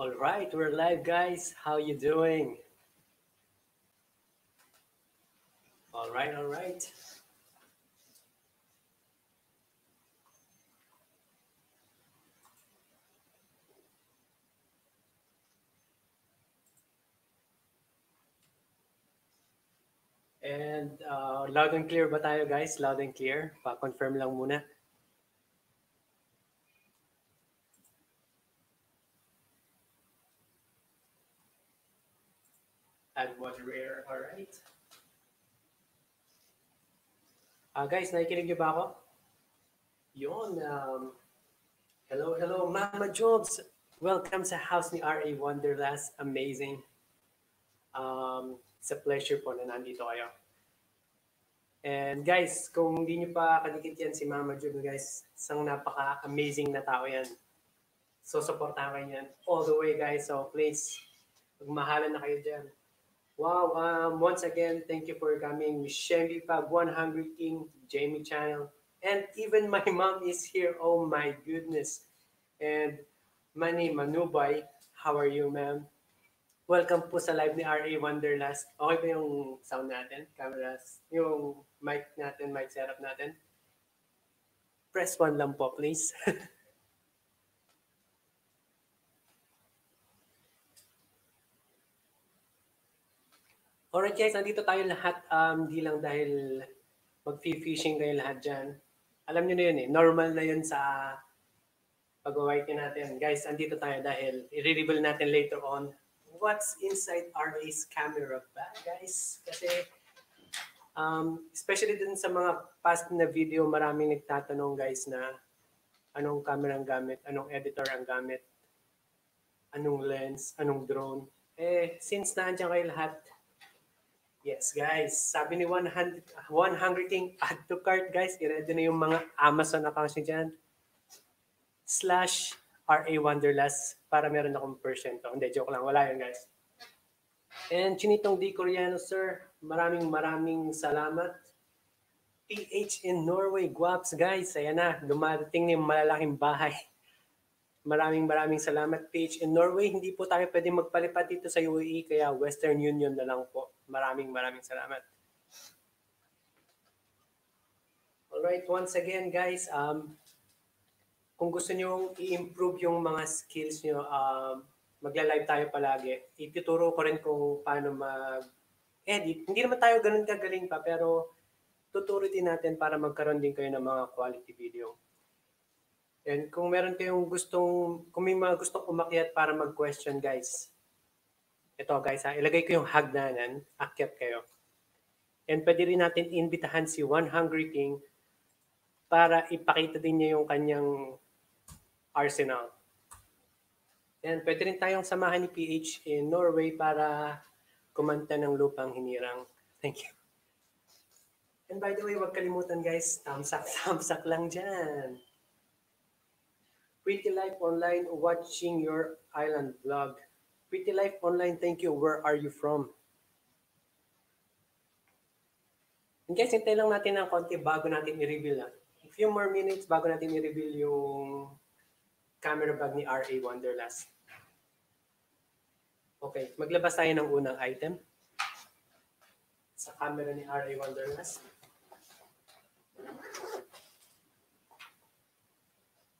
All right, we're live, guys. How you doing? All right, all right. And uh, loud and clear ba tayo, guys? Loud and clear. Pa-confirm lang muna. Add moderator. All right. Ah, guys, nakikinig niyo ba ako? Yun. Um, hello, hello, Mama Jobs. Welcome sa house ni R.A. Wonderlust. Amazing. Um, it's a pleasure po na nandito kayo. And guys, kung hindi niyo pa kadikit yan si Mama Jobs, guys, isang napaka-amazing na tao yan. So, supportahan kayo yan all the way, guys. So, please, magmahalan na kayo dyan. Wow, um, once again, thank you for coming. Shembi Pag 100 King, Jamie Channel, and even my mom is here. Oh my goodness. And Manny Manubay, how are you, ma'am? Welcome po sa live ni RA Wonderlust. Okay ba yung sound natin? Cameras? Yung mic natin, mic setup natin? Press one lang po, please. Alright guys, nandito tayo lahat. Um, di lang dahil mag-fishing kayo lahat dyan. Alam nyo na yun eh, normal na yun sa pag-white natin. Guys, andito tayo dahil i-reveal natin later on what's inside RA's camera bag, guys. Kasi, um, especially dun sa mga past na video, maraming nagtatanong guys na anong camera ang gamit, anong editor ang gamit, anong lens, anong drone. Eh, since nandiyan kayo lahat, Yes, guys. Sabi ni 100, 100 King, add to cart, guys. I-ready na yung mga Amazon accounts nyo dyan. Slash RA Wanderlust para meron akong percent. Hindi, joke lang. Wala yun, guys. And Chinitong D. Koreano, sir. Maraming maraming salamat. PH in Norway, guaps, guys. Ayan na, dumadating na yung malalaking bahay. Maraming maraming salamat, PH in Norway. Hindi po tayo pwede magpalipat dito sa UAE, kaya Western Union na lang po. Maraming maraming salamat. Alright, once again guys, um, kung gusto nyo i-improve yung mga skills nyo, um, magla-live tayo palagi. Ituturo ko rin kung paano mag-edit. Hindi naman tayo ganun kagaling pa, pero tuturo din natin para magkaroon din kayo ng mga quality video. And kung meron kayong gustong, kung may mga gustong umakyat para mag-question guys, ito guys ha, ilagay ko yung hagdanan, akyat kayo. And pwede rin natin imbitahan si One Hungry King para ipakita din niya yung kanyang arsenal. And pwede rin tayong samahan ni PH in Norway para kumanta ng lupang hinirang. Thank you. And by the way, huwag kalimutan guys, thumbs up, thumbs up lang dyan. Pretty Life Online watching your island vlog. Pretty Life Online, thank you. Where are you from? And guys, hintay lang natin ng konti bago natin i-reveal. Ha? A few more minutes bago natin i-reveal yung camera bag ni RA Wonderlust. Okay, maglabas tayo ng unang item sa camera ni RA Wonderlust.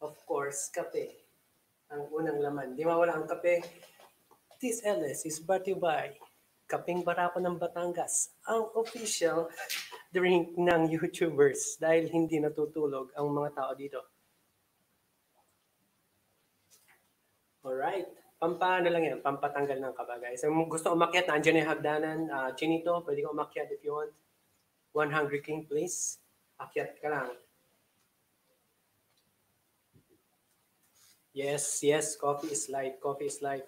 Of course, kape. Ang unang laman. Di mawala ang kape. This LS is brought to you by Kaping Barako ng Batangas, ang official drink ng YouTubers dahil hindi natutulog ang mga tao dito. Alright. Pampaano lang yan, pampatanggal ng kaba guys. Kung gusto umakyat, nandiyan yung hagdanan. Uh, Chinito, pwede ka umakyat if you want. 100 King, please. Akyat ka lang. Yes, yes, coffee is life. Coffee is life.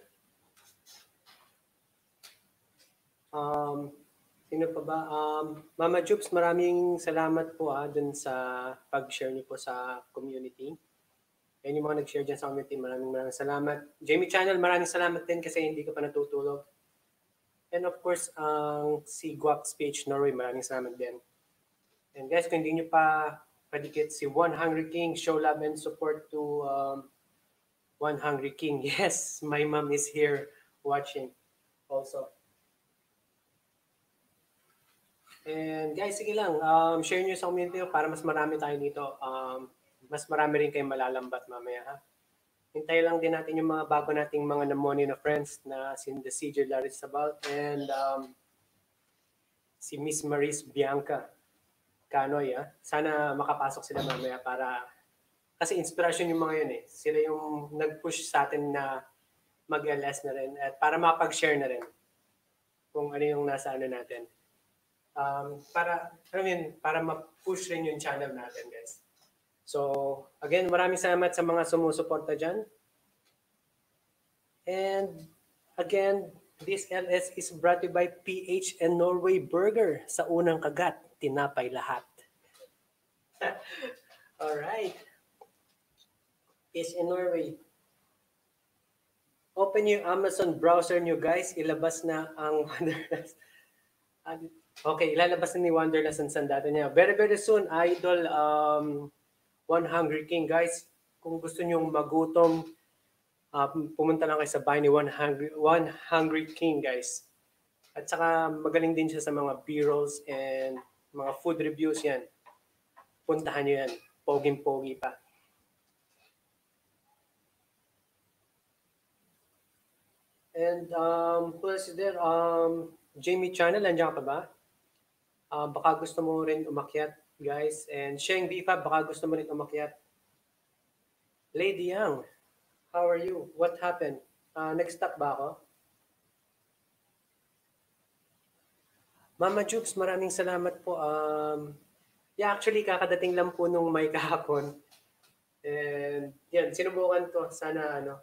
Um, sino pa ba? Um, Mama Jupes, maraming salamat po ah, dun sa pag-share niyo po sa community. Yan yung mga nag-share dyan sa community. Maraming maraming salamat. Jamie Channel, maraming salamat din kasi hindi ka pa natutulog. And of course, ang um, si Guap Speech Norway, maraming salamat din. And guys, kung hindi nyo pa padikit si 100 King, show love and support to um, One Hungry King. Yes, my mom is here watching also. And guys, sige lang, um, share nyo sa community para mas marami tayo dito. Um, mas marami rin kayong malalambat mamaya ha. Hintay lang din natin yung mga bago nating mga namoni na friends na si the CJ Larisabal and um, si Miss Maris Bianca Canoy. Ha? Sana makapasok sila mamaya para kasi inspiration yung mga yun eh. Sila yung nag-push sa atin na mag-LS na rin at para mapag-share na rin kung ano yung nasa ano natin. Um, para, I mean, para ma-push rin yung channel natin, guys. So, again, maraming salamat sa mga sumusuporta dyan. And, again, this LS is brought to you by PH and Norway Burger. Sa unang kagat, tinapay lahat. Alright. Is in Norway. Open yung Amazon browser nyo guys. Ilabas na ang Wanderlust. Okay, ilalabas na ni Wanderlust ang sandata niya. Very, very soon, Idol um, One Hungry King. Guys, kung gusto nyo magutom, uh, pumunta lang kayo sa bahay ni One Hungry, One Hungry King, guys. At saka magaling din siya sa mga b-rolls and mga food reviews yan. Puntahan nyo yan. Poging-pogi pa. And um, who else is there? Um, Jamie Channel, nandiyan ka pa ba? Uh, baka gusto mo rin umakyat, guys. And Sheng Bifa, baka gusto mo rin umakyat. Lady Yang, how are you? What happened? Uh, next stop ba ako? Mama Jukes, maraming salamat po. Um, yeah, actually, kakadating lang po nung may kahapon. And yan, sinubukan ko. Sana ano,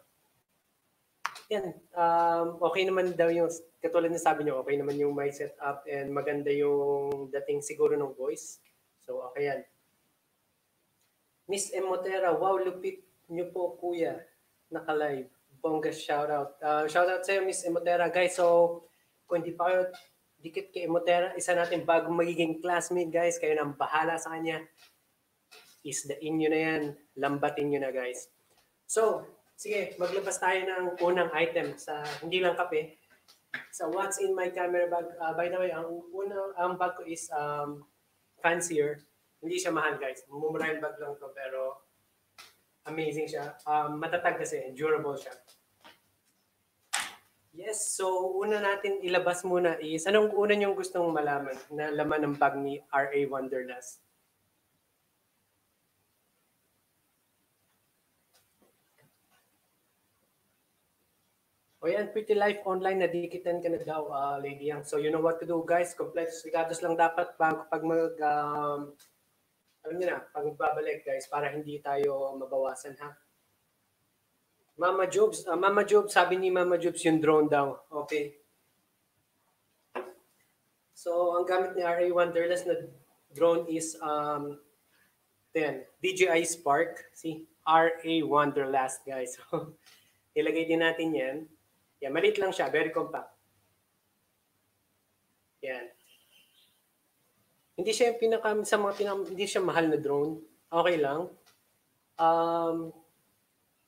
yan, um, okay naman daw yung, katulad na sabi niyo, okay naman yung my setup and maganda yung dating siguro ng voice. So, okay yan. Miss Emotera, wow, lupit niyo po kuya, naka-live. Bongga shoutout. Uh, shoutout sa iyo, Miss Emotera. Guys, so, kung hindi pa kayo dikit kay Emotera, isa natin bagong magiging classmate, guys. Kayo nang bahala sa kanya. Is the inyo na yan. Lambatin nyo na, guys. So, Sige, maglabas tayo ng unang item sa hindi lang kape. Sa what's in my camera bag. Uh, by the way, ang unang ang bag ko is um, fancier. Hindi siya mahal, guys. Mumurahin bag lang to pero amazing siya. Um, matatag kasi, durable siya. Yes, so una natin ilabas muna is, anong una niyong gustong malaman na laman ng bag ni R.A. Wonderlust? O yan, Pretty Life Online, nadikitan ka na daw, uh, Lady Yang. So you know what to do, guys. Complex regados lang dapat pag, pag mag, um, alam niyo na, pag magbabalik, guys, para hindi tayo mabawasan, ha? Mama Jobs, uh, Mama Jobs, sabi ni Mama Jobs yung drone daw. Okay. So, ang gamit ni RA Wonderless na drone is um, then, DJI Spark. See, RA Wonderlust, guys. Ilagay din natin yan. Yan, maliit lang siya, very compact. Yan. Hindi siya yung pinaka, sa mga pinaka, hindi siya mahal na drone. Okay lang. Um,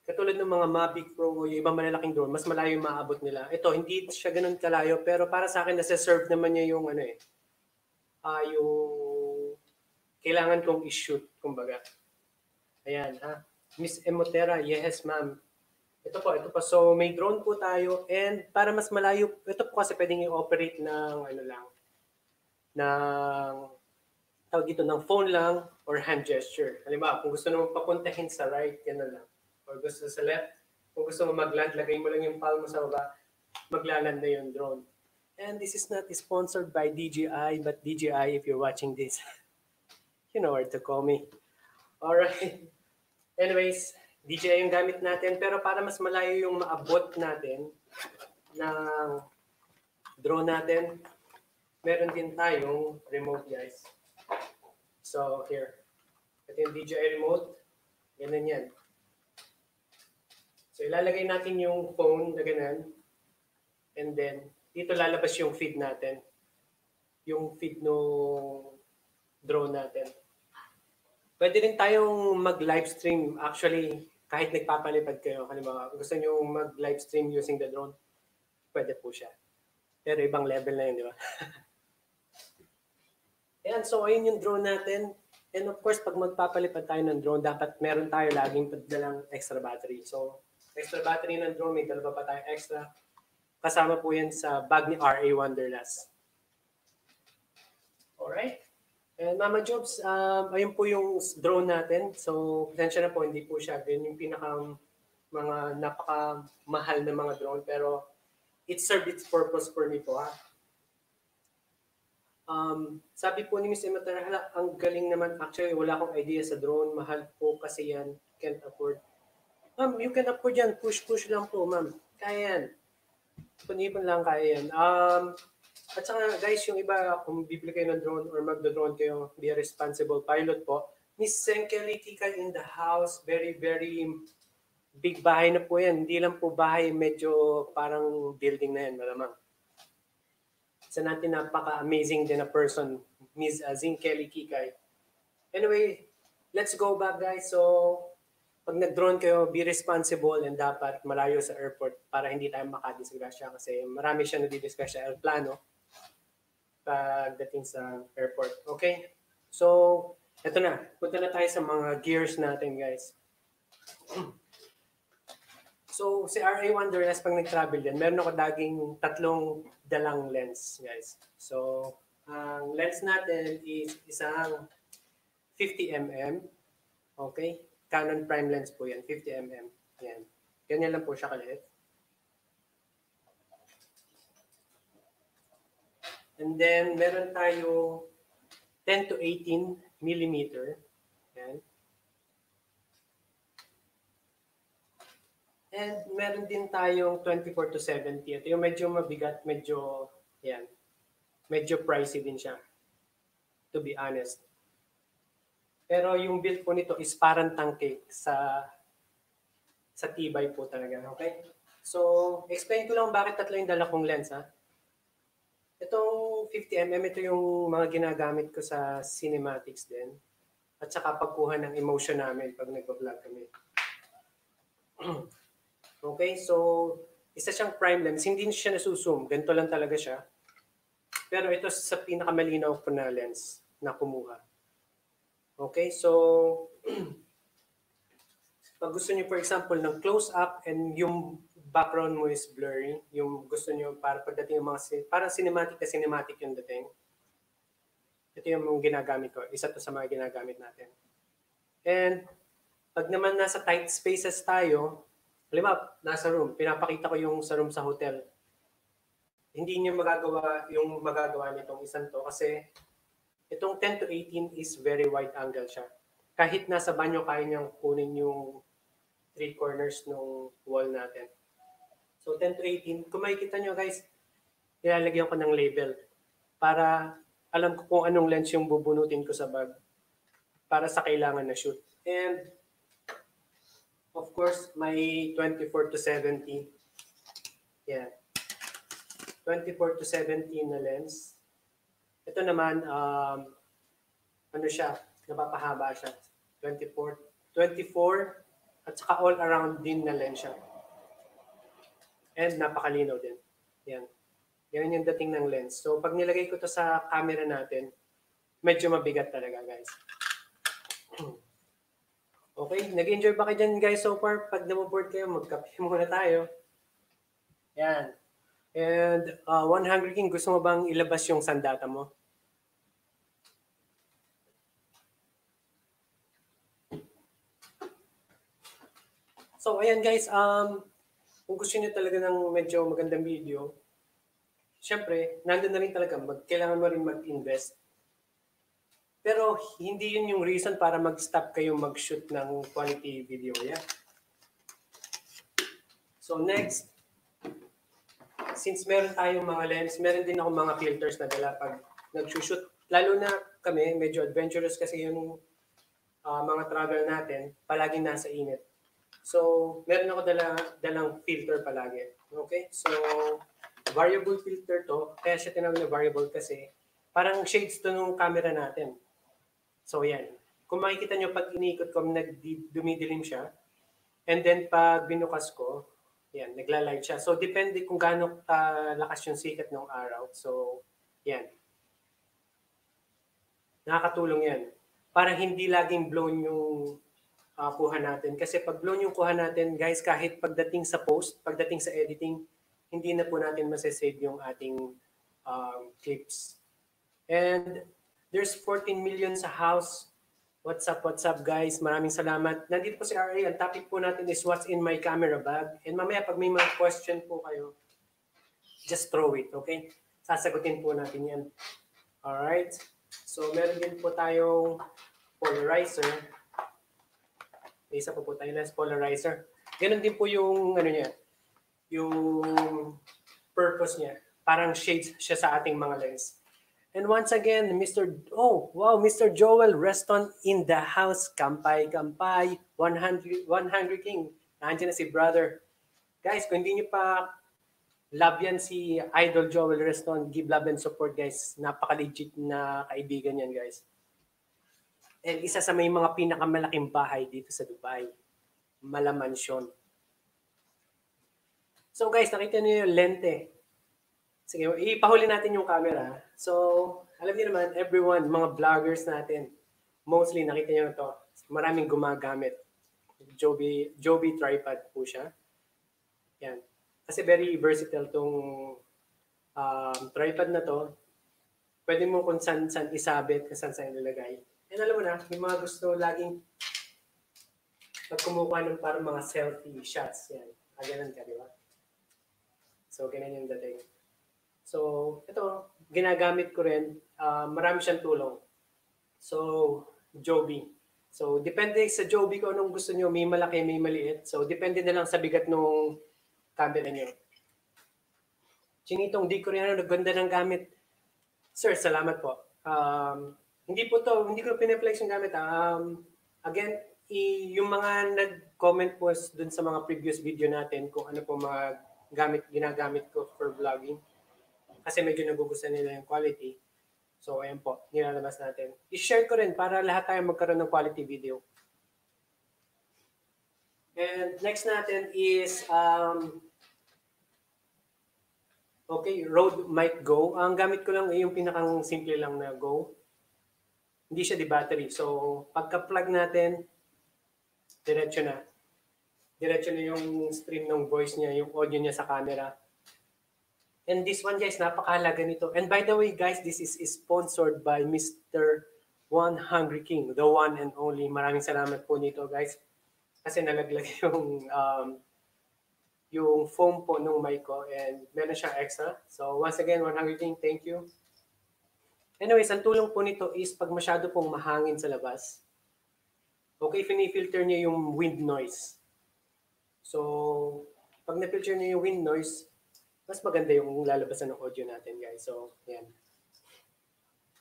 katulad ng mga Mavic Pro o yung ibang malalaking drone, mas malayo yung maabot nila. Ito, hindi siya ganun kalayo, pero para sa akin, nasa-serve naman niya yung ano eh, uh, yung kailangan kong i-shoot, kumbaga. Ayan, ha. Miss Emotera, yes ma'am. Ito po, ito po. So may drone po tayo and para mas malayo, ito po kasi pwedeng i-operate ng ano lang, ng tawag dito ng phone lang or hand gesture. Halimbawa, kung gusto mo papuntahin sa right, yan na lang. Or gusto sa left, kung gusto mo mag-land, lagay mo lang yung palm mo sa baba, maglaland na yung drone. And this is not sponsored by DJI, but DJI, if you're watching this, you know where to call me. Alright. Anyways, DJI yung gamit natin, pero para mas malayo yung maabot natin ng drone natin, meron din tayong remote guys. So here, ito yung DJI remote, ganun yan. So ilalagay natin yung phone na ganun, and then dito lalabas yung feed natin, yung feed no drone natin. Pwede rin tayong mag-live stream. Actually, kahit nagpapalipad kayo, halimbawa, gusto nyo mag-live stream using the drone, pwede po siya. Pero ibang level na yun, di ba? Ayan, so ayun yung drone natin. And of course, pag magpapalipad tayo ng drone, dapat meron tayo laging dalang extra battery. So, extra battery ng drone, may dalawa pa tayo extra. Kasama po yan sa bag ni RA Wanderlust. Alright. And Mama Jobs, um, ayun po yung drone natin. So, pasensya na po, hindi po siya. Yun yung pinaka mga napaka mahal na mga drone. Pero, it served its purpose for me po ha. Um, sabi po ni Ms. Emater, hala, ang galing naman. Actually, wala akong idea sa drone. Mahal po kasi yan. Can't afford. Ma'am, you can afford yan. Push-push lang po, ma'am. Kaya yan. Punipon lang kaya yan. Um, at saka guys, yung iba, kung bibili kayo ng drone or magdo-drone kayo, be a responsible pilot po. Miss Senkeli Tika in the house. Very, very big bahay na po yan. Hindi lang po bahay, medyo parang building na yan, malamang. Isa natin napaka-amazing din na person, Miss Azin Kelly Kikay. Anyway, let's go back guys. So, pag nag-drone kayo, be responsible and dapat malayo sa airport para hindi tayo makadisgrasya kasi marami siya nadidisgrasya aeroplano pagdating sa airport. Okay? So, eto na. Punta na tayo sa mga gears natin, guys. So, si RA Wanderlust, pag nag-travel yan, meron ako daging tatlong dalang lens, guys. So, ang lens natin is isang 50mm. Okay? Canon prime lens po yan, 50mm. Yan. Ganyan lang po siya kaliit. And then, meron tayo 10 to 18 millimeter. Yan. And meron din tayong 24 to 70. Ito yung medyo mabigat, medyo, yan, medyo pricey din siya. To be honest. Pero yung build po nito is parang tangke sa sa tibay po talaga. Okay? So, explain ko lang bakit tatlo yung dala kong lens ha. Itong 50mm, ito yung mga ginagamit ko sa cinematics din. At saka pagkuha ng emotion namin pag nag-vlog kami. Okay, so isa siyang prime lens. Hindi siya nasuzoom. Ganito lang talaga siya. Pero ito sa pinakamalinaw ko na lens na kumuha. Okay, so pag gusto niyo for example ng close-up and yung background mo is blurry, yung gusto niyo para pagdating yung mga, para cinematic na cinematic yung dating, ito yung ginagamit ko. Isa to sa mga ginagamit natin. And pag naman nasa tight spaces tayo, Halimbawa, nasa room, pinapakita ko yung sa room sa hotel. Hindi niyo magagawa yung magagawa nitong isang to kasi itong 10 to 18 is very wide angle siya. Kahit nasa banyo, kaya niyang kunin yung three corners ng wall natin. So 10 to 18, kung makikita nyo guys, ilalagyan ko ng label para alam ko kung anong lens yung bubunutin ko sa bag para sa kailangan na shoot. And Of course, may 24 to 70. Yeah. 24 to 70 na lens. Ito naman, um, ano siya, napapahaba siya. 24, 24 at saka all around din na lens siya. And napakalinaw din. Yan. Yan yung dating ng lens. So pag nilagay ko to sa camera natin, medyo mabigat talaga guys. Okay, nag-enjoy ba kayo dyan guys so far? Pag namoboard kayo, magkape muna tayo. Yan. And uh, One Hungry King, gusto mo bang ilabas yung sandata mo? So, ayan guys, um, kung gusto niyo talaga ng medyo magandang video, syempre, nandun na rin talaga, mag, kailangan mo rin mag-invest pero hindi yun yung reason para mag-stop kayo mag-shoot ng quality video. Yeah? So next, since meron tayong mga lens, meron din ako mga filters na dala pag nag-shoot. Lalo na kami, medyo adventurous kasi yung uh, mga travel natin, palagi nasa init. So, meron ako dala, dalang filter palagi. Okay? So, variable filter to. Kaya siya tinawag na variable kasi parang shades to nung camera natin. So yan. Kung makikita nyo pag inikot ko, dumidilim siya, And then pag binukas ko, yan, nagla-light siya. So depende kung gaano lakas yung sikat ng araw. So yan. Nakakatulong yan. Para hindi laging blown yung uh, kuha natin. Kasi pag blown yung kuha natin, guys, kahit pagdating sa post, pagdating sa editing, hindi na po natin masasave yung ating um, clips. And there's 14 million sa house. What's up, what's up guys? Maraming salamat. Nandito po si RA. Ang topic po natin is what's in my camera bag. And mamaya pag may mga question po kayo, just throw it, okay? Sasagutin po natin yan. Alright? So meron din po tayong polarizer. May isa po po tayo less polarizer. Ganun din po yung ano niya, yung purpose niya. Parang shades siya sa ating mga lens. And once again, Mr. Oh, wow, Mr. Joel Reston in the house. Kampay, kampay. 100, 100 King. Nandiyan na si brother. Guys, kung hindi niyo pa love yan si Idol Joel Reston, give love and support guys. Napaka-legit na kaibigan yan guys. And isa sa may mga pinakamalaking bahay dito sa Dubai. Malamansyon. So guys, nakita niyo yung lente. Sige, ipahuli natin yung camera. So, alam niyo naman, everyone, mga vloggers natin, mostly nakita niyo to, maraming gumagamit. Joby, Joby tripod po siya. Yan. Kasi very versatile tong um, tripod na to. Pwede mo kung saan saan isabit, kung saan saan ilagay. And alam mo na, may mga gusto laging pag kumukuha ng parang mga selfie shots, yan. Ah, ganun ka, di ba? So, ganun yung dating. So, ito, ginagamit ko rin. Uh, marami siyang tulong. So, Joby. So, depende sa Joby ko anong gusto nyo. May malaki, may maliit. So, depende na lang sa bigat ng camera nyo. Chinitong, di ko rin ano, naganda ng gamit. Sir, salamat po. Um, hindi po to, hindi ko pinaplex yung gamit. Um, again, i, yung mga nag-comment po dun sa mga previous video natin kung ano po mga gamit, ginagamit ko for vlogging kasi medyo nagugustuhan nila yung quality. So, ayan po, nilalabas natin. I-share ko rin para lahat tayo magkaroon ng quality video. And next natin is, um, okay, Rode Mic Go. Ang gamit ko lang ay yung pinakang simple lang na Go. Hindi siya di battery. So, pagka-plug natin, diretso na. Diretso na yung stream ng voice niya, yung audio niya sa camera. And this one guys, napakahalaga nito. And by the way guys, this is sponsored by Mr. 100 King, the one and only. Maraming salamat po nito guys. Kasi nalaglag yung um, yung foam po nung mic ko and meron siyang extra. So once again, 100 King, thank you. Anyways, ang tulong po nito is pag masyado pong mahangin sa labas, okay, finifilter niya yung wind noise. So, pag na-filter niya yung wind noise, mas maganda yung lalabasan ng audio natin, guys. So, yan.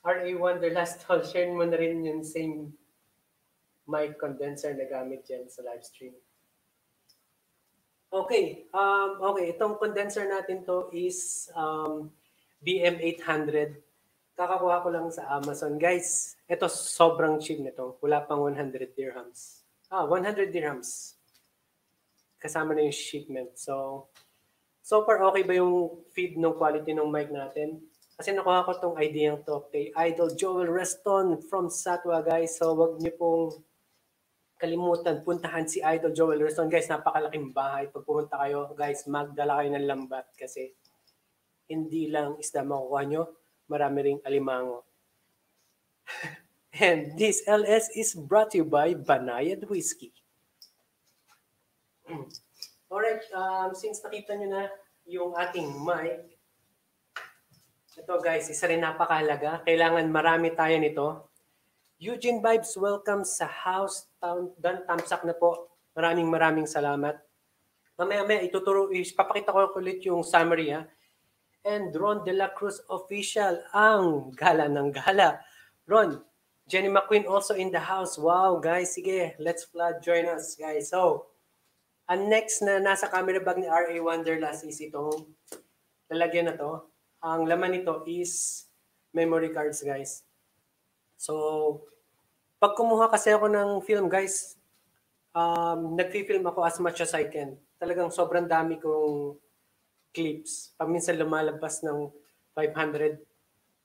RA Wanderlust, I'll share mo na rin yung same mic condenser na gamit dyan sa live stream. Okay, um, okay, itong condenser natin to is um, BM800. Kakakuha ko lang sa Amazon. Guys, ito sobrang cheap nito. Wala pang 100 dirhams. Ah, 100 dirhams. Kasama na yung shipment. So, So far, okay ba yung feed ng quality ng mic natin? Kasi nakuha ko tong idea to kay Idol Joel Reston from Satwa, guys. So wag niyo pong kalimutan, puntahan si Idol Joel Reston. Guys, napakalaking bahay. Pag pumunta kayo, guys, magdala kayo ng lambat kasi hindi lang isda makukuha nyo, marami ring alimango. And this LS is brought to you by Banayad Whiskey. Alright, um, since nakita nyo na yung ating mic, ito guys, isa rin napakahalaga. Kailangan marami tayo nito. Eugene Vibes, welcome sa house. Dan tamsak na po. Maraming maraming salamat. Mamaya-maya, ituturo, ipapakita ko ulit yung summary ha. And Ron De La Cruz official, ang gala ng gala. Ron, Jenny McQueen also in the house. Wow, guys, sige, let's flood, join us, guys. So, ang next na nasa camera bag ni RA Wanderlust is itong lalagyan na to. Ang laman nito is memory cards, guys. So, pag kumuha kasi ako ng film, guys, um, nag-film ako as much as I can. Talagang sobrang dami kong clips. Pag minsan lumalabas ng 500,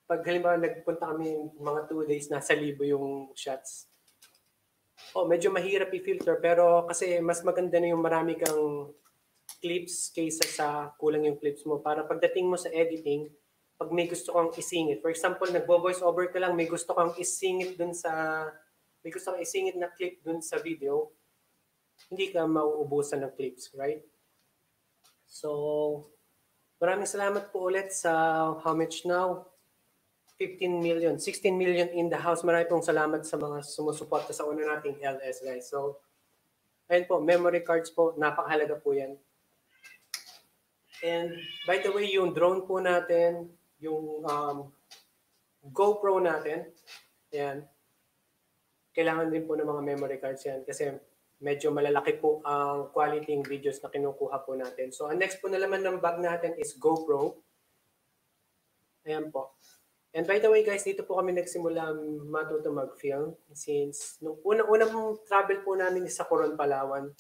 pag halimbawa nagpunta kami mga 2 days, nasa libo yung shots. Oh, medyo mahirap i-filter pero kasi mas maganda na yung marami kang clips kaysa sa kulang yung clips mo. Para pagdating mo sa editing, pag may gusto kang isingit, for example, nagbo-voice over ka lang, may gusto kang isingit dun sa, may gusto kang isingit na clip dun sa video, hindi ka mauubusan ng clips, right? So, maraming salamat po ulit sa how much now? 15 million, 16 million in the house. Maraming pong salamat sa mga sumusuporta sa una nating LS, guys. So, ayun po, memory cards po, napakahalaga po yan. And by the way, yung drone po natin, yung um, GoPro natin, yan, kailangan din po ng mga memory cards yan kasi medyo malalaki po ang quality ng videos na kinukuha po natin. So, ang next po na naman ng bag natin is GoPro. Ayan po. And by the way guys, dito po kami nagsimula matuto mag-film since nung unang-unang travel po namin is sa Coron, Palawan.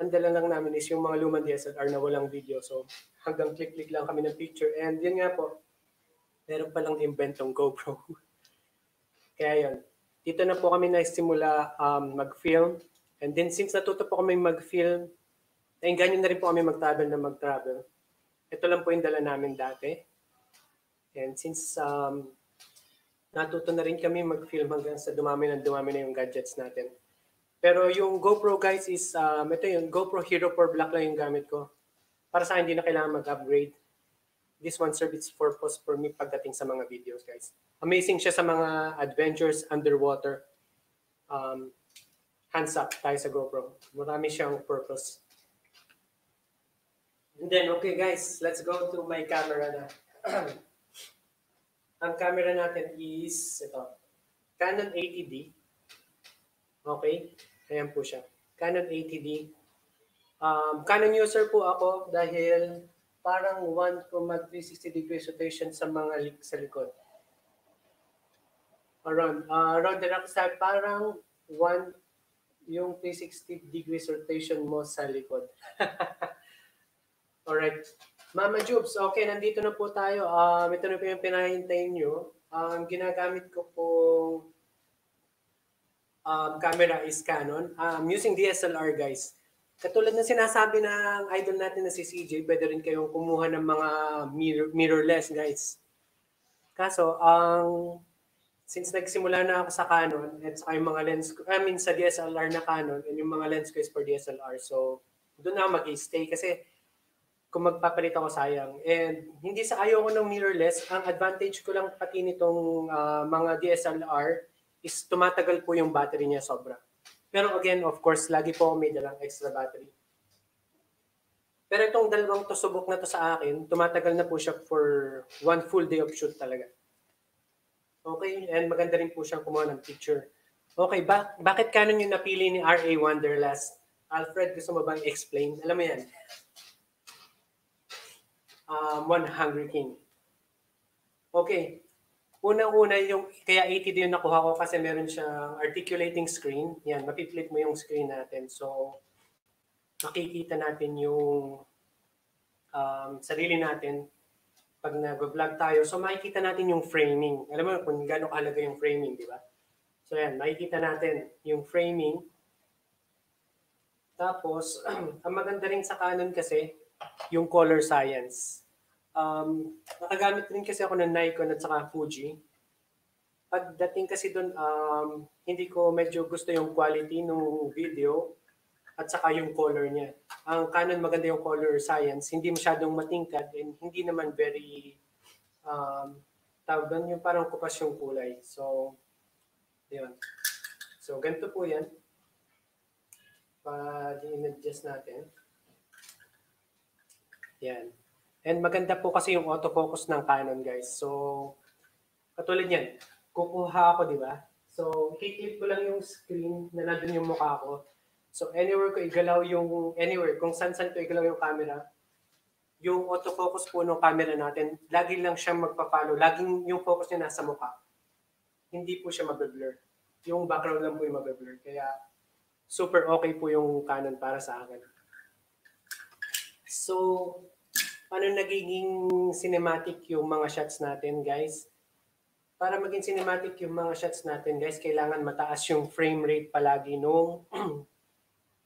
Ang dala lang namin is yung mga lumang DSLR na walang video. So hanggang click-click lang kami ng picture. And yun nga po, meron palang inventong GoPro. Kaya yun, dito na po kami nagsimula um, mag-film. And then since natuto po kami mag-film, nainganyo na rin po kami mag-travel na mag-travel. Ito lang po yung dala namin dati And since um, natuto na rin kami mag-film hanggang sa dumami ng dumami na yung gadgets natin. Pero yung GoPro guys is, um, ito yung GoPro Hero 4 Black lang yung gamit ko. Para sa akin, hindi na kailangan mag-upgrade. This one serves its purpose for me pagdating sa mga videos guys. Amazing siya sa mga adventures underwater. Um, hands up tayo sa GoPro. Marami siyang purpose. And then, okay guys, let's go to my camera na. Ang camera natin is ito. Canon 80D. Okay? Ayan po siya. Canon 80D. Um, Canon user po ako dahil parang 1 mag 360 degrees rotation sa mga lik sa likod. Around, uh, around the rock side, parang 1 yung 360 degrees rotation mo sa likod. Alright. Mama Jubes, okay, nandito na po tayo. Um, ito na po yung pinahintayin nyo. Um, ginagamit ko po um, camera is Canon. Um, using DSLR, guys. Katulad ng sinasabi ng idol natin na si CJ, pwede rin kayong kumuha ng mga mirror, mirrorless, guys. Kaso, ang um, since nagsimula na ako sa Canon at sa yung mga lens ko, I mean sa DSLR na Canon and yung mga lens ko is for DSLR. So, doon na mag-stay kasi kung magpapalit ako sayang. And hindi sa ayaw ko ng mirrorless, ang advantage ko lang pati nitong uh, mga DSLR is tumatagal po yung battery niya sobra. Pero again, of course, lagi po may dalang extra battery. Pero itong dalawang to subok na to sa akin, tumatagal na po siya for one full day of shoot talaga. Okay, and maganda rin po siyang kumuha ng picture. Okay, ba- bakit Canon yung napili ni RA Wanderlust? Alfred, gusto mo bang explain? Alam mo yan um, One Hungry King. Okay. Unang-una yung, kaya 80 yung nakuha ko kasi meron siyang articulating screen. Yan, mapiplit mo yung screen natin. So, makikita natin yung um, sarili natin pag nag-vlog tayo. So, makikita natin yung framing. Alam mo kung gano'ng kalaga yung framing, di ba? So, yan, makikita natin yung framing. Tapos, ang maganda rin sa Canon kasi, yung color science. Um, nakagamit rin kasi ako ng Nikon at saka Fuji. Pagdating kasi doon, um, hindi ko medyo gusto yung quality ng video at saka yung color niya. Ang Canon maganda yung color science, hindi masyadong matingkad and hindi naman very um, tawag doon yung parang kupas yung kulay. So, yun. So, ganito po yan. Pag in-adjust natin. Yan. And maganda po kasi yung autofocus ng Canon, guys. So, katulad yan, kukuha ako, di ba? So, i-click ko lang yung screen na nandun yung mukha ko. So, anywhere ko igalaw yung, anywhere, kung saan-saan ko igalaw yung camera, yung autofocus po ng camera natin, lagi lang siyang magpa-follow. Laging yung focus niya nasa mukha. Hindi po siya mabe-blur. Yung background lang po yung mabe-blur. Kaya, super okay po yung Canon para sa akin. So, paano nagiging cinematic yung mga shots natin, guys? Para maging cinematic yung mga shots natin, guys, kailangan mataas yung frame rate palagi nung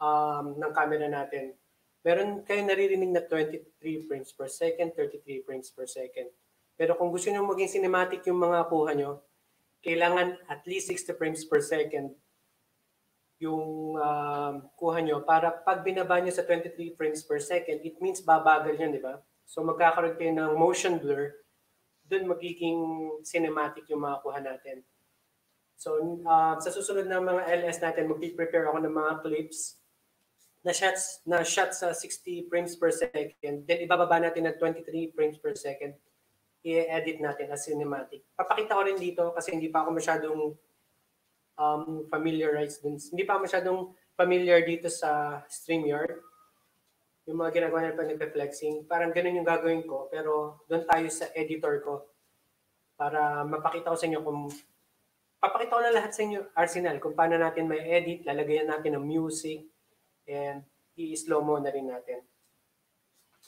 um, ng camera natin. Meron kayo naririnig na 23 frames per second, 33 frames per second. Pero kung gusto nyo maging cinematic yung mga kuha nyo, kailangan at least 60 frames per second yung um, kuha nyo para pag binaba nyo sa 23 frames per second, it means babagal yun, di ba? So magkakaroon kayo ng motion blur, dun magiging cinematic yung mga kuha natin. So uh, sa susunod na mga LS natin, mag-prepare ako ng mga clips na shots na shots sa 60 frames per second. Then ibababa natin ng 23 frames per second. I-edit natin as cinematic. Papakita ko rin dito kasi hindi pa ako masyadong um, familiarized dun. Hindi pa ako masyadong familiar dito sa StreamYard. Yung mga ginagawa niya pa nagpe-flexing. Parang ganun yung gagawin ko. Pero doon tayo sa editor ko para mapakita ko sa inyo kung papakita ko na lahat sa inyo arsenal kung paano natin may edit, lalagayan natin ng music, and i-slow mo na rin natin.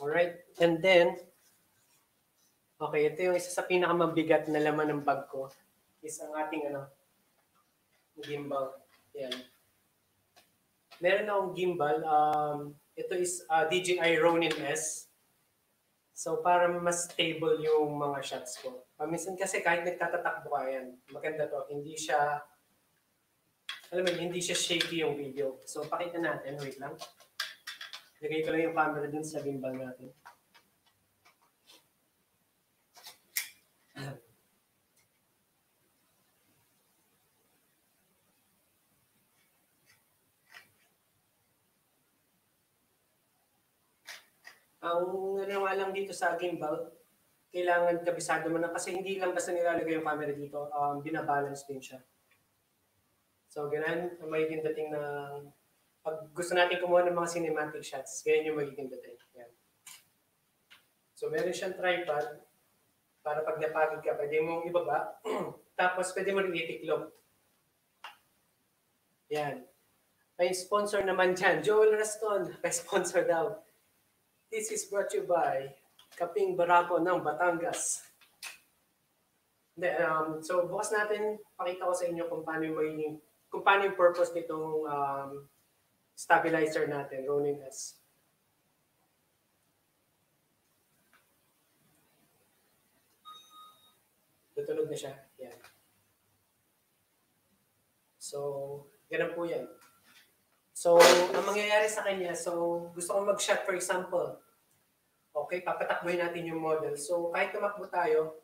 Alright? And then, okay, ito yung isa sa pinakamabigat na laman ng bag ko is ang ating ano, gimbal. Yan. Meron akong gimbal. Um, ito is uh, DJI Ronin S. So, para mas stable yung mga shots ko. Paminsan kasi kahit nagtatatakbo ka yan, maganda to. Hindi siya, alam mo, hindi siya shaky yung video. So, pakita natin. Wait lang. Lagay ko lang yung camera dun sa gimbal natin. Ang nga lang dito sa gimbal, kailangan kabisado mo na kasi hindi lang basta nilalagay yung camera dito, um, binabalance din siya. So, ganun ang magiging dating ng pag gusto natin kumuha ng mga cinematic shots, ganyan yung magiging dating. Yan. So, meron siyang tripod para pag napagod ka, pwede mong ibaba. Tapos, pwede mo rin itiklop. Yan. May sponsor naman dyan. Joel Raston, may sponsor daw. This is brought to you by Kaping Barako ng Batangas. Hindi, um, so bukas natin, pakita ko sa inyo kung paano yung magiging, kung paano yung purpose nitong um, stabilizer natin, Ronin S. Tutunog na siya. Yan. So, ganun po yan. So, ang mangyayari sa kanya, so gusto kong mag-shot for example. Okay, papatakboy natin yung model. So, kahit tumakbo tayo,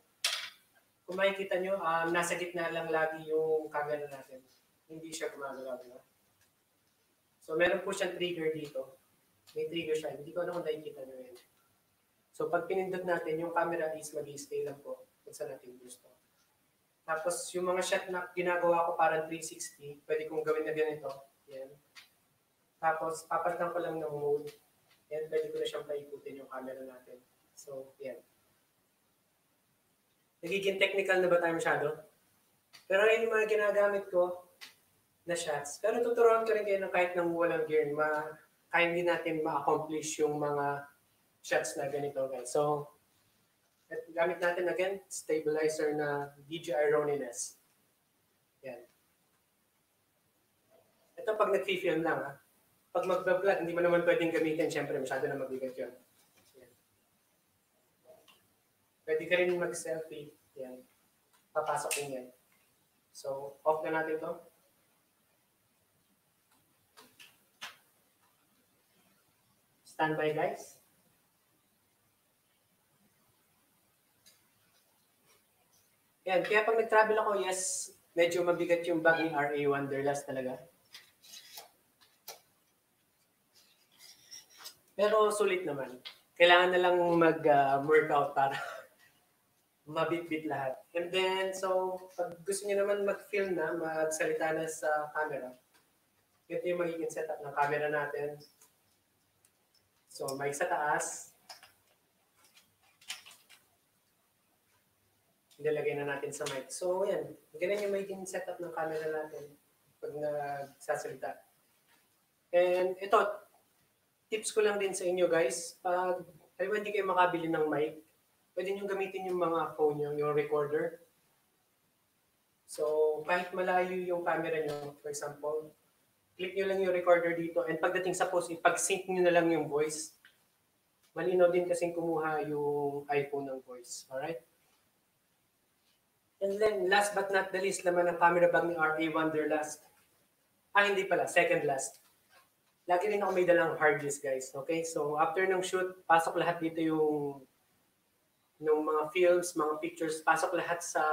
kung makikita nyo, um, nasa gitna lang lagi yung camera natin. Hindi siya gumagalaw. Diba? So, meron po siyang trigger dito. May trigger siya. Hindi ko alam kung nakikita nyo yan. So, pag pinindot natin, yung camera is mag-stay lang po kung saan natin gusto. Tapos, yung mga shot na ginagawa ko parang 360, pwede kong gawin na ganito. Yan. Tapos, papalitan ko lang ng mode. Yan, pwede ko na siyang paikutin yung camera natin. So, yan. Nagiging technical na ba tayo masyado? Pero yun yung mga ginagamit ko na shots. Pero tuturuan ko rin kayo ng kahit nang walang gear, ma kaya hindi natin ma-accomplish yung mga shots na ganito, guys. So, at gamit natin again, stabilizer na DJI Ronin S. Yan. Ito pag nag-film lang, ha? pag mag-vlog, hindi mo naman pwedeng gamitin. Siyempre, masyado na mabigat yun. Yan. Pwede ka rin mag-selfie. Yan. Papasok din yan. So, off na natin to. Stand by, guys. Yan. Kaya pag nag-travel ako, yes, medyo mabigat yung bag ni RA Wanderlust talaga. Pero sulit naman. Kailangan na lang mag-workout uh, para mabit-bit lahat. And then, so, pag gusto niyo naman mag-film na, magsalita na sa camera, ito yung magiging setup ng camera natin. So, may sa taas. Nilagay na natin sa mic. So, yan. Ganyan yung magiging setup ng camera natin pag nagsasalita. And ito, tips ko lang din sa inyo guys, pag halimbawa hindi kayo makabili ng mic, pwede nyo gamitin yung mga phone nyo, yung recorder. So, kahit malayo yung camera nyo, for example, click nyo lang yung recorder dito and pagdating sa post, ipag-sync nyo na lang yung voice. Malinaw din kasing kumuha yung iPhone ng voice. Alright? And then, last but not the least, naman ang camera bag ni RA Wanderlust. Ah, hindi pala. Second last. Lagi rin ako may dalang hard disk, guys. Okay? So, after ng shoot, pasok lahat dito yung ng mga films, mga pictures, pasok lahat sa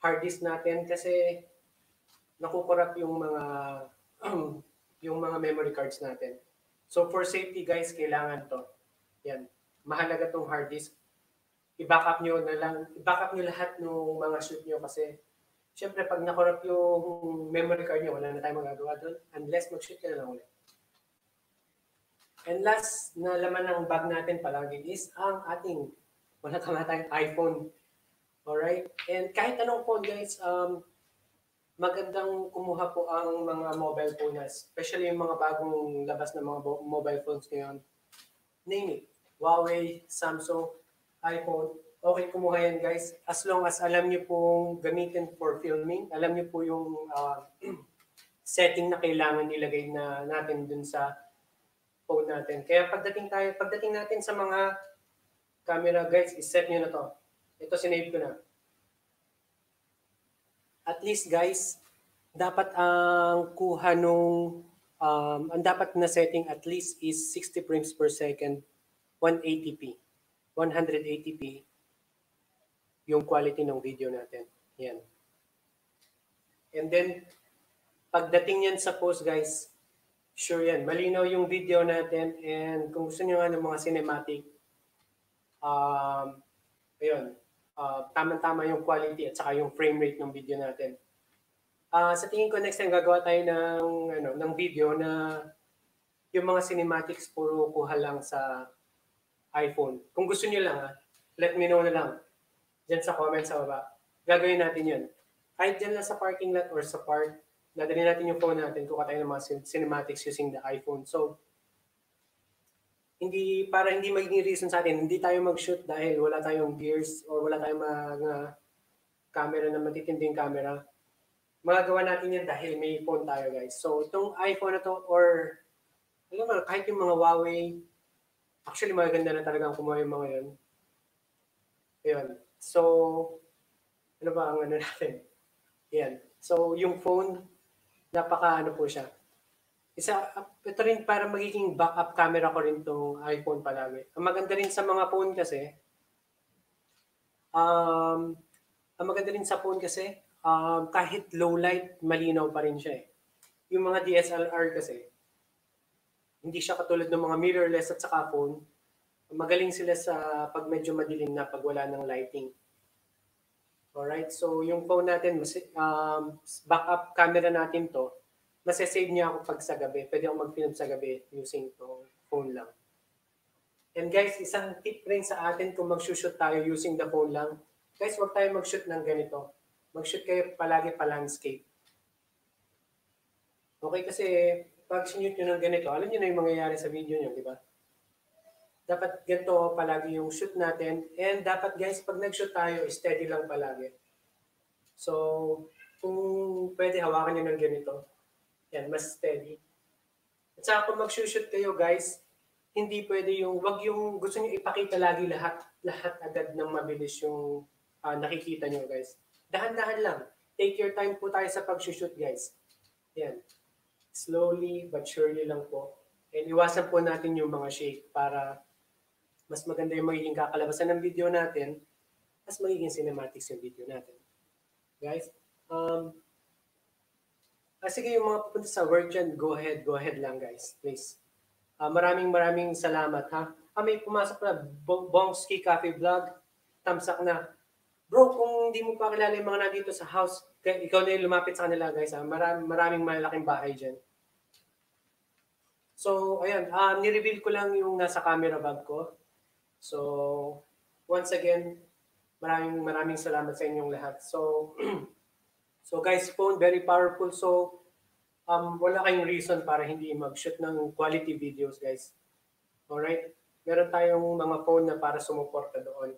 hard disk natin kasi nakukurap yung mga yung mga memory cards natin. So for safety guys, kailangan to. Yan. Mahalaga tong hard disk. I-backup nyo na lang, i-backup nyo lahat ng mga shoot nyo kasi syempre pag nakorap yung memory card nyo, wala na tayong magagawa doon unless mag-shoot ka na lang ulit. And last na laman ng bag natin palagi is ang ating wala nga tayong iPhone. Alright? And kahit anong phone guys, um, magandang kumuha po ang mga mobile phone especially yung mga bagong labas na mga mobile phones ngayon. Name it. Huawei, Samsung, iPhone. Okay kumuha yan guys. As long as alam niyo pong gamitin for filming, alam niyo po yung uh, setting na kailangan ilagay na natin dun sa phone natin. Kaya pagdating tayo, pagdating natin sa mga camera guys, iset nyo na to. Ito sinave ko na. At least guys, dapat ang kuha nung, um, ang dapat na setting at least is 60 frames per second, 180p. 180p yung quality ng video natin. Yan. And then, pagdating yan sa post guys, sure yan, malinaw yung video natin and kung gusto nyo nga ng mga cinematic, um, ayun, uh, tama-tama yung quality at saka yung frame rate ng video natin. Uh, sa tingin ko next time gagawa tayo ng ano ng video na yung mga cinematics puro kuha lang sa iPhone. Kung gusto niyo lang ha, let me know na lang diyan sa comment sa baba. Gagawin natin 'yun. Kahit diyan lang sa parking lot or sa park, dadalhin natin yung phone natin, kuha tayo ng mga cinematics using the iPhone. So, hindi para hindi maging reason sa atin, hindi tayo mag-shoot dahil wala tayong gears or wala tayong mga camera na matitinding camera. Magagawa natin yan dahil may phone tayo guys. So itong iPhone na to or alam mo, kahit yung mga Huawei, actually maganda na talaga ang kumuha yung mga yun. Ayun. So, ano ba ang ano natin? Yan. So, yung phone, napaka ano po siya isa, ito rin para magiging backup camera ko rin tong iPhone palagi. Ang maganda rin sa mga phone kasi, um, ang maganda rin sa phone kasi, um, kahit low light, malinaw pa rin siya eh. Yung mga DSLR kasi, hindi siya katulad ng mga mirrorless at saka phone. Magaling sila sa pag medyo madilim na pag wala ng lighting. Alright, so yung phone natin, um, backup camera natin to, masasave niya ako pag sa gabi. Pwede ako mag-film sa gabi using to phone lang. And guys, isang tip rin sa atin kung mag-shoot tayo using the phone lang. Guys, huwag tayo mag-shoot ng ganito. Mag-shoot kayo palagi pa landscape. Okay, kasi pag sinute nyo ng ganito, alam nyo na yung mangyayari sa video nyo, di ba? Dapat ganito palagi yung shoot natin. And dapat guys, pag nag-shoot tayo, steady lang palagi. So, kung pwede, hawakan nyo ng ganito yan, mas steady. At saka kung mag-shoot kayo guys, hindi pwede yung, wag yung gusto niyo ipakita lagi lahat, lahat agad ng mabilis yung uh, nakikita niyo guys. Dahan-dahan lang. Take your time po tayo sa pag-shoot guys. Yan. Slowly but surely lang po. And iwasan po natin yung mga shake para mas maganda yung magiging kakalabasan ng video natin, mas magiging cinematics yung video natin. Guys, um, Ah, sige, yung mga pupunta sa work dyan, go ahead, go ahead lang guys, please. Uh, maraming maraming salamat ha. Ah, may pumasok na, Bongski Cafe Vlog, tamsak na. Bro, kung hindi mo pa kilala yung mga nandito sa house, ikaw na yung lumapit sa kanila guys ha. Maraming, maraming malaking bahay dyan. So, ayan, uh, ni-reveal ko lang yung nasa camera bag ko. So, once again, maraming maraming salamat sa inyong lahat. So, So guys, phone very powerful. So um, wala kayong reason para hindi mag-shoot ng quality videos, guys. Alright? Meron tayong mga phone na para sumuporta doon.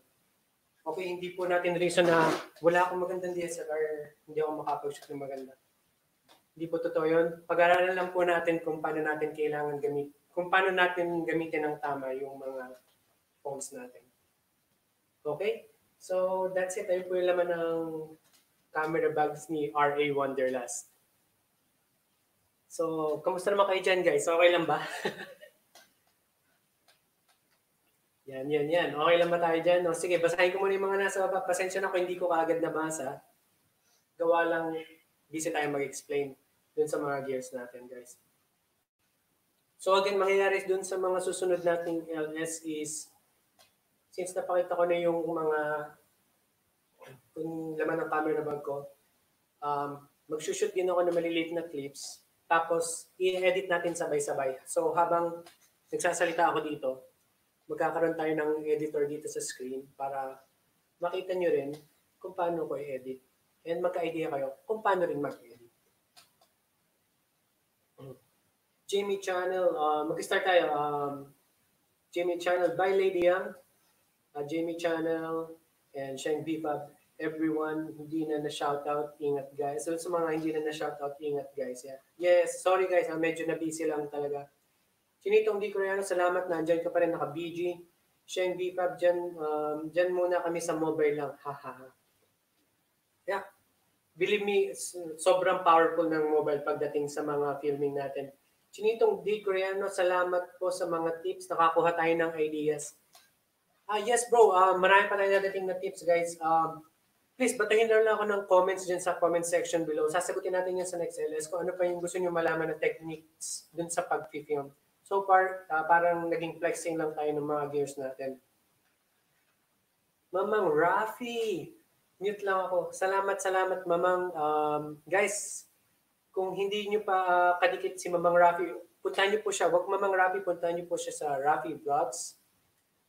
Okay, hindi po natin reason na wala akong magandang DSLR, hindi ako makapag-shoot ng maganda. Hindi po totoo yun. Pag-aralan lang po natin kung paano natin kailangan gamit, kung paano natin gamitin ng tama yung mga phones natin. Okay? So, that's it. Ayun po yung laman ng camera bags ni RA Wonderlust. So, kamusta naman kayo dyan, guys? Okay lang ba? yan, yan, yan. Okay lang ba tayo dyan? O, sige, basahin ko muna yung mga nasa baba. Pasensya na kung hindi ko kaagad nabasa. Gawa lang, busy tayo mag-explain dun sa mga gears natin, guys. So again, mangyayari dun sa mga susunod nating LS is, since napakita ko na yung mga kung laman ng camera bag ko, um, mag-shoot din ako ng maliliit na clips, tapos i-edit natin sabay-sabay. So habang nagsasalita ako dito, magkakaroon tayo ng editor dito sa screen para makita nyo rin kung paano ko i-edit. And magka-idea kayo kung paano rin mag-edit. Jamie Channel, uh, mag-start tayo. Um, Jamie Channel by Lady Young, uh, Jamie Channel, and Sheng Bifab. Everyone, hindi na na-shoutout, ingat guys. So sa mga hindi na na-shoutout, ingat guys. Yeah. Yes, sorry guys, uh, medyo na-busy lang talaga. Chinitong Di Koreano, salamat, nandyan ka pa rin, naka-BG. Sheng Bifab, dyan, um, dyan muna kami sa mobile lang. Haha. yeah. Believe me, sobrang powerful ng mobile pagdating sa mga filming natin Chinitong D. Koreano, salamat po sa mga tips. Nakakuha tayo ng ideas. Ah, yes bro, uh, marami pa tayo nadating na tips guys. Um, please, batayin lang ako ng comments dyan sa comment section below. Sasagutin natin yan sa next LS kung ano pa yung gusto nyo malaman na techniques dun sa pag-film. So far, uh, parang naging flexing lang tayo ng mga gears natin. Mamang Rafi, mute lang ako. Salamat, salamat Mamang. Um, guys, kung hindi nyo pa uh, kadikit si Mamang Rafi, puntahan nyo po siya. Huwag Mamang Rafi, puntahan nyo po siya sa Rafi Vlogs.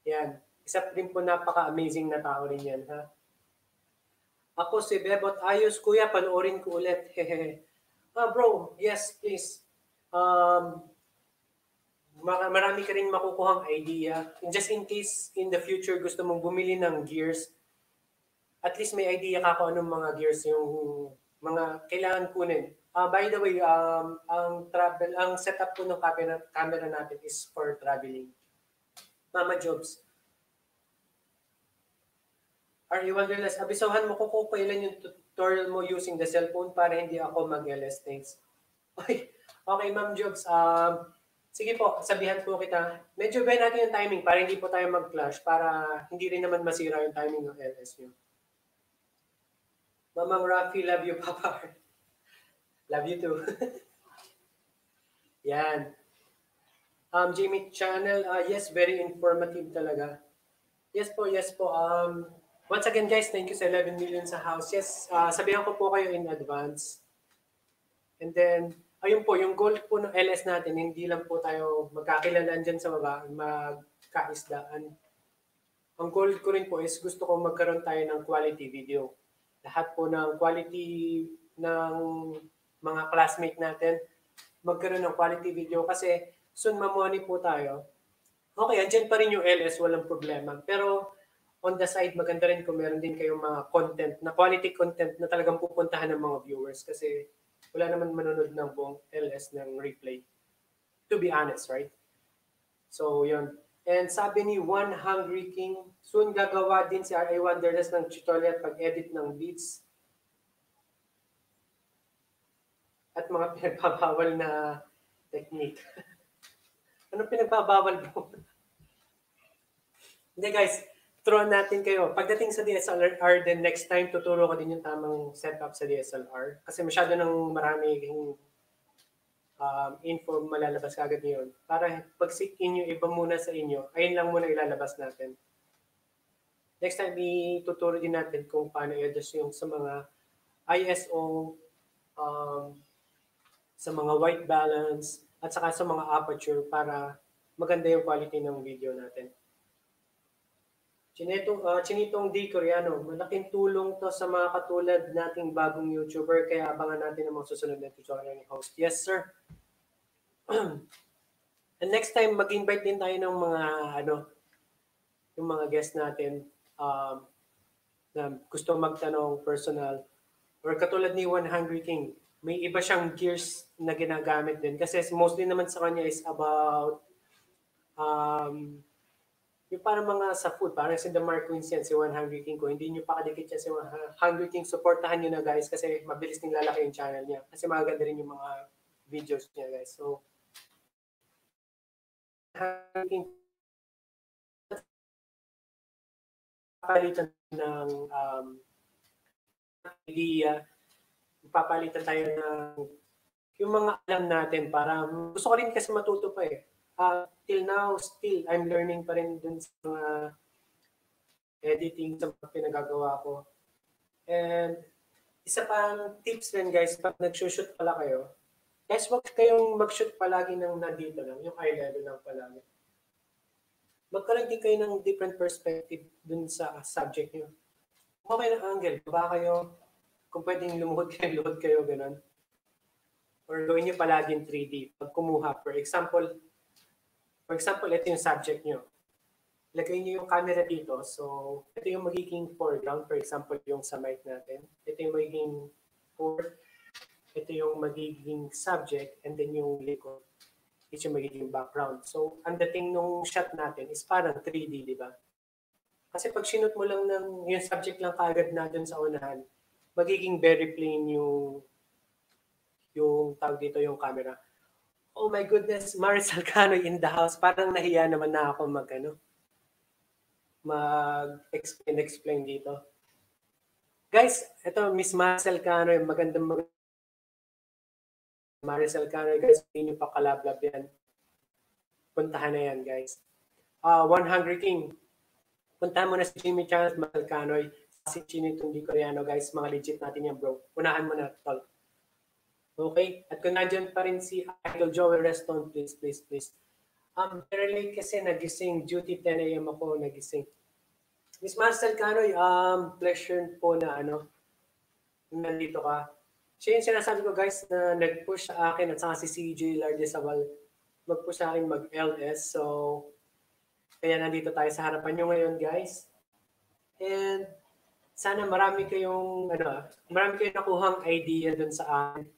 Yan. Isa rin po napaka-amazing na tao rin yan. Ha? Ako si Bebot Ayos, kuya, panoorin ko ulit. ah, bro, yes, please. Um, marami ka rin makukuhang idea. Just in case in the future gusto mong bumili ng gears, at least may idea ka kung anong mga gears yung mga kailangan kunin. Uh, by the way, um, ang travel, ang setup po ng camera, camera natin is for traveling. Mama Jobs. Are you wonderless? Abisahan mo ko kung yung tutorial mo using the cellphone para hindi ako mag-LS. Thanks. Okay, okay Ma'am Jobs. Um, sige po, sabihan po kita. Medyo ba natin yung timing para hindi po tayo mag-clash para hindi rin naman masira yung timing ng LS nyo. Mamang Rafi, love you, Papa. Love you too. Yan. Um, Jamie Channel, uh, yes, very informative talaga. Yes po, yes po. Um, once again guys, thank you sa 11 million sa house. Yes, uh, sabihan ko po kayo in advance. And then, ayun po, yung goal po ng LS natin, hindi lang po tayo magkakilalan dyan sa baba, magkaisdaan. Ang goal ko rin po is gusto ko magkaroon tayo ng quality video. Lahat po ng quality ng mga classmate natin magkaroon ng quality video kasi soon mamoni po tayo. Okay, andyan pa rin yung LS, walang problema. Pero on the side, maganda rin kung meron din kayong mga content, na quality content na talagang pupuntahan ng mga viewers kasi wala naman manonood ng buong LS ng replay. To be honest, right? So, yun. And sabi ni One Hungry King, soon gagawa din si RA Wonderless ng tutorial pag-edit ng beats at mga pinagbabawal na technique. ano pinagbabawal mo? Hindi guys, turuan natin kayo. Pagdating sa DSLR, then next time tuturo ko din yung tamang setup sa DSLR. Kasi masyado nang marami um, info malalabas kagad ngayon. Para pag inyo iba muna sa inyo, ayun lang muna ilalabas natin. Next time, ituturo din natin kung paano i-adjust yung sa mga ISO um, sa mga white balance, at saka sa mga aperture para maganda yung quality ng video natin. Chinitong, uh, Chinitong D. Coreano, malaking tulong to sa mga katulad nating bagong YouTuber kaya abangan natin ang mga susunod na tutorial ni host. Yes, sir. And next time, mag-invite din tayo ng mga, ano, yung mga guest natin um, na gusto magtanong personal or katulad ni 100 King, may iba siyang gears na ginagamit din kasi mostly naman sa kanya is about um, yung parang mga sa food, parang si The Mark Queens yan, si 100 King ko, hindi nyo pakadikit yan si 100 King, supportahan nyo na guys kasi mabilis ning lalaki yung channel niya. Kasi magaganda rin yung mga videos niya guys. So, 100 King, papalitan ng um, idea, papalitan tayo ng yung mga alam natin para gusto ko rin kasi matuto pa eh uh, till now, still, I'm learning pa rin dun sa mga editing sa mga pinagagawa ko. And isa pang tips rin guys, pag nag-shoot pala kayo, guys, wag kayong mag-shoot palagi ng nandito lang, yung eye level lang palagi. Magkaroon din kayo ng different perspective dun sa subject nyo. Okay ng angle, ba kayo, kung pwedeng lumuhod kayo, luhod kayo, ganun. Or gawin nyo palagi in 3D. Pag kumuha, for example, For example, ito yung subject nyo. Lagay nyo yung camera dito. So, ito yung magiging foreground. For example, yung sa mic natin. Ito yung magiging fourth. Ito yung magiging subject. And then yung likod. Ito yung magiging background. So, ang dating nung shot natin is parang 3D, di ba? Kasi pag sinut mo lang ng yung subject lang kagad natin sa unahan, magiging very plain yung yung tawag dito yung camera oh my goodness, Marisol Cano in the house. Parang nahiya naman na ako mag, ano, mag-explain, explain dito. Guys, ito, Miss Maricel Cano, magandang mag Maricel Cano, guys, hindi nyo pa kalablab yan. Puntahan na yan, guys. Uh, 100 King. Puntahan mo na si Jimmy Charles Maricel Cano, si Chinitong Di Coreano, guys. Mga legit natin yan, bro. Unahan mo na, tol. Okay? At kung nandiyan pa rin si Idol Joel Reston, please, please, please. Um, very late kasi nagising. Duty 10 a.m. ako nagising. Miss Marcel Canoy, um, pleasure po na ano, nandito ka. Siya yung sinasabi ko guys na nag-push sa akin at saka si CJ Lardesabal mag-push sa akin mag-LS. So, kaya nandito tayo sa harapan nyo ngayon guys. And sana marami kayong, ano, marami kayong nakuhang idea dun sa akin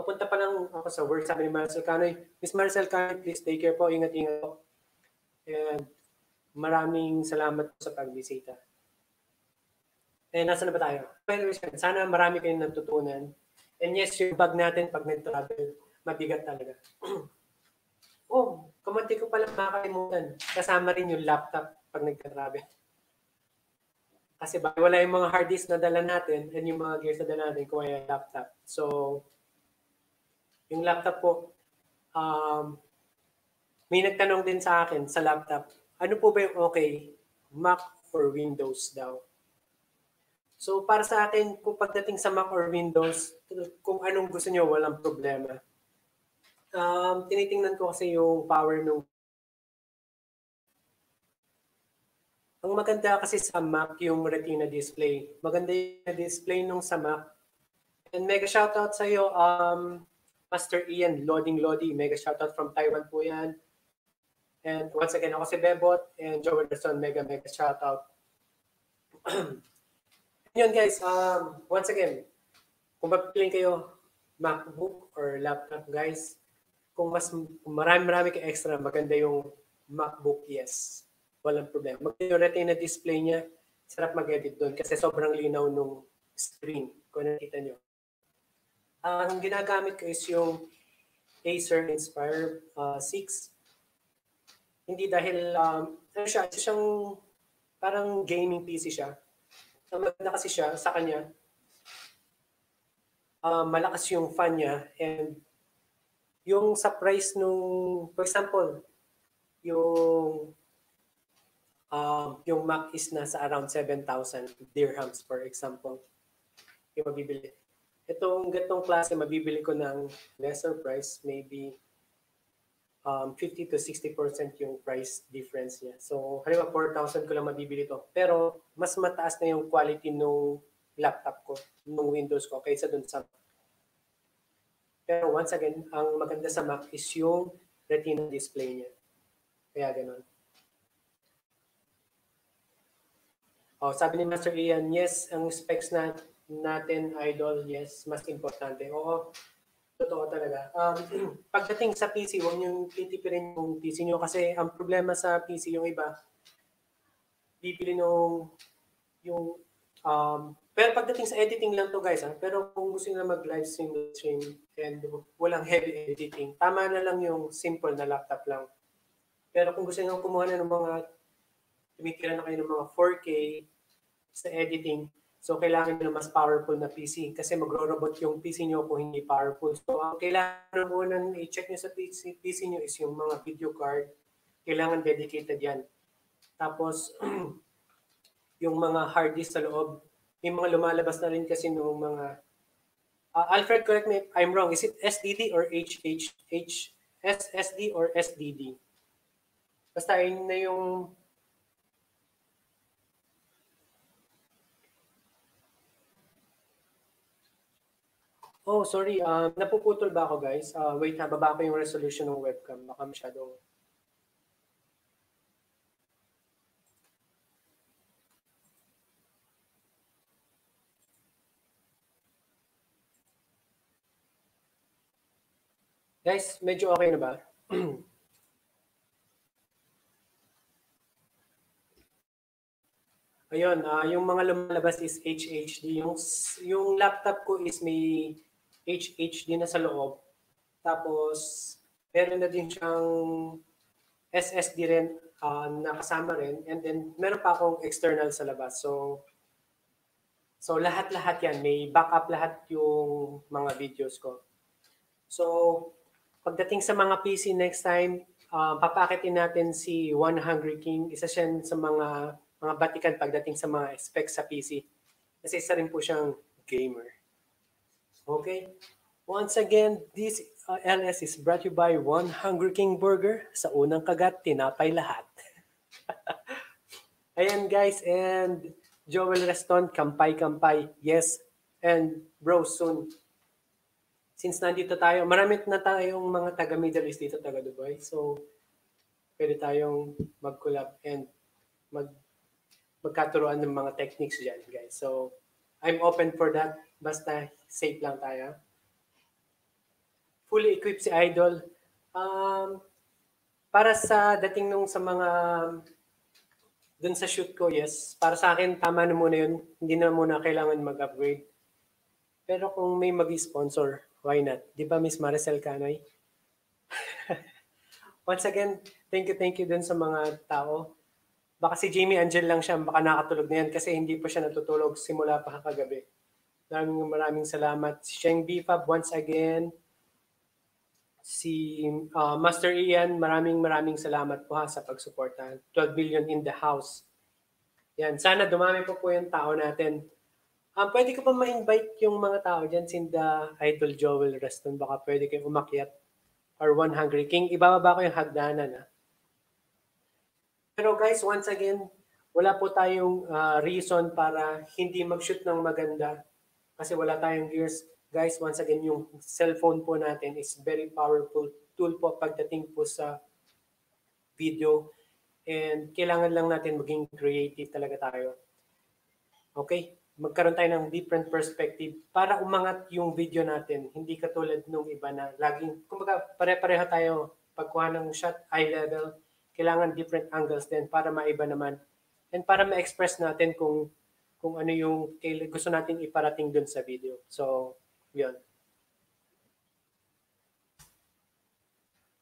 Papunta pa lang ako sa work, sabi ni Marcel Canoy, Miss Marcel Canoy, please take care po, ingat-ingat po. And maraming salamat po sa pagbisita. Eh, nasa na ba tayo? Sana marami kayong natutunan. And yes, yung bag natin pag nag-travel, mabigat talaga. oh, kamanti ko pala makakalimutan. Kasama rin yung laptop pag nag-travel. Kasi ba, wala yung mga hard disk na dala natin and yung mga gears na dala natin kung yung laptop. So, yung laptop po, um, may nagtanong din sa akin sa laptop, ano po ba yung okay, Mac or Windows daw? So para sa akin, kung pagdating sa Mac or Windows, kung anong gusto nyo, walang problema. Um, tinitingnan ko kasi yung power ng Ang maganda kasi sa Mac yung Retina display. Maganda yung display nung sa Mac. And mega shoutout sa iyo um Master Ian, Loading Lodi, mega shoutout from Taiwan po yan. And once again, ako si Bebot and Joe Anderson, mega mega shoutout. Yun guys, um, once again, kung mapipiliin kayo MacBook or laptop guys, kung mas kung marami marami ka extra, maganda yung MacBook, yes. Walang problema. Maganda yung retina display niya, sarap mag-edit doon kasi sobrang linaw nung screen kung nakita nyo ang ginagamit ko is yung Acer Inspire uh, 6. Hindi dahil, um, ano siya, isa siyang parang gaming PC siya. Ang maganda kasi siya sa kanya, uh, malakas yung fan niya and yung sa price nung, for example, yung um, yung Mac is nasa around 7,000 dirhams, for example, yung mabibili. Itong gatong klase, mabibili ko ng lesser price, maybe um, 50 to 60% yung price difference niya. So, halimbawa 4,000 ko lang mabibili to. Pero, mas mataas na yung quality ng laptop ko, ng Windows ko, kaysa dun sa Pero once again, ang maganda sa Mac is yung retina display niya. Kaya ganun. Oh, sabi ni Master Ian, yes, ang specs na natin, idol, yes, mas importante. Oo, totoo talaga. Um, pagdating sa PC, huwag niyong titipirin yung PC niyo kasi ang problema sa PC yung iba, bibili nung yung um, pero pagdating sa editing lang to guys, ha? pero kung gusto nila mag-live stream, stream and walang heavy editing, tama na lang yung simple na laptop lang. Pero kung gusto nyo kumuha na ng mga tumitira na kayo ng mga 4K sa editing, so kailangan na mas powerful na PC kasi magro-robot yung PC nyo kung hindi powerful. So ang kailangan mo nang i-check nyo sa PC, PC nyo is yung mga video card. Kailangan dedicated yan. Tapos, yung mga hard disk sa loob, may mga lumalabas na rin kasi noong mga uh, Alfred, correct me if I'm wrong. Is it SDD or HHH? SSD or SDD? Basta yun na yung Oh, sorry. Um, napuputol ba ako, guys? Uh, wait, ha, baba ko yung resolution ng webcam. Baka masyadong... Guys, medyo okay na ba? Ayun, uh, yung mga lumalabas is HHD. Yung, yung laptop ko is may HHD na sa loob. Tapos, meron na din siyang SSD rin uh, nakasama rin. And then, meron pa akong external sa labas. So, so lahat-lahat yan. May backup lahat yung mga videos ko. So, pagdating sa mga PC next time, uh, papakitin natin si One Hungry King. Isa siya sa mga mga batikan pagdating sa mga specs sa PC. Kasi isa rin po siyang gamer. Okay? Once again, this uh, LS is brought you by One Hungry King Burger. Sa unang kagat, tinapay lahat. Ayan guys, and Joel Reston, kampay-kampay. Yes, and bro, soon. Since nandito tayo, marami na tayong mga taga Middle East dito, taga Dubai. So, pwede tayong mag-collab and mag magkaturuan ng mga techniques dyan, guys. So, I'm open for that. Basta safe lang tayo. Fully equipped si Idol. Um, para sa dating nung sa mga dun sa shoot ko, yes. Para sa akin, tama na muna yun. Hindi na muna kailangan mag-upgrade. Pero kung may mag-sponsor, why not? Di ba, Miss Maricel Canoy? Once again, thank you, thank you dun sa mga tao Baka si Jamie Angel lang siya, baka nakatulog na yan kasi hindi pa siya natutulog simula pa kagabi. Maraming maraming salamat. Si Sheng Bifab once again. Si uh, Master Ian, maraming maraming salamat po ha sa pagsuporta. 12 billion in the house. Yan, sana dumami po po yung tao natin. Um, pwede ko pa ma-invite yung mga tao dyan, sinda Idol Joel Reston. Baka pwede kayo umakyat or 100 King. Ibababa ko yung hagdanan. Ha? Pero guys, once again, wala po tayong uh, reason para hindi mag-shoot ng maganda kasi wala tayong gears. Guys, once again, yung cellphone po natin is very powerful tool po pagdating po sa video and kailangan lang natin maging creative talaga tayo. Okay? Magkaroon tayo ng different perspective para umangat yung video natin. Hindi katulad nung iba na laging, kumbaga pare-pareho tayo pagkuha ng shot, eye level, kailangan different angles din para maiba naman. And para ma-express natin kung kung ano yung gusto nating iparating dun sa video. So, yun.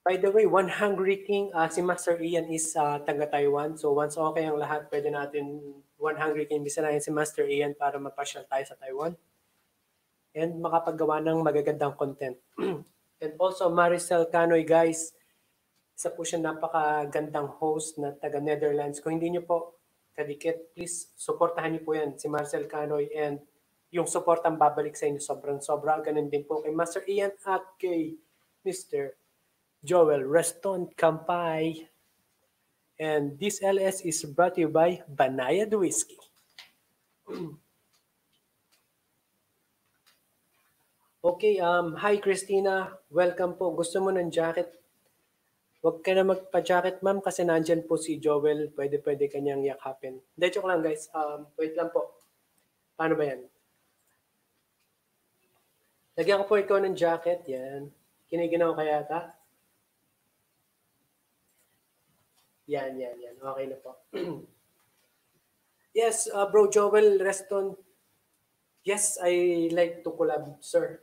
By the way, One Hungry King, uh, si Master Ian is uh, taga Taiwan. So once okay ang lahat, pwede natin One Hungry King bisanahin si Master Ian para mapasyal tayo sa Taiwan. And makapaggawa ng magagandang content. And also Maricel Canoy guys, isa po siya napakagandang host na taga Netherlands. Kung hindi niyo po kadikit, please supportahan niyo po yan, si Marcel Canoy and yung support ang babalik sa inyo sobrang sobra. Ganun din po kay Master Ian at kay Mr. Joel Reston Kampay. And this LS is brought to you by Banayad Whiskey. Okay, um, hi Christina. Welcome po. Gusto mo ng jacket? Huwag ka na magpa-jacket, ma'am, kasi nandyan po si Joel. Pwede, pwede kanyang yakapin. Hindi, joke lang, guys. Um, wait lang po. Paano ba yan? Lagyan ko po ikaw ng jacket. Yan. Kiniginaw ka yata? Yan, yan, yan. Okay na po. yes, uh, bro Joel Reston. Yes, I like to collab, sir.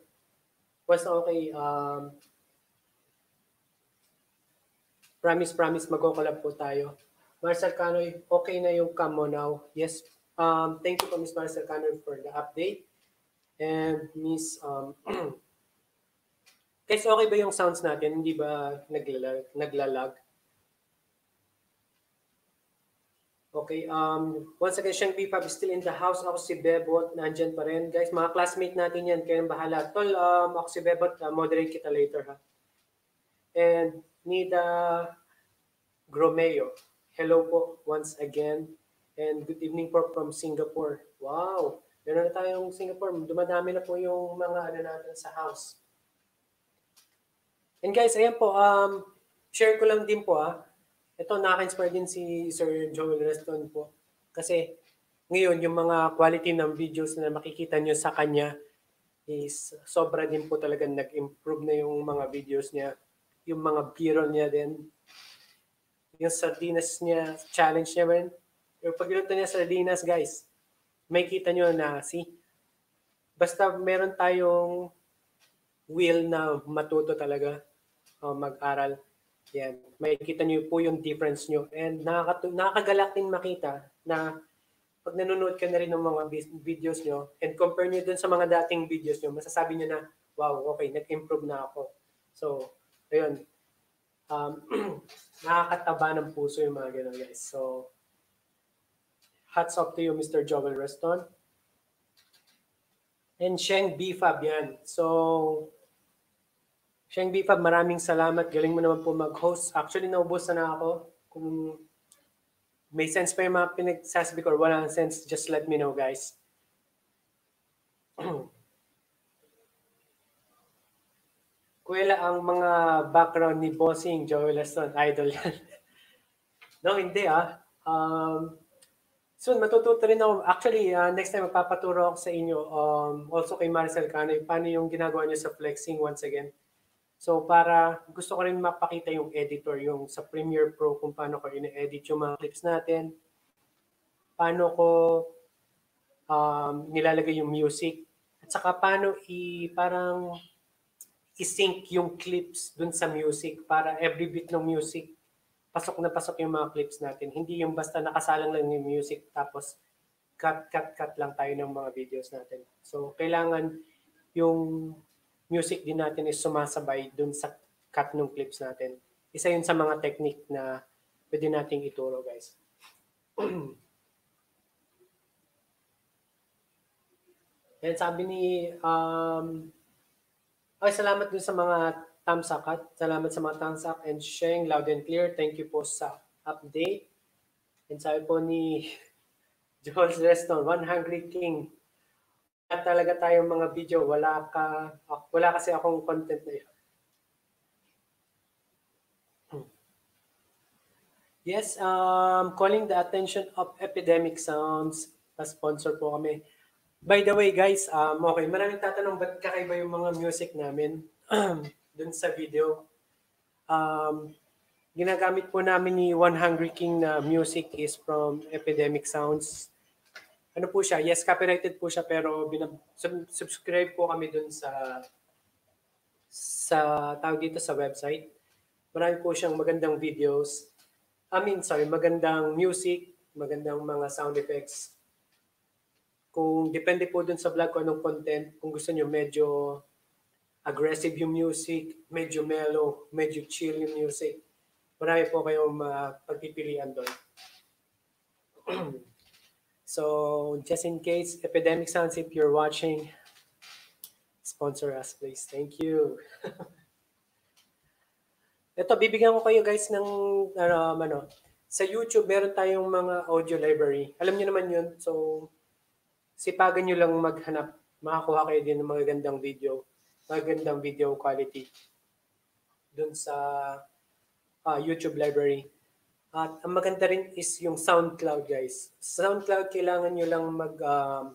Basta okay. Um, promise, promise, magko-collab po tayo. Marcel Canoy, okay na yung mo now. Yes. Um, thank you po, Miss Marcel Canoy, for the update. And Miss, um, guys, okay ba yung sounds natin? Hindi ba naglalag? naglalag? Okay, um, once again, Shang Bifab is still in the house. Ako si Bebot, nandyan pa rin. Guys, mga classmate natin yan, kayong bahala. Tol, um, ako si Bebot, uh, moderate kita later ha. And Nida Gromeo, hello po once again. And good evening po from Singapore. Wow, meron na tayong Singapore. Dumadami na po yung mga ano natin sa house. And guys, ayan po, um, share ko lang din po ah ito nakaka-inspire din si Sir Joel Reston po. Kasi ngayon yung mga quality ng videos na makikita nyo sa kanya is sobra din po talaga nag-improve na yung mga videos niya. Yung mga biro niya din. Yung sardinas niya, challenge niya rin. Yung pagluto niya sardinas, guys, may kita nyo na, see, basta meron tayong will na matuto talaga o mag-aral yan. Makikita niyo po yung difference niyo. And nakakatu- nakakagalak din makita na pag nanonood ka na rin ng mga videos niyo and compare niyo dun sa mga dating videos niyo, masasabi niyo na, wow, okay, nag-improve na ako. So, ayun. Um, nakakataba ng puso yung mga ganun, guys. So, hats off to you, Mr. Joel Reston. And Sheng Bifab yan. So, Sheng Bifab, maraming salamat. Galing mo naman po mag-host. Actually, naubos na, ako. Kung may sense pa yung mga pinagsasabi ko or walang sense, just let me know, guys. Kuwela ang mga background ni Bossing, Joey Leston, idol yan. no, hindi ah. Um, soon, matututo rin ako. Actually, uh, next time magpapaturo ako sa inyo, um, also kay Marcel Canoy, paano yung ginagawa niyo sa flexing once again. So para gusto ko rin mapakita yung editor, yung sa Premiere Pro kung paano ko ine-edit yung mga clips natin. Paano ko um, nilalagay yung music. At saka paano i parang i-sync yung clips dun sa music para every bit ng music pasok na pasok yung mga clips natin. Hindi yung basta nakasalang lang yung music tapos cut, cut, cut lang tayo ng mga videos natin. So, kailangan yung music din natin is sumasabay dun sa cut ng clips natin. Isa yun sa mga technique na pwede nating ituro, guys. And sabi ni, um, ay, salamat dun sa mga thumbs up. At salamat sa mga thumbs up and sharing loud and clear. Thank you po sa update. And sabi po ni Joel Reston, One Hungry King at talaga tayong mga video, wala ka, wala kasi akong content na yun. Hmm. Yes, um, calling the attention of Epidemic Sounds. Pa-sponsor po kami. By the way, guys, um, okay, maraming tatanong ba't kakaiba yung mga music namin dun sa video. Um, ginagamit po namin ni One Hungry King na music is from Epidemic Sounds ano po siya, yes, copyrighted po siya pero binab- subscribe po kami dun sa sa tawag dito sa website. Marami po siyang magandang videos. I mean, sorry, magandang music, magandang mga sound effects. Kung depende po dun sa vlog ko anong content, kung gusto niyo medyo aggressive yung music, medyo mellow, medyo chill yung music, marami po kayong uh, pagpipilian doon. So just in case, Epidemic Sounds, if you're watching, sponsor us, please. Thank you. Ito, bibigyan ko kayo guys ng ano, ano, sa YouTube meron tayong mga audio library. Alam niyo naman yun. So, sipagan nyo lang maghanap. Makakuha kayo din ng magagandang video. Magagandang video quality. Dun sa uh, YouTube library. At ang maganda rin is yung SoundCloud guys. SoundCloud kailangan nyo lang mag um,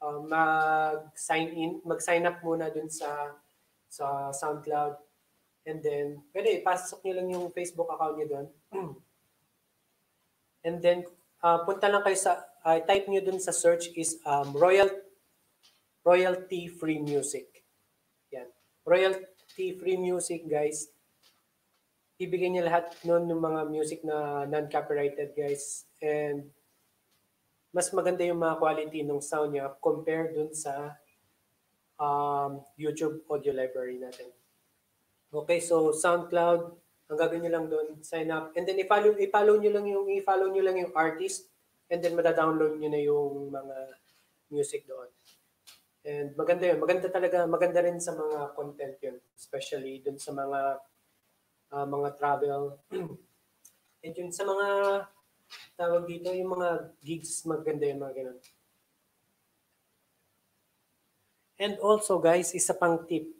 uh, mag-sign in, mag-sign up muna dun sa sa SoundCloud. And then, pwede, ipasok nyo lang yung Facebook account nyo doon. And then, uh, punta lang kayo sa, uh, type nyo dun sa search is um, Royal, Royalty Free Music. Yan. Royalty Free Music, guys. Ibigay niya lahat nun ng mga music na non-copyrighted, guys. And mas maganda yung mga quality ng sound niya compared dun sa um, YouTube audio library natin. Okay, so SoundCloud, ang gagawin nyo lang doon, sign up. And then i-follow, i-follow nyo lang yung, i-follow nyo lang yung artist and then mada-download nyo na yung mga music doon. And maganda yun. Maganda talaga, maganda rin sa mga content yun. Especially dun sa mga uh, mga travel. and yun sa mga tawag dito, yung mga gigs, maganda yung mga ganun. And also guys, isa pang tip.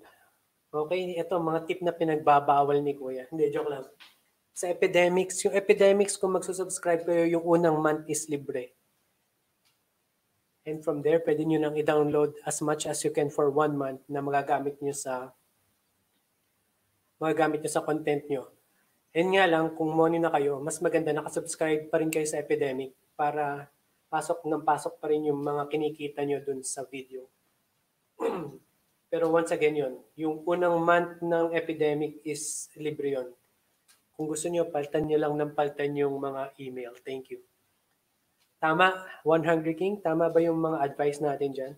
Okay, ito mga tip na pinagbabawal ni Kuya. Hindi, joke lang. Sa epidemics, yung epidemics, kung magsusubscribe kayo, yung unang month is libre. And from there, pwede nyo nang i-download as much as you can for one month na magagamit nyo sa magagamit nyo sa content nyo. And nga lang, kung money na kayo, mas maganda nakasubscribe pa rin kayo sa epidemic para pasok ng pasok pa rin yung mga kinikita nyo dun sa video. Pero once again yun, yung unang month ng epidemic is libre yun. Kung gusto niyo, paltan niyo lang ng paltan yung mga email. Thank you. Tama, 100 King, tama ba yung mga advice natin dyan?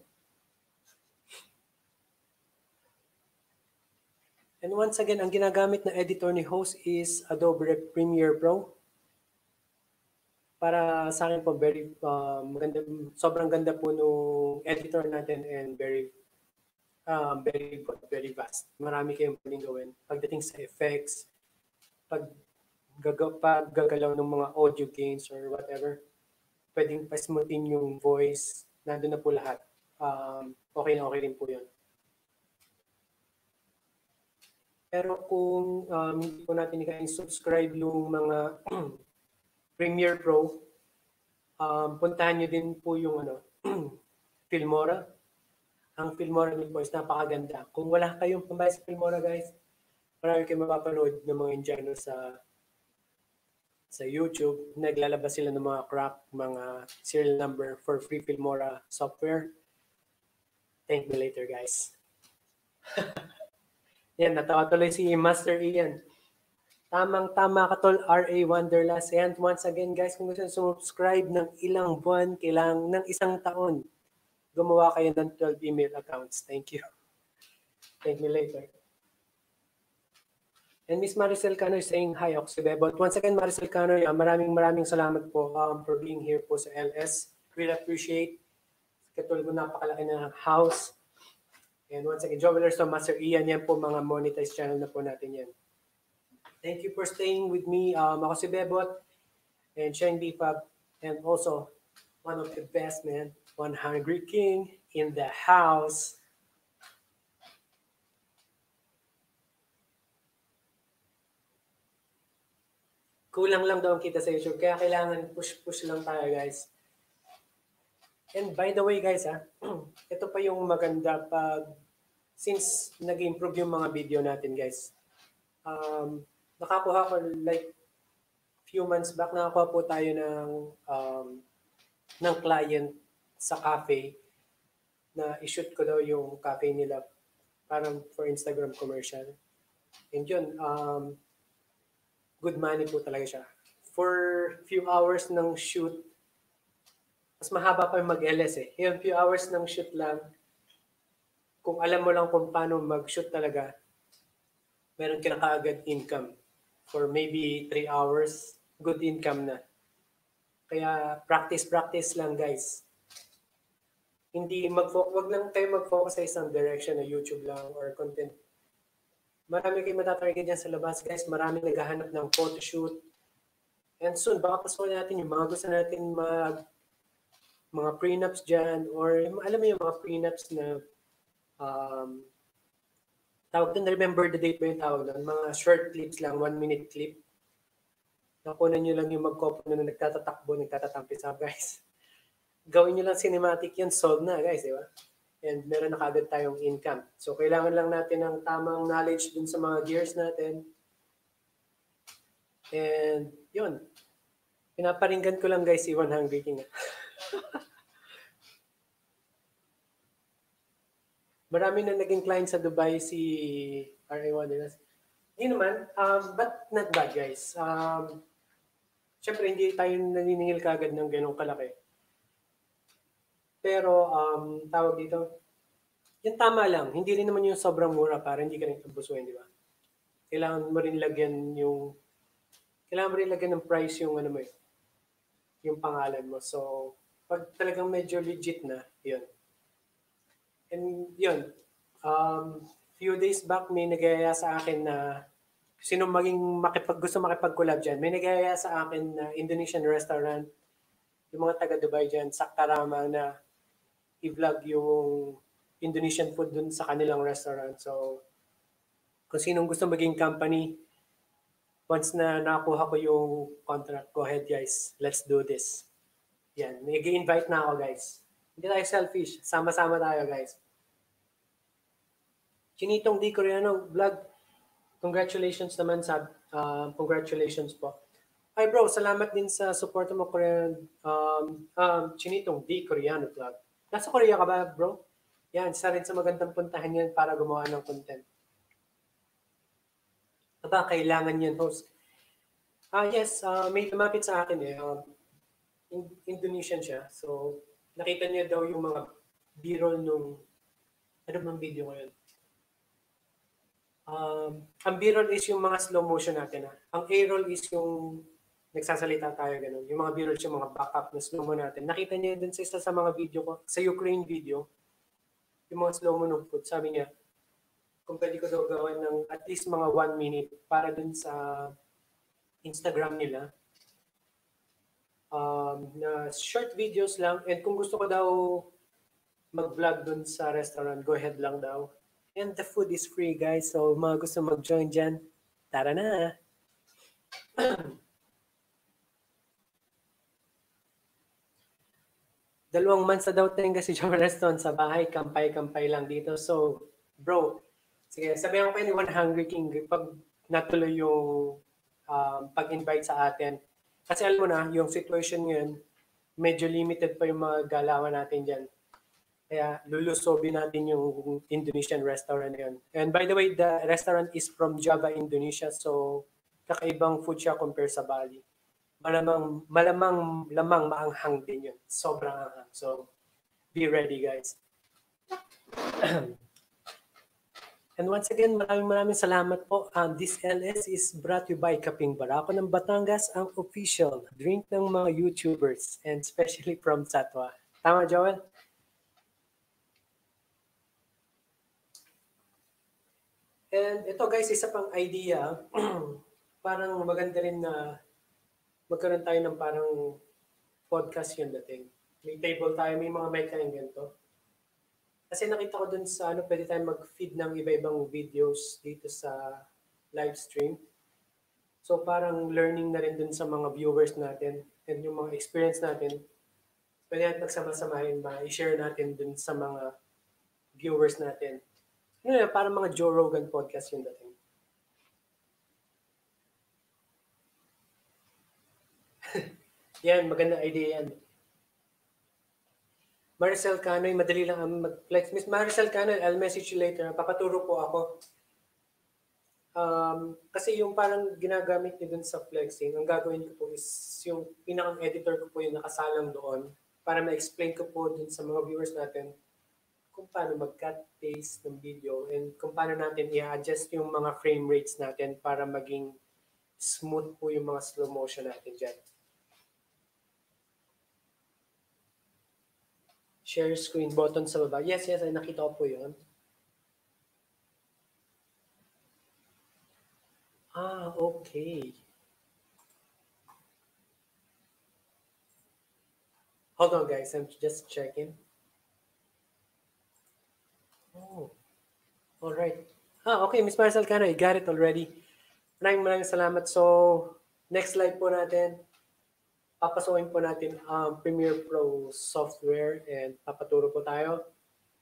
And once again, ang ginagamit na editor ni host is Adobe Premiere Pro. Para sa akin po, very uh, maganda, sobrang ganda po nung editor natin and very um, very good, very vast. Marami kayong pwedeng gawin. Pagdating sa effects, pag pag gagalaw ng mga audio gains or whatever, pwedeng pasmutin yung voice, nandun na po lahat. Um, okay na okay rin po yun. Pero kung um, hindi po natin kayang subscribe yung mga Premiere Pro, um, puntahan nyo din po yung ano, Filmora ang Filmora ni Boys, napakaganda. Kung wala kayong pambayad sa Filmora, guys, marami kayong mapapanood ng mga Indiano sa sa YouTube. Naglalabas sila ng mga crack, mga serial number for free Filmora software. Thank me later, guys. Yan, natawa tuloy si Master Ian. Tamang-tama ka tol, RA Wanderlust. And once again, guys, kung gusto subscribe ng ilang buwan, kailang ng isang taon, gumawa kayo ng 12 email accounts. Thank you. Thank me later. And Miss Maricel Cano is saying hi, Oxybebot. Once again, Maricel Cano, yeah, maraming maraming salamat po um, for being here po sa LS. Really appreciate. Katulad mo napakalaki ng house. And once again, Joe Willerson, Master Ian, yan po mga monetized channel na po natin yan. Thank you for staying with me. Um, ako si Bebot and Shane Bipab and also one of the best, man, one hungry king in the house. Kulang lang daw ang kita sa YouTube, kaya kailangan push-push lang tayo, guys. And by the way, guys, ah, ito pa yung maganda pag since nag-improve yung mga video natin, guys. Um, nakakuha ko like few months back, nakakuha po tayo ng um, ng client sa cafe na i-shoot ko daw yung cafe nila parang for Instagram commercial. And yun, um, good money po talaga siya. For few hours ng shoot, mas mahaba pa yung mag-LS eh. Yung few hours ng shoot lang, kung alam mo lang kung paano mag-shoot talaga, meron ka na kaagad income. For maybe 3 hours, good income na. Kaya practice, practice lang guys hindi mag wag lang tayo mag-focus sa isang direction na YouTube lang or content Marami kayo matatarget dyan sa labas, guys. Marami naghahanap ng photoshoot. And soon, baka pasukin natin yung mga gusto natin mag mga prenups dyan or alam mo yung mga prenups na um, tawag doon, remember the date ba yung tawag doon? Mga short clips lang, one minute clip. Nakunan nyo lang yung magkopo na nagtatatakbo, nagtatatampis up, guys. Gawin nyo lang cinematic yan, solve na, guys, di ba? And meron na kagad tayong income. So, kailangan lang natin ng tamang knowledge dun sa mga gears natin. And, yun. Pinaparinggan ko lang, guys, si One Hungry King. Marami na naging client sa Dubai si RA1 nila. Hindi naman, um, but not bad guys. Um, Siyempre, hindi tayo naniningil kagad ng ganong kalaki. Pero, um, tawag dito, yung tama lang. Hindi rin naman yung sobrang mura para hindi ka rin abusuin, di ba? Kailangan mo rin lagyan yung, kailangan mo rin lagyan ng price yung ano mo eh, yung pangalan mo. So, pag talagang medyo legit na, yun. And yun, um, few days back may nagaya sa akin na sino maging makipag, gusto makipag-collab dyan, may nagaya sa akin na Indonesian restaurant, yung mga taga Dubai dyan, sa Karama na i-vlog yung Indonesian food dun sa kanilang restaurant. So, kung sinong gusto maging company, once na nakuha ko yung contract, go ahead guys, let's do this. Yan, nag-invite na ako guys. Hindi tayo selfish, sama-sama tayo guys. Chinitong Di Koreano vlog, Congratulations naman sa uh, congratulations po. Hi bro, salamat din sa support mo Korean um, um, Chinitong di Koreano vlog. Nasa Korea ka ba bro? Yan, isa rin sa magandang puntahan yan para gumawa ng content. Aba, kailangan yan host. Ah yes, uh, may lumapit sa akin eh. Um, Indonesian siya. So, nakita niya daw yung mga b-roll nung ano bang video ngayon? Um, ang B-roll is yung mga slow motion natin. Ha? Ang A-roll is yung nagsasalita tayo ganun. Yung mga B-roll yung mga backup na slow mo natin. Nakita niya dun sa isa sa mga video ko, sa Ukraine video, yung mga slow mo ng food. Sabi niya, kung pwede ko daw gawin ng at least mga one minute para dun sa Instagram nila. Um, na short videos lang. And kung gusto ko daw mag-vlog dun sa restaurant, go ahead lang daw. And the food is free, guys. So, mga gusto mag-join dyan, tara na. Dalawang months na daw tayo kasi John Reston sa bahay, kampay-kampay lang dito. So, bro, sige, sabihan ko kayo ni One Hungry King, pag natuloy yung um, pag-invite sa atin. Kasi alam mo na, yung situation ngayon, medyo limited pa yung mga galawan natin dyan. Kaya lulusobin natin yung Indonesian restaurant yun. And by the way, the restaurant is from Java, Indonesia. So, kakaibang food siya compare sa Bali. Malamang, malamang, lamang maanghang din yun. Sobrang anghang. So, be ready guys. And once again, maraming maraming salamat po. Um, this LS is brought to you by Kaping Barako ng Batangas, ang official drink ng mga YouTubers and especially from Satwa. Tama, Joel? And ito guys, isa pang idea, parang maganda rin na magkaroon tayo ng parang podcast yung dating. May table tayo, may mga mic tayong ganito. Kasi nakita ko dun sa ano, pwede tayo mag-feed ng iba-ibang videos dito sa live stream. So parang learning na rin dun sa mga viewers natin and yung mga experience natin. Pwede natin magsama-samahin, ma-share natin dun sa mga viewers natin ano yan, parang mga Joe Rogan podcast yung dating. Yan, magandang idea yan. Maricel Canoy, madali lang ang mag-flex. Miss Maricel Canoy, I'll message you later. Papaturo po ako. Um, kasi yung parang ginagamit niyo dun sa flexing, ang gagawin ko po is yung pinakang editor ko po yung nakasalang doon para ma-explain ko po dun sa mga viewers natin kung paano mag-cut paste ng video and kung paano natin i-adjust yung mga frame rates natin para maging smooth po yung mga slow motion natin dyan. Share screen button sa baba. Yes, yes, ay nakita ko po yun. Okay. Hold on, guys. I'm just checking. Oh, all right. Ah, okay, Miss Marcel Cano, I got it already. Maraming maraming salamat. So, next slide po natin. Papasukin po natin ang Premiere Pro software and papaturo po tayo.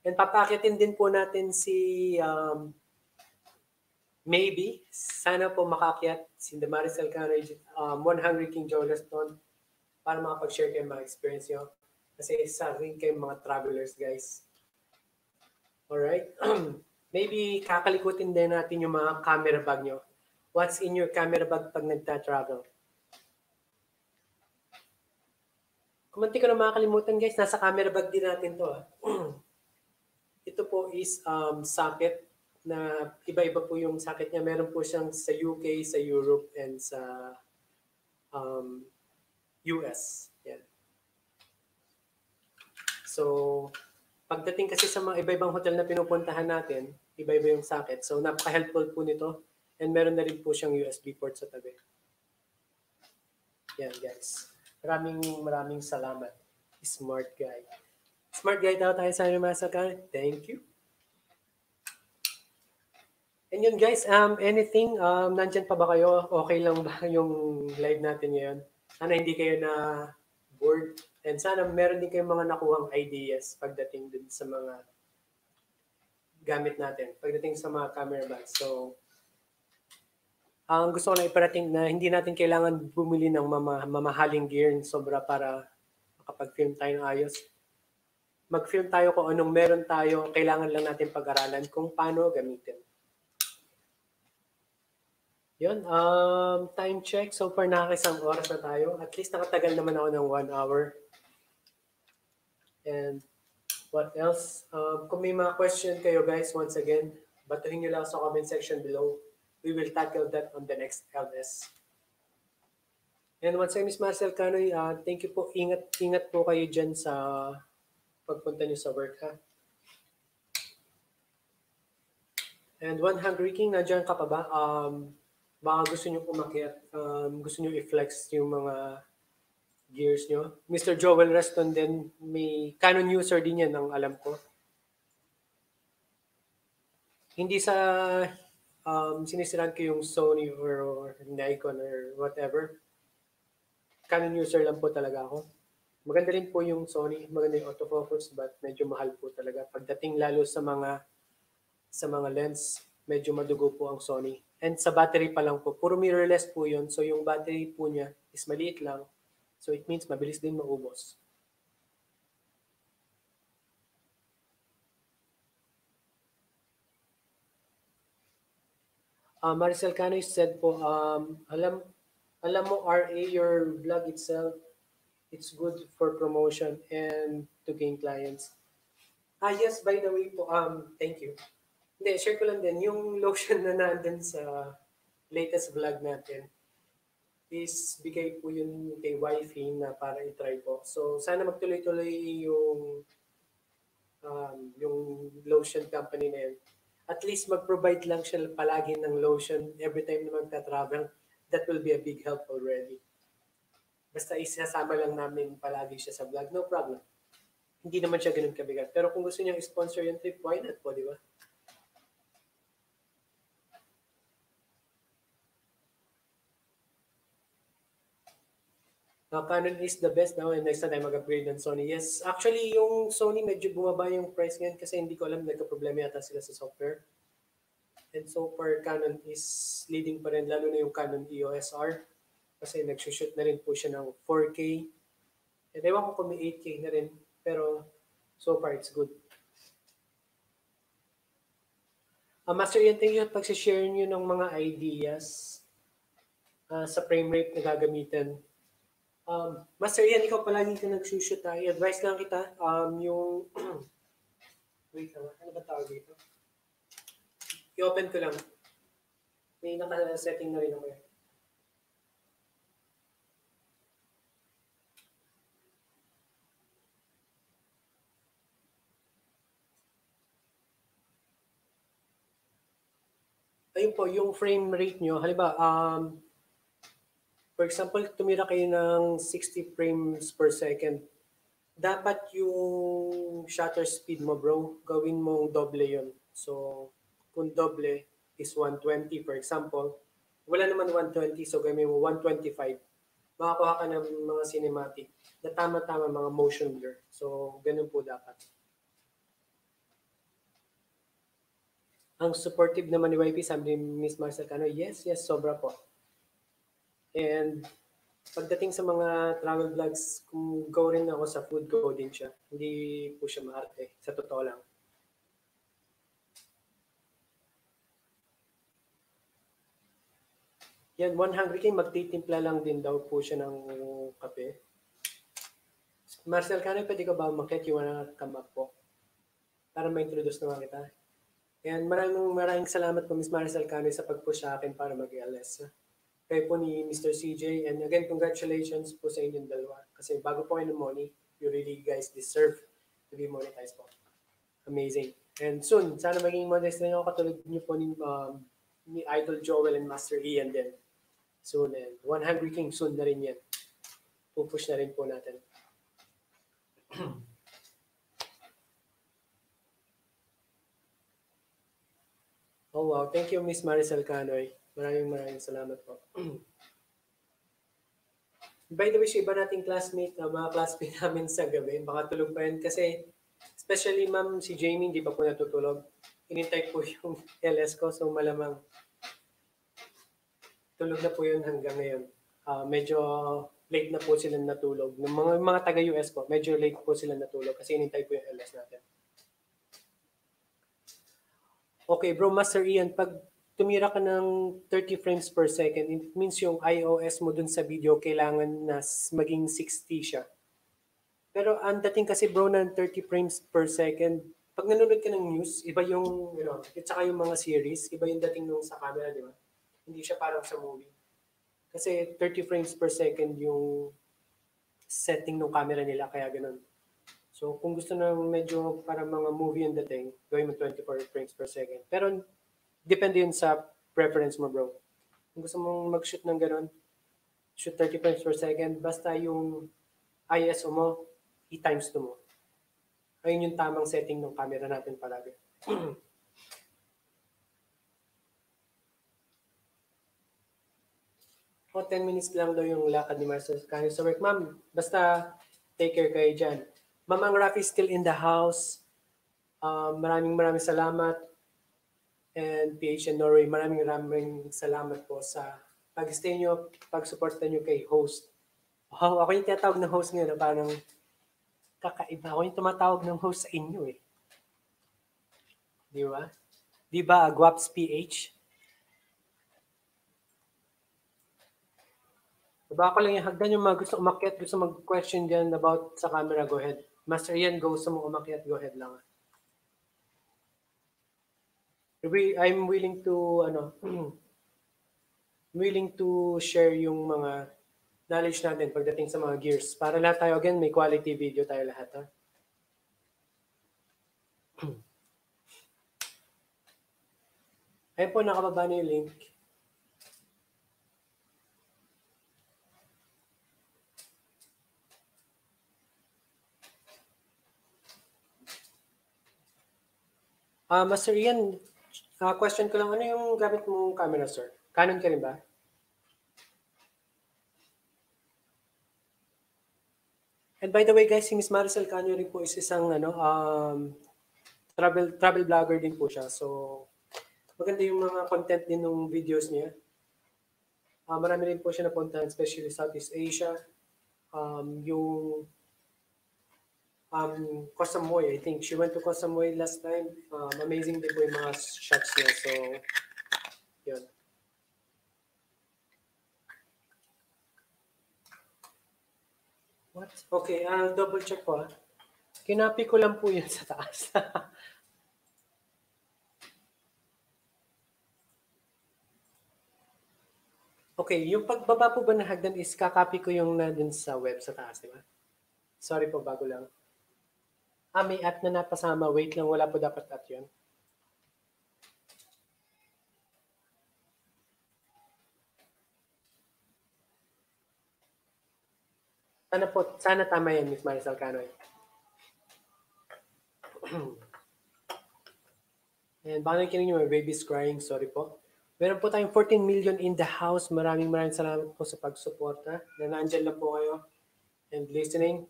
And papakitin din po natin si um, maybe, sana po makakyat si The Maricel Cano, um, 100 King Joe Stone para makapag-share kayo mga experience nyo. Kasi isa rin kayo mga travelers, guys. Alright? Maybe kakalikutin din natin yung mga camera bag nyo. What's in your camera bag pag nagta-travel? Kumanti ko na makakalimutan guys, nasa camera bag din natin to. Ah. Ito po is um, socket na iba-iba po yung socket niya. Meron po siyang sa UK, sa Europe, and sa um, US. Yan. So, pagdating kasi sa mga iba-ibang hotel na pinupuntahan natin, iba-iba yung socket. So, napaka-helpful po nito. And meron na rin po siyang USB port sa tabi. Yan, guys. Maraming maraming salamat. Smart guy. Smart guy daw tayo sa Masakan. Thank you. And yun guys, um, anything, um, nandyan pa ba kayo? Okay lang ba yung live natin ngayon? Sana hindi kayo na bored. And sana meron din kayong mga nakuhang ideas pagdating din sa mga gamit natin, pagdating sa mga camera bags. So, ang gusto ko lang iparating na hindi natin kailangan bumili ng mama, mamahaling gear sobra para makapag-film tayo ng ayos. Mag-film tayo kung anong meron tayo, kailangan lang natin pag-aralan kung paano gamitin. Yun, um, time check. So far, nakakisang oras na tayo. At least nakatagal naman ako ng one hour. And what else? Um, kung may mga question kayo guys, once again, batuhin nyo lang sa comment section below we will tackle that on the next LS. And once again, Ms. Marcel Canoy, uh, thank you po. Ingat, ingat po kayo dyan sa pagpunta niyo sa work, ha? And one hungry king, nandiyan ka pa ba? Um, baka gusto niyo umakyat, um, gusto niyo i-flex yung mga gears niyo. Mr. Joel Reston din, may Canon user din yan, ang alam ko. Hindi sa um, sinisiran ko yung Sony or, Nikon or whatever. Canon user lang po talaga ako. Maganda rin po yung Sony, maganda yung autofocus but medyo mahal po talaga. Pagdating lalo sa mga sa mga lens, medyo madugo po ang Sony. And sa battery pa lang po, puro mirrorless po yun. So yung battery po niya is maliit lang. So it means mabilis din maubos. Uh, Maricel Cano said po, um, alam, alam mo RA, your blog itself, it's good for promotion and to gain clients. Ah, yes, by the way po, um, thank you. Hindi, share ko lang din, yung lotion na nandun sa latest vlog natin is bigay po yun kay wifey na para i-try po. So, sana magtuloy-tuloy yung um, yung lotion company na yun at least mag-provide lang siya palagi ng lotion every time na magta-travel. That will be a big help already. Basta isasama lang namin palagi siya sa vlog, no problem. Hindi naman siya ganun kabigat. Pero kung gusto niya i-sponsor yung trip, why not po, di ba? Now, Canon is the best now and next time mag-upgrade ng Sony. Yes, actually yung Sony medyo bumaba yung price ngayon kasi hindi ko alam nagka-problema yata sila sa software. And so far, Canon is leading pa rin, lalo na yung Canon EOS R kasi nagsushoot na rin po siya ng 4K. And ewan ko kung may 8K na rin, pero so far it's good. Uh, Master Ian, thank you at pag-share nyo ng mga ideas uh, sa frame rate na gagamitin Um, Master Ian, ikaw palagi ka nagsushoot ha. I-advise lang kita, um, yung, wait lang, ano ba tawag dito? I-open ko lang. May naka-setting na rin ako yan. Ayun po, yung frame rate nyo, halimbawa, um, For example, tumira kayo ng 60 frames per second. Dapat yung shutter speed mo, bro, gawin mong doble yon. So, kung doble is 120, for example, wala naman 120, so gawin mo 125. Makakuha ka ng mga cinematic na tama-tama mga motion blur. So, ganun po dapat. Ang supportive naman ni YP, sabi ni Miss Marcel Cano, yes, yes, sobra po. And pagdating sa mga travel vlogs, kung go rin ako sa food ko din siya. Hindi po siya maarte, sa totoo lang. Yan, 100k, magtitimpla lang din daw po siya ng kape. Marcel Cano, pwede ka ba umakyat? You wanna come up po? Para ma-introduce naman kita. And maraming maraming salamat po Ms. Maricel Cano sa pag-push sa akin para mag-LS. Kayo po ni Mr. CJ and again congratulations po sa inyong dalawa kasi bago po kayo ng money, you really guys deserve to be monetized po. Amazing. And soon, sana maging monetized na ako katulad niyo po ni, um, ni Idol Joel and Master Ian din. Soon and 100 King soon na rin yan. Pupush na rin po natin. Oh wow, thank you Miss Maricel Canoy. Maraming maraming salamat po. By the way, si iba nating classmate, uh, mga classmate namin sa gabi, baka tulog pa yun kasi especially ma'am si Jamie, hindi pa po natutulog. Inintay po yung LS ko, so malamang tulog na po yun hanggang ngayon. Uh, medyo late na po sila natulog. Ng mga, mga taga-US po, medyo late po sila natulog kasi inintay po yung LS natin. Okay, bro, Master Ian, pag tumira ka ng 30 frames per second, it means yung iOS mo dun sa video kailangan na maging 60 siya. Pero ang dating kasi bro ng 30 frames per second, pag nanonood ka ng news, iba yung, you know, at saka yung mga series, iba yung dating nung sa camera, di ba? Hindi siya parang sa movie. Kasi 30 frames per second yung setting ng camera nila, kaya ganun. So, kung gusto na medyo para mga movie yung dating, gawin mo 24 frames per second. Pero, depende yun sa preference mo, bro. Kung gusto mong mag-shoot ng ganun, shoot 30 frames per second, basta yung ISO mo, i-times 2 mo. Ayun yung tamang setting ng camera natin palagi. o, 10 minutes lang daw yung lakad ni Marcel Kanye sa work. Ma'am, basta take care kayo dyan. Mamang Rafi still in the house. Um, maraming maraming salamat. And PH and Norway, maraming maraming salamat po sa pag-stay nyo, pag-suporta nyo kay host. Wow, ako yung tinatawag ng host ngayon. Parang kakaiba. Ako yung tumatawag ng host sa inyo eh. Di ba? Di ba, Guaps PH? Diba ako lang yung hagdan yung mga gusto umakyat, gusto mag-question dyan about sa camera, go ahead. Master Ian, go sa mga umakyat, go ahead lang. I'm willing to, ano, willing to share yung mga knowledge natin pagdating sa mga gears. Para lahat tayo, again, may quality video tayo lahat, ha? Ayun po, nakababa na yung link. Ah, Master Ian, uh, question ko lang, ano yung gamit mong camera, sir? Canon ka rin ba? And by the way, guys, si Miss Maricel Canyo rin po is isang ano, um, travel travel vlogger din po siya. So, maganda yung mga content din ng videos niya. Uh, marami rin po siya napuntahan, especially Southeast Asia. Um, yung um, Koh Samui, I think. She went to Koh Samui last time. Um, amazing din po yung mga shots niya. So, yun. What? Okay, I'll double check po. Kinapi ko lang po yun sa taas. okay, yung pagbaba po ba na hagdan is kakapi ko yung na dun sa web sa taas, di ba? Sorry po, bago lang. Ah, may at na napasama. Wait lang, wala po dapat at yun. Sana po, sana tama yan, Miss Marisol Canoy. And baka nakikinig nyo, my baby's crying, sorry po. Meron po tayong 14 million in the house. Maraming maraming salamat po sa pagsuporta. Na nandyan lang po kayo and listening.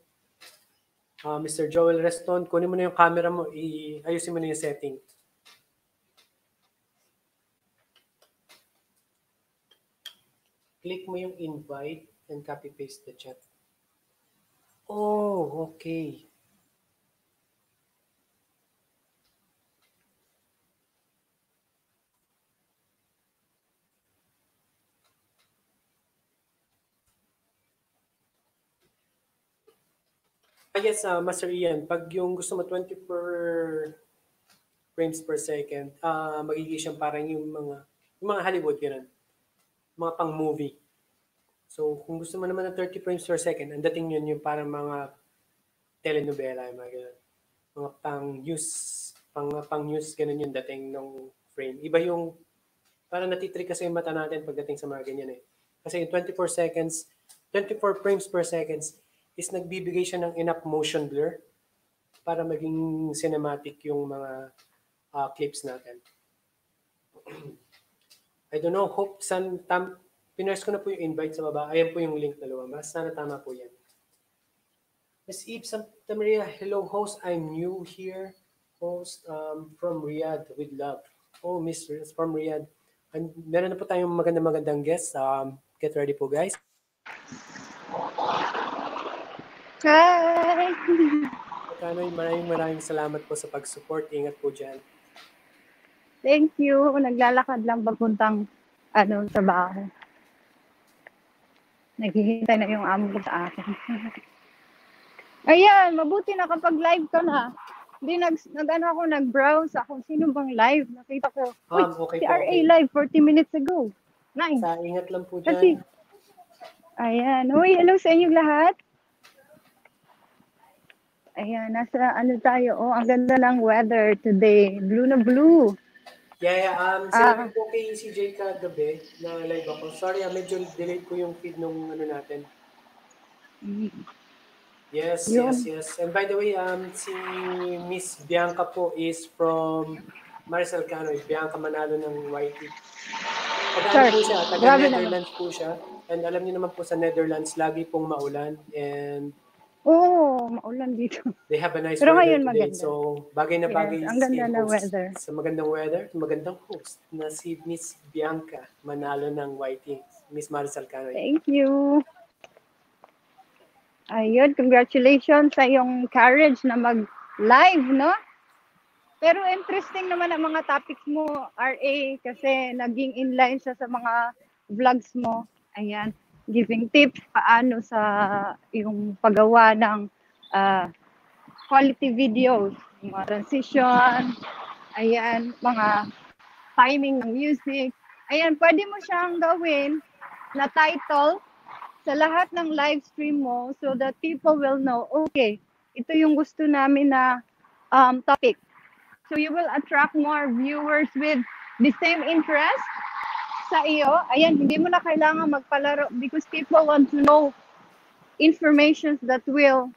Uh, Mr. Joel Reston, kunin mo na yung camera mo, ayusin mo na yung setting. Click mo yung invite and copy paste the chat. Oh, okay. Ah, yes, uh, Master Ian, pag yung gusto mo 20 per frames per second, uh, magiging siyang parang yung mga, yung mga Hollywood, ganun. Mga pang movie. So, kung gusto mo naman ng 30 frames per second, ang dating yun yung parang mga telenovela, yung mga ganun. Mga pang news, pang, pang news, ganun yung dating ng frame. Iba yung, parang natitrik kasi yung mata natin pagdating sa mga ganyan eh. Kasi yung 24 seconds, 24 frames per seconds, is nagbibigay siya ng enough motion blur para maging cinematic yung mga uh, clips natin. I don't know, hope san tam piners ko na po yung invite sa baba. Ayan po yung link na lumabas. Sana tama po yan. Miss Eve Santa Maria, hello host. I'm new here. Host um, from Riyadh with love. Oh, Miss from Riyadh. And meron na po tayong magandang-magandang guest. Um, get ready po guys. Hi! Kanoy, maraming maraming salamat po sa pag-support. Ingat po dyan. Thank you. Naglalakad lang papuntang ano, trabaho. Naghihintay na yung amo ko sa akin. Ayan, mabuti na kapag live ka na. Hindi nag, nag ano ako, nag-browse ako. Sino bang live? Nakita ko. Uy, Ma'am, okay si RA okay. live 40 minutes ago. Nice. Sa ingat lang po dyan. Kasi, ayan. Uy, hello sa inyong lahat. Ayan, nasa ano tayo. Oh, ang ganda ng weather today. Blue na blue. Yeah, yeah. Um, Ah. sinabi ko kay CJ kagabi na live ako. Sorry, ah, medyo delayed ko yung feed nung ano natin. Yes, Yun. yes, yes. And by the way, um, si Miss Bianca po is from Maricel Canoy. Bianca Manalo ng YT. Taga po siya, taga. Netherlands po siya. And alam niyo naman po sa Netherlands, lagi pong maulan. And Oh, maulan dito. They have a nice Pero weather ngayon today. maganda. So, bagay na Yes, bagay ang ganda host weather. Sa magandang weather, magandang host na si Miss Bianca Manalo ng YT. Miss Maricel Canoy. Thank you. Ayun, congratulations sa yung courage na mag-live, no? Pero interesting naman ang mga topics mo, RA, kasi naging inline siya sa mga vlogs mo. Ayan, giving tips paano sa yung paggawa ng ah, quality videos, mga transition, ayan, mga timing ng music. Ayan, pwede mo siyang gawin na title sa lahat ng live stream mo so that people will know, okay, ito yung gusto namin na um, topic. So you will attract more viewers with the same interest sa iyo. Ayan, hindi mo na kailangan magpalaro because people want to know information that will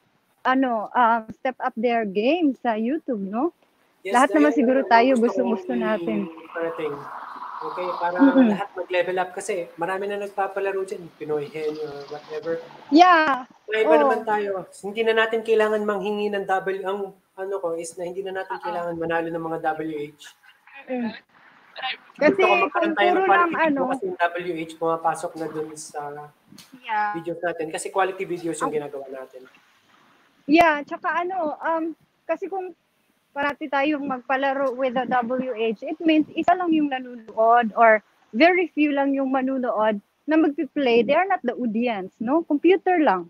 ano, um, step up their game sa YouTube, no? Lahat naman siguro tayo gusto gusto-gusto natin. Parating. Okay, para Mm-mm. lahat mag-level up kasi marami na nagpapalaro dyan. Pinoy Hen or whatever. Yeah. May iba Oo. naman tayo. Hindi na natin kailangan manghingi ng W. Ang ano ko is na hindi na natin kailangan manalo ng mga WH. Mm. Kasi kung puro ng ano, kasi WH pumapasok na dun sa yeah. videos natin. Kasi quality videos yung ginagawa natin. Yeah, tsaka ano, um, kasi kung parati tayong magpalaro with the WH, it means isa lang yung nanonood or very few lang yung manunood na magpi-play. They are not the audience, no? Computer lang.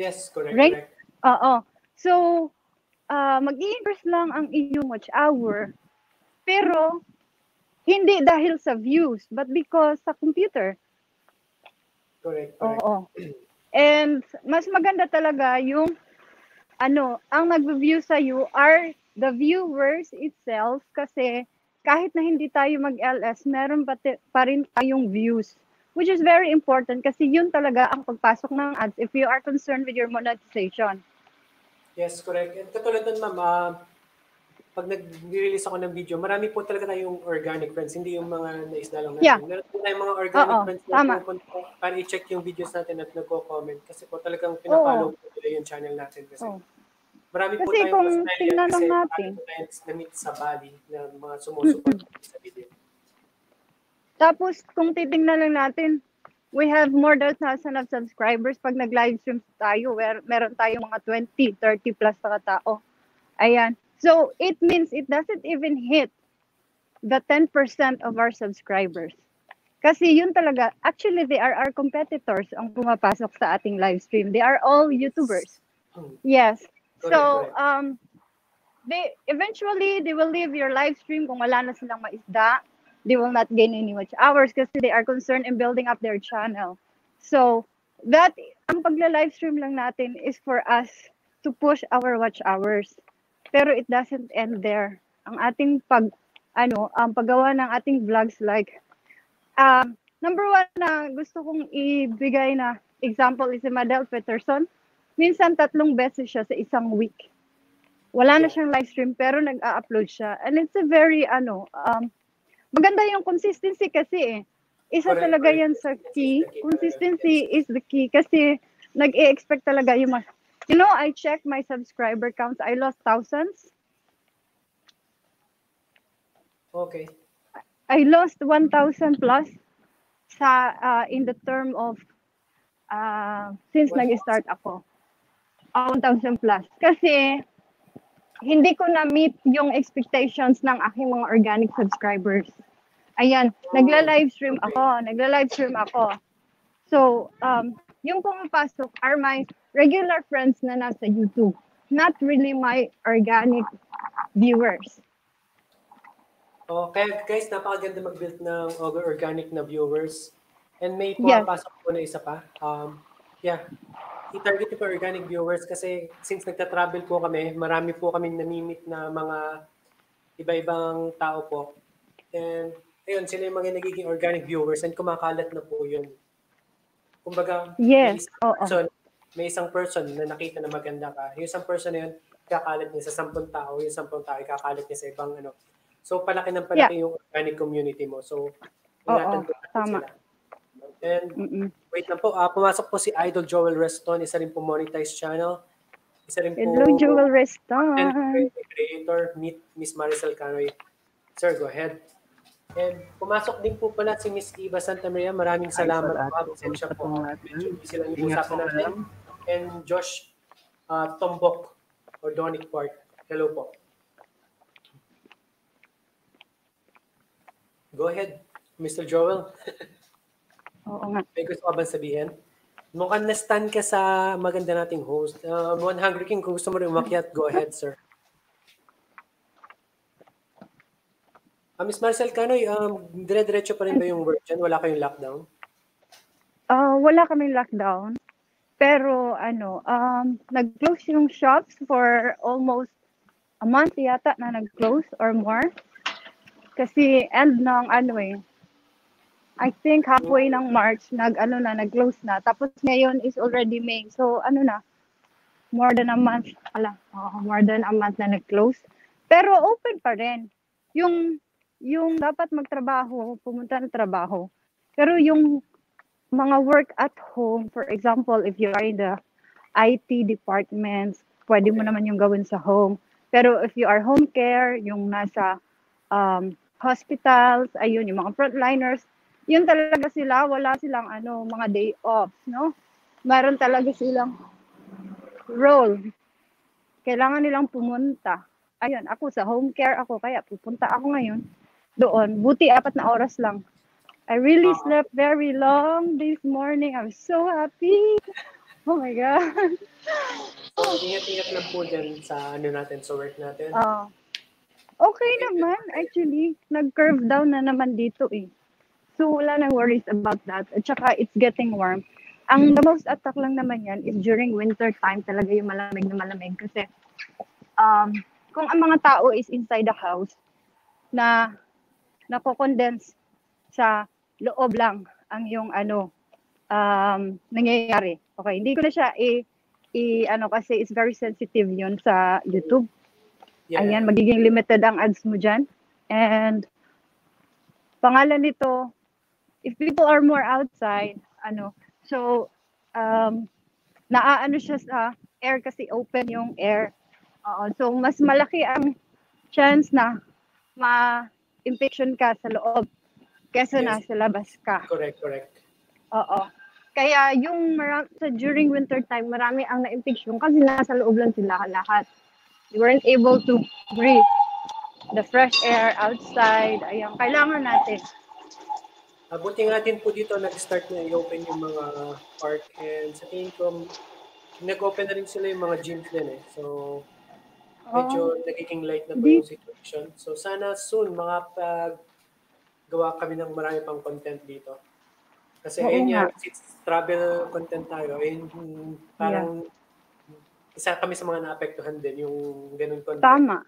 Yes, correct, Right? Oo. So, uh, mag-i-increase lang ang inyong watch hour. Pero, hindi dahil sa views, but because sa computer. Correct, correct. Oo. And mas maganda talaga yung ano, ang nagvo-view sa you are the viewers itself kasi kahit na hindi tayo mag-LS, meron pa, pa rin tayong views which is very important kasi yun talaga ang pagpasok ng ads if you are concerned with your monetization. Yes, correct. And katulad nun, ma'am, ah, pag nag-release ako ng video, marami po talaga tayong organic friends, hindi yung mga naisda lang natin. Yeah. Meron po tayong mga organic Oo, friends na tama. pupunta para i-check yung videos natin at nagko-comment. Kasi po talagang pinapollow po nila yung channel natin. Kasi Oh. marami po Kasi tayong kung tingnan lang natin. po tayong na-meet sa Bali na mga sumusuport sa video. Tapos, kung titingnan lang natin, we have more than 1,000 of subscribers. Pag nag-live stream tayo, where, meron tayong mga 20, 30 plus na katao. Ayan. So, it means it doesn't even hit the 10% of our subscribers. Kasi yun talaga, actually, they are our competitors ang pumapasok sa ating live stream. They are all YouTubers. Yes. So, um, they eventually they will leave your live stream kung wala na silang maisda. They will not gain any watch hours kasi they are concerned in building up their channel. So, that ang pagla-live stream lang natin is for us to push our watch hours. Pero it doesn't end there. Ang ating pag ano, ang paggawa ng ating vlogs like um number one na gusto kong ibigay na example is si Madel Peterson minsan tatlong beses siya sa isang week. Wala na siyang live stream pero nag-a-upload siya. And it's a very ano, um, maganda yung consistency kasi eh. Isa talaga yan sa key. Consistency is the key kasi nag-i-expect talaga yung mas You know, I checked my subscriber counts. I lost thousands. Okay. I lost 1,000 plus sa uh, in the term of uh, since nag-start ako. Ah, 1,000 plus. Kasi hindi ko na-meet yung expectations ng aking mga organic subscribers. Ayan, nagla-live stream okay. ako, nagla-live stream ako. So, um, yung pumapasok are my regular friends na nasa YouTube. Not really my organic viewers. Oh, kaya guys, napakaganda mag-build ng organic na viewers. And may Yes. pumapasok po na isa pa. Um, yeah, i-target po organic viewers kasi since nagta-travel po kami, marami po kaming namimit na mga iba-ibang tao po. And ayun, sila yung mga nagiging organic viewers and kumakalat na po yun. Kumbaga, may Yes, isang oo. person, may isang person na nakita na maganda ka. Yung isang person na yun, kakalat niya sa sampung tao, yung sampung tao, kakalat niya sa ibang ano. So, palaki ng palaki yung organic community mo. So, ingatan po natin tama. sila. And Mm-mm. wait lang po, ah, pumasok po si Idol Joel Reston, isa rin po monetized channel. Isa rin po Hello, Jewel Reston. content creator, meet Miss Maricel Canoy. Sir, go ahead. And pumasok din po pala si Miss Eva Santa Maria. Maraming salamat po. Pasensya po. Medyo busy lang yung usapan po, natin. And Josh ah, Tombok or Donic Park. Hello po. Go ahead, Mr. Joel. Oo nga. May gusto ka bang sabihin? Mukhang na-stun ka sa maganda nating host. Uh, One Hungry King, kung gusto mo rin umakyat, go ahead, sir. Ah, Miss Marcel Canoy, um, dire-diretso pa rin ba yung work dyan? Wala kayong lockdown? Ah, wala kaming lockdown. Pero ano, um, nag-close yung shops for almost a month yata na nag-close or more. Kasi end ng ano eh, I think halfway ng March, nag ano na, nag-close na. Tapos ngayon is already May. So ano na, more than a month, ala, oo, more than a month na nag-close. Pero open pa rin. Yung yung dapat magtrabaho, pumunta ng trabaho. Pero yung mga work at home, for example, if you are in the IT departments, pwede mo naman yung gawin sa home. Pero if you are home care, yung nasa um, hospitals, ayun, yung mga frontliners, yun talaga sila, wala silang ano, mga day offs, no? Meron talaga silang role. Kailangan nilang pumunta. Ayun, ako sa home care ako, kaya pupunta ako ngayon doon. Buti apat na oras lang. I really slept very long this morning. I'm so happy. Oh my God. So, ingat-ingat lang po dyan sa ano natin, sa work natin. Ah. okay naman, actually. Nag-curve down na naman dito eh. So, wala nang worries about that. At saka, it's getting warm. Ang the most attack lang naman yan is during winter time talaga yung malamig na malamig. Kasi, um, kung ang mga tao is inside the house, na nako-condense sa loob lang ang yung ano um, nangyayari. Okay, hindi ko na siya i, i ano kasi it's very sensitive yun sa YouTube. Yeah. Ayan, magiging limited ang ads mo dyan. And pangalan nito, if people are more outside, ano, so um, naaano siya sa air kasi open yung air. Oo, so mas malaki ang chance na ma-infection ka sa loob kesa Yes. nasa labas ka. Correct, correct. Oo. Kaya yung mara- sa during winter time, marami ang na-infection kasi nasa loob lang sila lahat. You weren't able to breathe the fresh air outside. Ayan, kailangan natin. Uh, buti nga din po dito nag-start na i-open yung mga park and sa tingin ko nag-open na rin sila yung mga gyms din eh. So medyo nagiging light na po yung situation. So sana soon makapag gawa kami ng marami pang content dito. Kasi Oo ayun nga. since travel content tayo, ayun, parang isa kami sa mga naapektuhan din yung ganun content. Tama.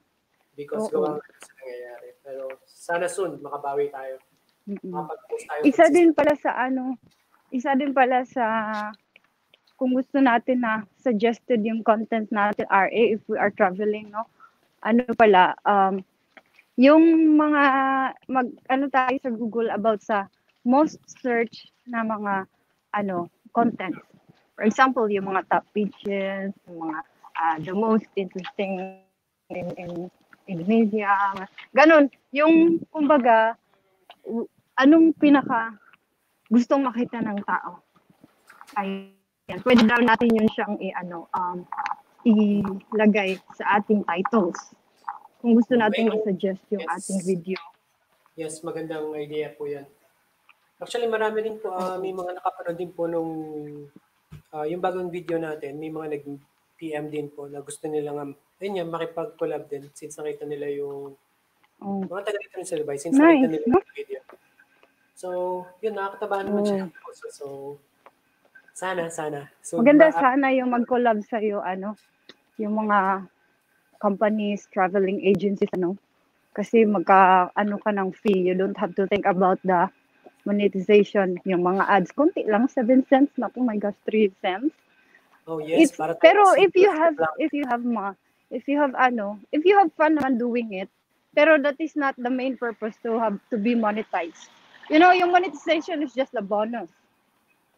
Because Oo. gawa nga sa nangyayari. Pero sana soon makabawi tayo. Makapag-post tayo. Isa din pala sa ano, isa din pala sa kung gusto natin na suggested yung content natin RA if we are traveling, no? Ano pala, um, yung mga mag ano tayo sa Google about sa most search na mga ano content. For example, yung mga top pages, yung mga ah, the most interesting in, in Indonesia, ganun. Yung kumbaga anong pinaka gustong makita ng tao. Ay, yan. Pwede daw natin yun siyang i-ano, um, ilagay sa ating titles. Kung gusto natin Okay. i-suggest yung Yes. ating video. Yes, magandang idea po yan. Actually, marami din po, ah, may mga nakapanood din po nung, ah, yung bagong video natin, may mga nag-PM din po na gusto nila nga, ayun yan, makipag-collab din since nakita nila yung, Oh. mga taga dito rin sa Dubai, since Nice, nakita nila yung video. So, yun, nakakataba naman Oh. siya. So, so, sana, sana. So, Maganda ma- sana yung mag-collab sa'yo, ano, yung mga companies, traveling agencies, ano. Kasi magka, ano ka ng fee, you don't have to think about the monetization, yung mga ads. Konti lang, 7 cents, na, oh my gosh, 3 cents. Oh, yes. It's- para pero if you have lang. if you have ma if you have ano if you have fun naman doing it pero that is not the main purpose to have to be monetized you know yung monetization is just a bonus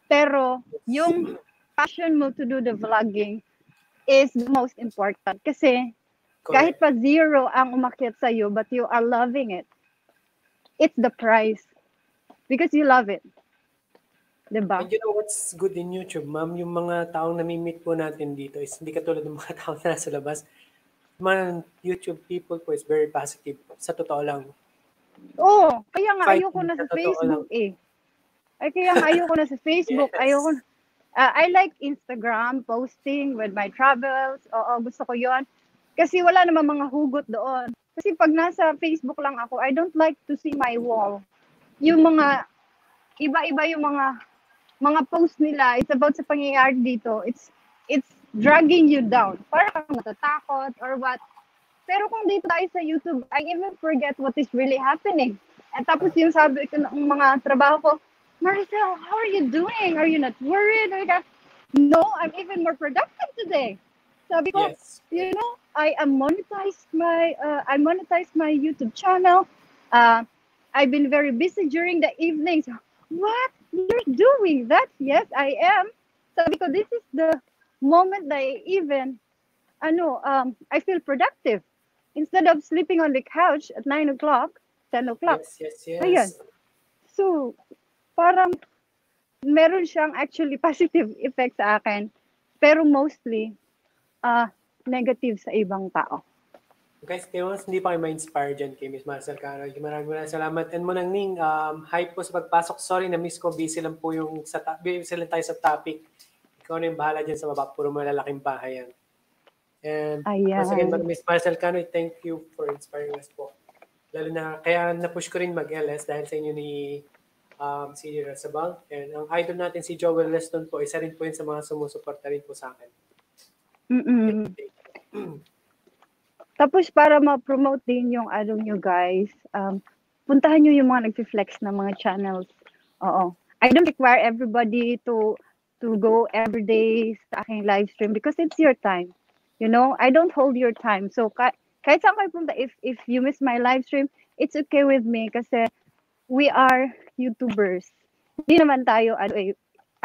pero yung passion mo to do the vlogging is the most important kasi kahit Correct. pa zero ang umakyat sa iyo but you are loving it it's the price because you love it 'di ba And you know what's good in YouTube, ma'am? Yung mga taong nami-meet po natin dito is hindi katulad ng mga taong nasa labas. Mga YouTube people po is very positive. Sa totoo lang. Oo, kaya nga ayoko na sa Facebook eh. Ay kaya nga ayoko na sa Facebook. Yes. Ayoko na. Ah, I like Instagram, posting with my travels. Oo, gusto ko yon. Kasi wala namang mga hugot doon. Kasi pag nasa Facebook lang ako, I don't like to see my wall. Yung mga, iba-iba yung mga, mga post nila, it's about sa pangyayari dito. It's, it's dragging you down. Parang natatakot or what. Pero kung dito tayo sa YouTube, I even forget what is really happening. At tapos yung sabi ko ng mga trabaho ko, Maricel, how are you doing? Are you not worried? Or ka, no, I'm even more productive today. Sabi ko, Yes. you know, I am monetized my, uh, I monetized my YouTube channel. Uh, I've been very busy during the evenings. What? You're doing that? Yes, I am. So because this is the moment that I even, ano, um, I feel productive. Instead of sleeping on the couch at 9 o'clock, 10 o'clock. Yes, yes, yes. Ayan. So, parang meron siyang actually positive effect sa akin. Pero mostly, ah negative sa ibang tao. Guys, kayo mas hindi pa kayo ma-inspire dyan kay Miss Marcel Caro. Maraming maraming salamat. And Munang Ning, um, hi po sa pagpasok. Sorry na miss ko. Busy lang po yung sa ta- busy lang tayo sa topic. Ikaw na yung bahala dyan sa baba. Puro malalaking bahay yan. And once again, Ayan. Miss Marcel Cano, thank you for inspiring us po. Lalo na, kaya na-push ko rin mag-LS dahil sa inyo ni um, si Rasabang. And ang idol natin si Joel Leston po, isa rin po yun sa mga sumusuporta rin po sa akin. Mm-mm. Tapos para ma-promote din yung ano nyo guys, um, puntahan nyo yung mga nag-flex na mga channels. Oo. I don't require everybody to to go every day sa aking live stream because it's your time. You know, I don't hold your time. So ka- kahit saan kayo punta, if if you miss my live stream, it's okay with me kasi we are YouTubers. Hindi naman tayo ano eh,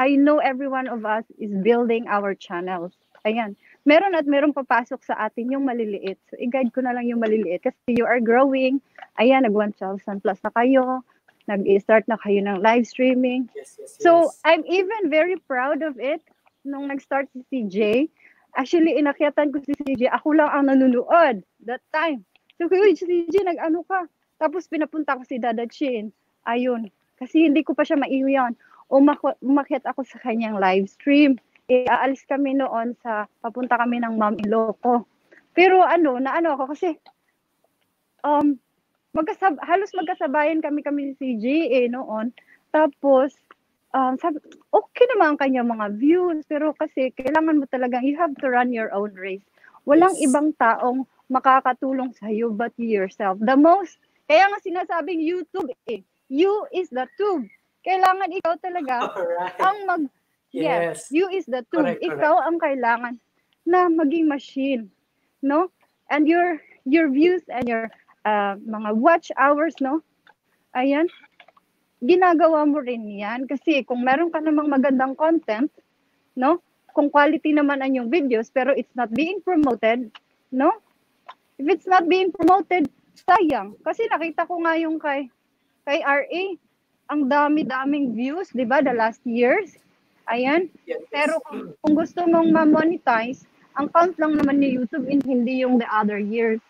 I know every one of us is building our channels. Ayan. Meron at meron papasok sa atin yung maliliit. So, i-guide ko na lang yung maliliit kasi you are growing. Ayan, nag 1,000 plus na kayo. Nag-start na kayo ng live streaming. Yes, yes, yes. So, I'm even very proud of it nung nag-start si CJ. Actually, inakyatan ko si CJ. Ako lang ang nanonood that time. So, uy, CJ, nag-ano ka? Tapos pinapunta ko si Dada Chin. Ayun. Kasi hindi ko pa siya maiwan. Umak- umakyat ako sa kanyang live stream. Eh, aalis kami noon sa, papunta kami ng Ma'am Iloco. Pero ano, na ano ako kasi, um, magkasab halos magkasabayan kami kami CJ eh noon. Tapos, um, sabi, okay naman ang kanyang mga views, pero kasi kailangan mo talagang, you have to run your own race. Walang Yes. ibang taong makakatulong sa iyo but you yourself. The most, kaya nga sinasabing YouTube eh, you is the tube. Kailangan ikaw talaga Alright. ang mag, Yes. yes, you is the tube. Correct, correct. ikaw ang kailangan na maging machine, no? And your your views and your uh, mga watch hours, no? Ayan, ginagawa mo rin yan. Kasi kung meron ka namang magandang content, no? Kung quality naman ang yung videos, pero it's not being promoted, no? If it's not being promoted, sayang. Kasi nakita ko nga yung kay, kay RA, ang dami-daming views, di ba, the last years. Ayan. Yes. Pero kung, kung gusto mong ma-monetize, ang count lang naman ni YouTube in hindi yung the other years.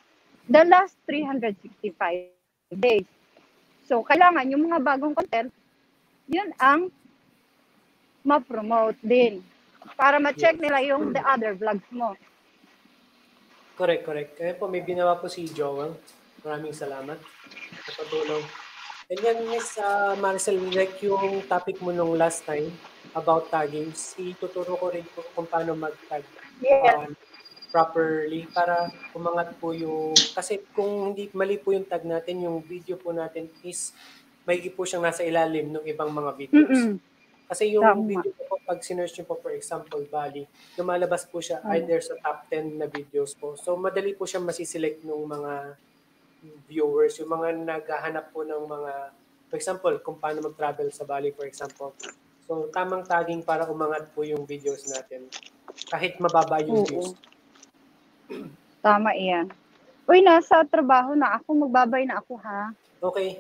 The last 365 days. So, kailangan yung mga bagong content, yun ang ma-promote din. Para ma-check Yes. nila yung the other vlogs mo. Correct, correct. Kaya po may ginawa po si Joel. Maraming salamat sa patulong. And yan, Miss uh, Marcel, like yung topic mo nung last time about tagging, ituturo ko rin po kung paano mag-tag Yes. uh, properly para umangat po yung... Kasi kung hindi mali po yung tag natin, yung video po natin is may po siyang nasa ilalim ng ibang mga videos. Mm-mm. Kasi yung Tama. video po, pag sinearch nyo po, for example, Bali, lumalabas po siya Tama. either sa top 10 na videos po. So, madali po siya masiselect ng mga viewers, yung mga naghahanap po ng mga, for example, kung paano mag-travel sa Bali, for example. So, tamang tagging para umangat po yung videos natin. Kahit mababa yung Oo. views. Tama iyan. Uy, nasa trabaho na ako. Magbabay na ako, ha? Okay.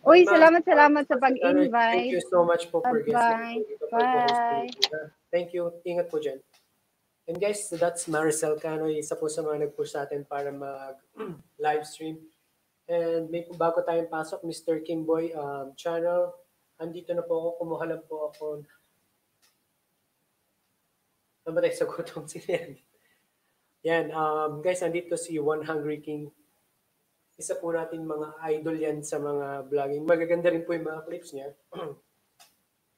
Uy, Ma'am, salamat, salamat sa Thank pag-invite. you so much po for Bye-bye. guesting. Bye. Thank you. Ingat po dyan. And guys, that's Maricel Cano, isa po sa mga nag-push sa atin para mag-live stream. And may bago tayong pasok, Mr. Kimboy um, channel. Andito na po ako, kumuha lang po ako. Namatay sa gutom si Yan. Yan, um, guys, andito si One Hungry King. Isa po natin mga idol yan sa mga vlogging. Magaganda rin po yung mga clips niya.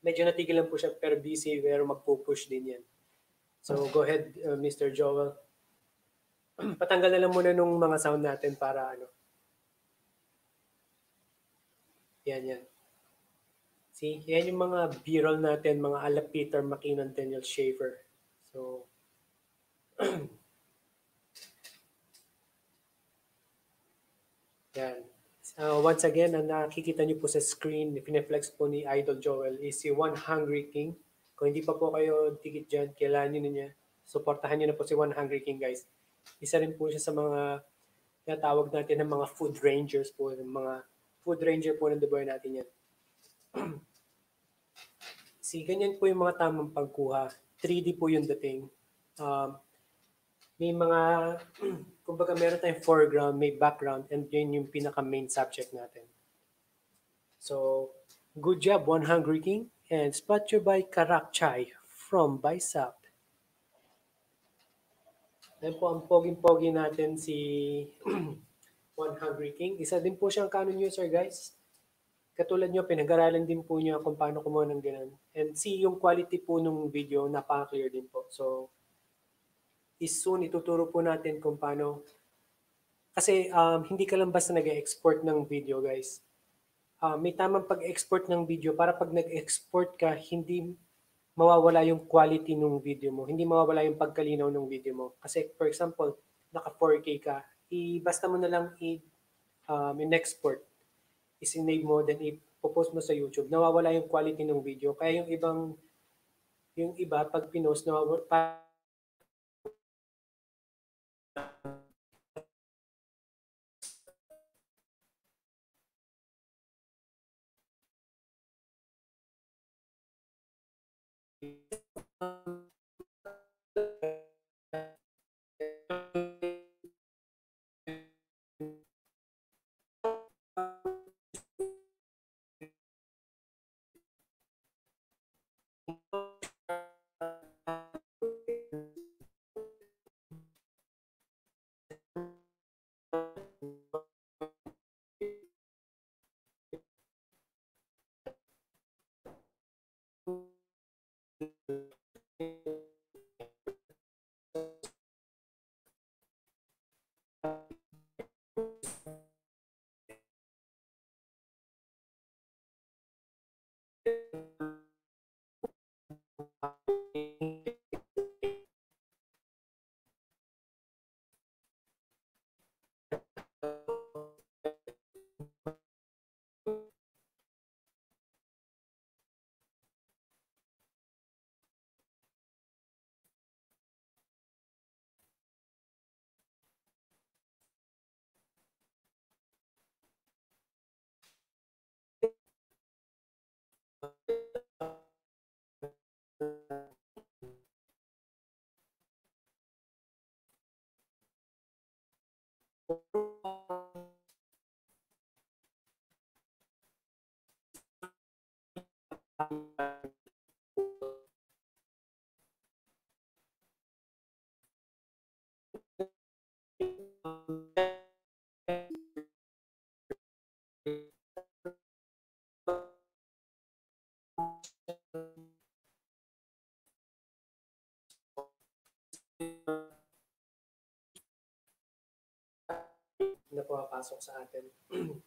Medyo natigilan po siya pero busy pero magpo-push din yan. So go ahead, uh, Mr. Joel. Patanggal na lang muna nung mga sound natin para ano. Yan, yan. See, yan yung mga b-roll natin, mga ala Peter McKinnon, Daniel Schaefer. So, yan. Uh, once again, ang nakikita niyo po sa screen, pineflex po ni Idol Joel is si One Hungry King. Kung hindi pa po kayo tikit dyan, kailangan nyo na niya. Supportahan nyo na po si One Hungry King, guys. Isa rin po siya sa mga tinatawag natin ng mga food rangers po, ng mga food ranger po ng Dubai natin yan. si ganyan po yung mga tamang pagkuha. 3D po yung dating. Um, may mga, kumbaga meron tayong foreground, may background, and yun yung pinaka-main subject natin. So, good job, One Hungry King, and sponsored by Karak Chai from Baisap. Ayan po ang poging-pogi natin si One Hungry King. Isa din po siyang Canon user, guys. Katulad nyo, pinag-aralan din po niya kung paano kumuha ng ganun. And see, yung quality po nung video, napaka-clear din po. So, is soon ituturo po natin kung paano kasi um, hindi ka lang basta nag-export ng video guys ah, may tamang pag-export ng video para pag nag-export ka, hindi mawawala yung quality ng video mo. Hindi mawawala yung pagkalinaw ng video mo. Kasi for example, naka 4K ka, i basta mo na lang i um, in-export, isinave mo, then i-post mo sa YouTube, nawawala yung quality ng video. Kaya yung ibang, yung iba, pag pinost, nawawala, pumapasok sa atin.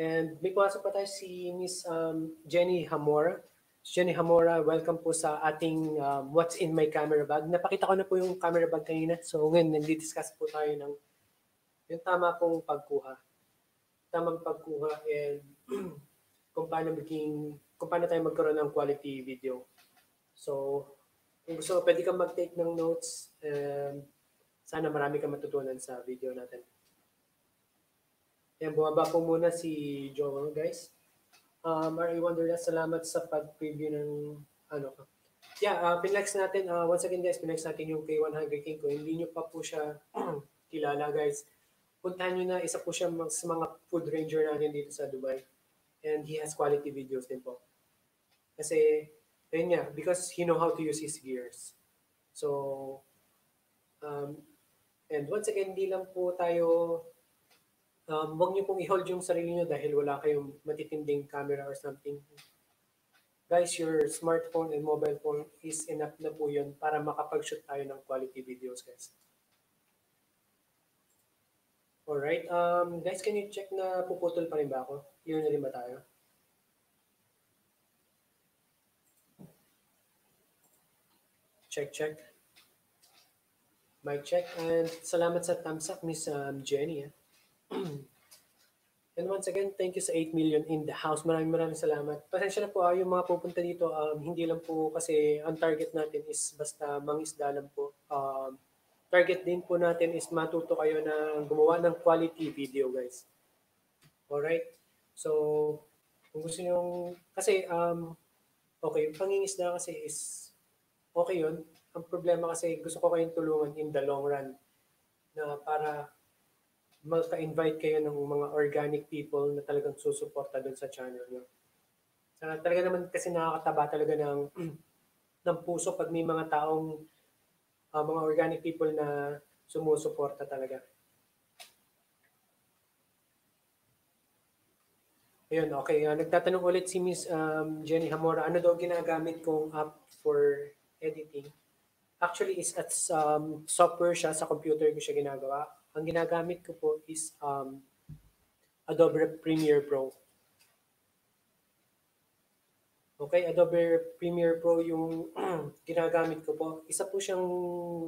And may pumasok pa tayo si Miss um, Jenny Hamora. Jenny Hamora, welcome po sa ating um, What's in my camera bag. Napakita ko na po yung camera bag kanina. So ngayon, nagdi-discuss po tayo ng yung tama pong pagkuha. Tamang pagkuha and kung paano maging, kung paano tayo magkaroon ng quality video. So, kung gusto pwede kang mag-take ng notes and sana marami kang matutunan sa video natin. Yan, bumaba po muna si Joel, guys. Um, RA Wonderlust, salamat sa pag-preview ng ano ka. Yeah, uh, pinlex natin, uh, once again guys, pinlex natin yung K100 King. Kung hindi nyo pa po siya kilala guys, puntahan nyo na, isa po siya sa mga food ranger natin dito sa Dubai. And he has quality videos din po. Kasi, ayun nga, because he know how to use his gears. So, um, and once again, hindi lang po tayo um, huwag niyo pong i-hold yung sarili niyo dahil wala kayong matitinding camera or something. Guys, your smartphone and mobile phone is enough na po yun para makapag-shoot tayo ng quality videos, guys. Alright, um, guys, can you check na puputol pa rin ba ako? Clear na rin ba tayo? Check, check. Mic check. And salamat sa thumbs up, Miss um, Jenny. ah. And once again, thank you sa 8 million in the house. Maraming maraming salamat. Pasensya na po ah, yung mga pupunta dito, um, hindi lang po kasi ang target natin is basta mangisda lang po. Um, target din po natin is matuto kayo na gumawa ng quality video, guys. Alright? So, kung gusto nyo, kasi, um, okay, pangingisda kasi is, okay yun. Ang problema kasi gusto ko kayong tulungan in the long run na para magka-invite kayo ng mga organic people na talagang susuporta doon sa channel nyo. Sa talaga naman kasi nakakataba talaga ng ng puso pag may mga taong ah, mga organic people na sumusuporta talaga. Ayun, okay. Ah, nagtatanong ulit si Miss um, Jenny Hamora, ano daw ginagamit kong app for editing? Actually, is at um, software siya, sa computer ko siya ginagawa. Ang ginagamit ko po is um, Adobe Premiere Pro. Okay, Adobe Premiere Pro yung ginagamit ko po. Isa po siyang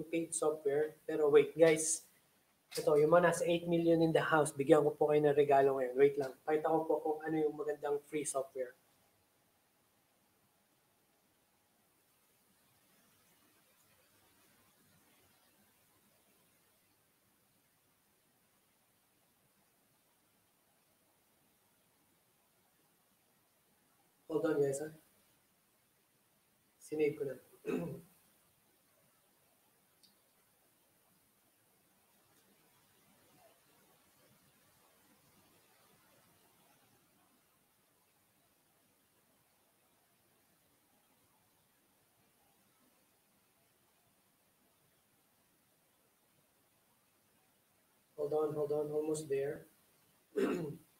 paid software. Pero wait, guys. Ito, yung mga nasa 8 million in the house, bigyan ko po kayo ng regalo ngayon. Wait lang. Pakita ko po kung ano yung magandang free software. Hold on guys, ha? Sinave ko na. Hold on, hold on, almost there.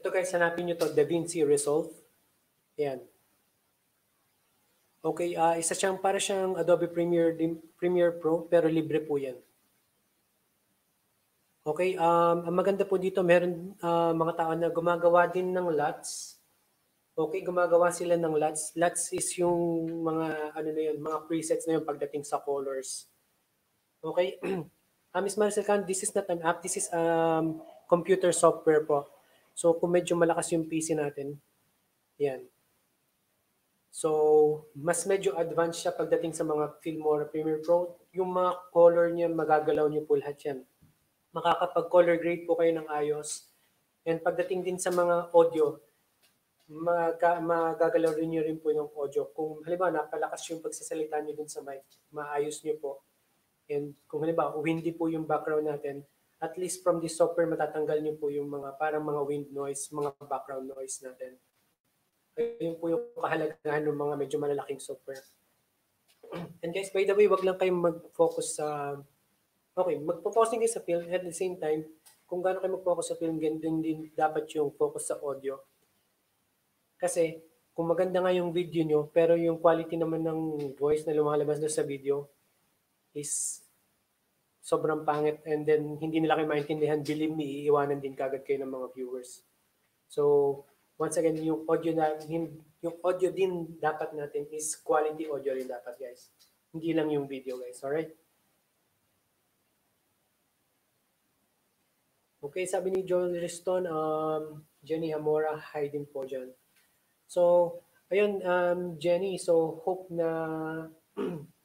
Ito guys, hanapin nyo to, DaVinci Resolve. Ayan. Okay, ah isa siyang para siyang Adobe Premiere Premiere Pro pero libre po 'yan. Okay, um ang maganda po dito meron ah, mga tao na gumagawa din ng LUTs. Okay, gumagawa sila ng LUTs. LUTs is yung mga ano na 'yun, mga presets na 'yun pagdating sa colors. Okay? Ah, Miss Maricel Can, this is not an app, this is um computer software po. So kung medyo malakas yung PC natin, 'yan. So, mas medyo advanced siya pagdating sa mga Filmora Premiere Pro. Yung mga color niya, magagalaw niyo po lahat yan. Makakapag-color grade po kayo ng ayos. And pagdating din sa mga audio, maga, magagalaw rin niyo rin po yung audio. Kung halimbawa, napalakas yung pagsasalita niyo dun sa mic, maayos niyo po. And kung halimbawa, windy po yung background natin, at least from this software, matatanggal niyo po yung mga parang mga wind noise, mga background noise natin. Yun po yung kahalagahan ng mga medyo malalaking software. And guys, by the way, wag lang kayong mag-focus sa... Okay, mag-focus din kayo sa film at the same time, kung gaano kayo mag-focus sa film, ganun din dapat yung focus sa audio. Kasi, kung maganda nga yung video nyo, pero yung quality naman ng voice na lumalabas doon sa video is sobrang pangit and then hindi nila kayo maintindihan, believe me, iiwanan din kagad kayo ng mga viewers. So, once again, yung audio na hin- yung audio din dapat natin is quality audio rin dapat, guys. Hindi lang yung video, guys. Alright? Okay, sabi ni Joel Riston, um, Jenny Hamora, hi din po dyan. So, ayun, um, Jenny, so hope na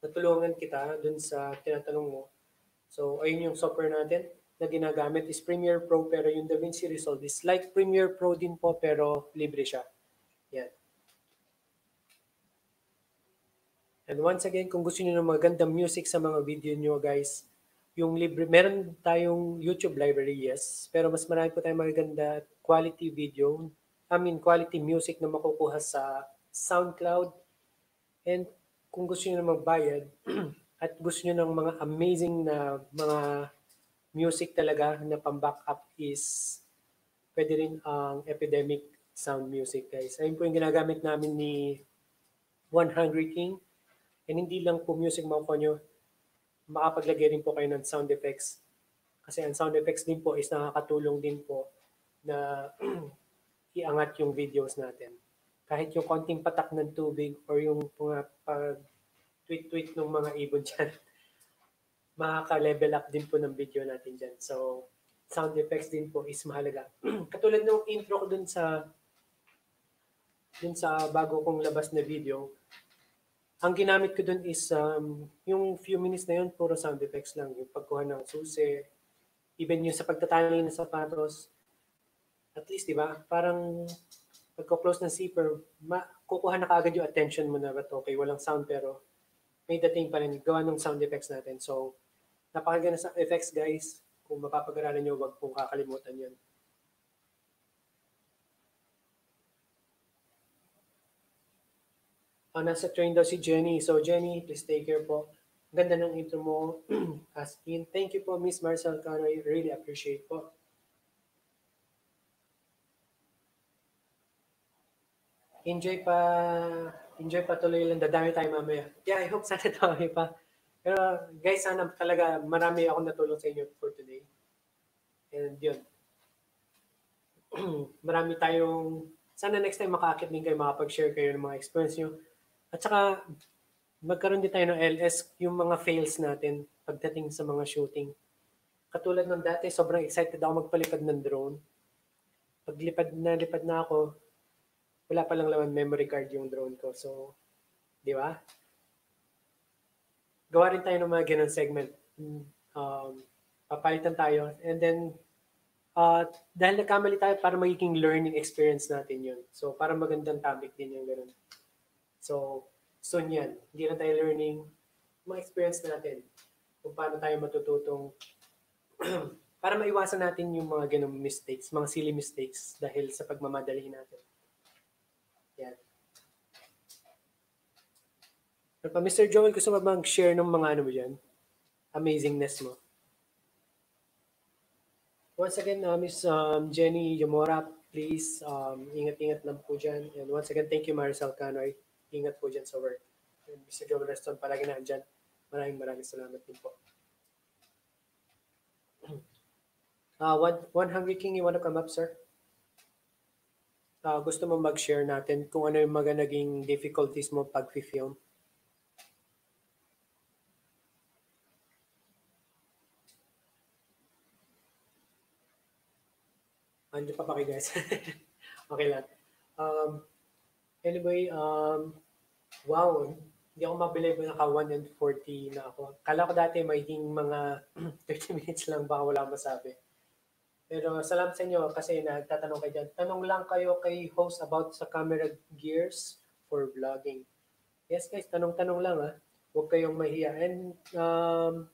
natulungan kita dun sa tinatanong mo. So, ayun yung software natin na ginagamit is Premiere Pro pero yung DaVinci Resolve is like Premiere Pro din po pero libre siya. Yan. And once again, kung gusto niyo ng magandang music sa mga video nyo guys, yung libre, meron tayong YouTube library, yes. Pero mas marami po tayong magaganda quality video, I mean quality music na makukuha sa SoundCloud. And kung gusto niyo na magbayad at gusto niyo ng mga amazing na mga music talaga na pang-backup is pwede rin ang Epidemic Sound Music, guys. Ayun po yung ginagamit namin ni One Hungry King. And hindi lang po music makuha nyo, makapaglagay rin po kayo ng sound effects. Kasi ang sound effects din po is nakakatulong din po na iangat yung videos natin. Kahit yung konting patak ng tubig or yung mga pag tweet-tweet ng mga ibon dyan, makaka-level up din po ng video natin dyan. So, sound effects din po is mahalaga. Katulad ng intro ko dun sa dun sa bago kong labas na video, ang ginamit ko dun is um, yung few minutes na yun, puro sound effects lang. Yung pagkuha ng susi, even yung sa pagtatali ng sapatos. At least, di ba? Parang pagko-close ng zipper, kukuha na kaagad yung attention mo na, but okay, walang sound pero may dating pa rin gawa ng sound effects natin. So, napakaganda sa effects guys. Kung mapapag-aralan nyo, wag pong kakalimutan yun. Ah, nasa train daw si Jenny. So Jenny, please take care po. Ganda ng intro mo, as in. Thank you po, Miss Marcel Cano. I really appreciate po. Enjoy pa, enjoy pa tuloy lang. Dadami tayo mamaya. Yeah, I hope sana dami pa. Pero guys, sana talaga marami akong natulong sa inyo for today. And yun. marami tayong, sana next time makaakit din kayo, makapag-share kayo ng mga experience nyo. At saka, magkaroon din tayo ng LS, yung mga fails natin pagdating sa mga shooting. Katulad ng dati, sobrang excited ako magpalipad ng drone. Paglipad na lipad na ako, wala pa lang laman memory card yung drone ko. So, di ba? Gawa rin tayo ng mga ganun segment. Um, papalitan tayo. And then, uh, dahil nagkamali tayo, para magiging learning experience natin yun. So, para magandang topic din yung ganun. So, soon yan. Hindi na tayo learning, mga experience natin kung paano tayo matututong para maiwasan natin yung mga ganong mistakes, mga silly mistakes dahil sa pagmamadali natin. Yan. Ano pa, Mr. Joel, gusto mo mag-share ng mga ano mo dyan? Amazingness mo. Once again, uh, Miss um, Jenny Yamora, please, um, ingat-ingat lang po dyan. And once again, thank you Maricel Canoy. Ingat po dyan sa work. And Mr. Joel Reston, palagi na dyan. Maraming maraming salamat din po. Uh, one, one Hungry King, you wanna come up, sir? Uh, gusto mo mag-share natin kung ano yung mga naging difficulties mo pag-film? Andiyan pa pa kayo guys. okay lang. Um, anyway, um, wow, hindi ako mabili ba naka 1 and 40 na ako. Kala ko dati may mga 30 minutes lang baka wala masabi. Pero salamat sa inyo kasi nagtatanong kayo dyan. Tanong lang kayo kay host about sa camera gears for vlogging. Yes guys, tanong-tanong lang ha. Huwag kayong mahiya. And um,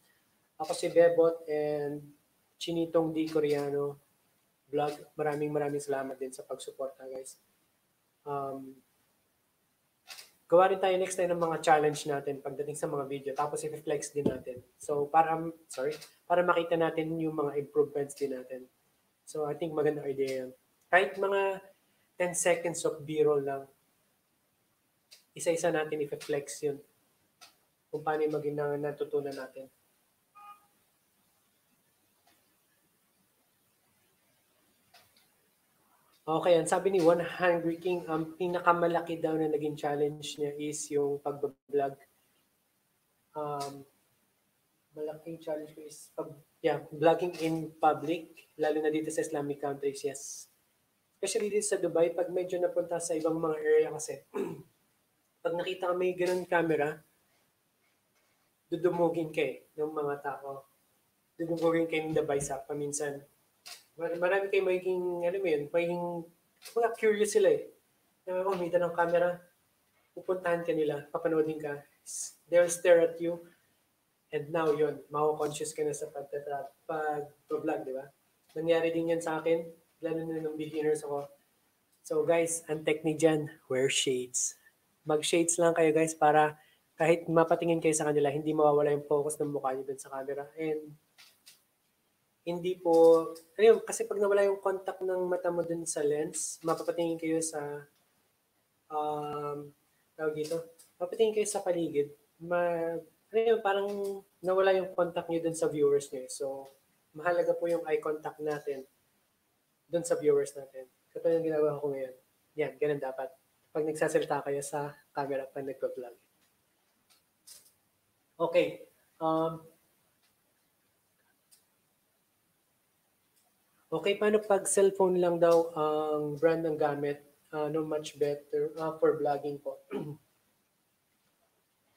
ako si Bebot and Chinitong Di Coreano vlog. Maraming maraming salamat din sa pagsuporta guys. Um, gawa rin tayo next time ng mga challenge natin pagdating sa mga video tapos i-flex din natin. So para sorry, para makita natin yung mga improvements din natin. So I think magandang idea yan. Kahit mga 10 seconds of B-roll lang, isa-isa natin i-flex yun. Kung paano yung maging na, natutunan natin. Okay, ang sabi ni One Hungry King, ang pinakamalaki daw na naging challenge niya is yung pag-vlog. Um, malaking challenge ko is pag, yeah, vlogging in public, lalo na dito sa Islamic countries, yes. Especially dito sa Dubai, pag medyo napunta sa ibang mga area kasi, pag nakita ka may ganun camera, dudumugin ka eh, ng mga tao. Dudumugin kayo ng device up paminsan Mar- marami kayo magiging, ano mo yun, magiging, mga curious sila eh. Na, oh, may ng camera, pupuntahan ka nila, papanoodin ka, they'll stare at you, and now yun, mako-conscious ka na sa pag-vlog, di ba? Nangyari din yan sa akin, lalo na nung beginners ako. So guys, ang technique dyan, wear shades. Mag-shades lang kayo guys para kahit mapatingin kayo sa kanila, hindi mawawala yung focus ng mukha niyo dun sa camera. And hindi po, ano kasi pag nawala yung contact ng mata mo dun sa lens, mapapatingin kayo sa, um, tawag dito, mapapatingin kayo sa paligid, ma, ano yun, parang nawala yung contact nyo dun sa viewers nyo. So, mahalaga po yung eye contact natin dun sa viewers natin. Katulad yung ginagawa ko ngayon. Yan, ganun dapat. Pag nagsasalita kayo sa camera pag nagpa-vlog. Okay. Um, Okay, paano pag cellphone lang daw ang brand ng gamit? Uh, no much better uh, for vlogging po.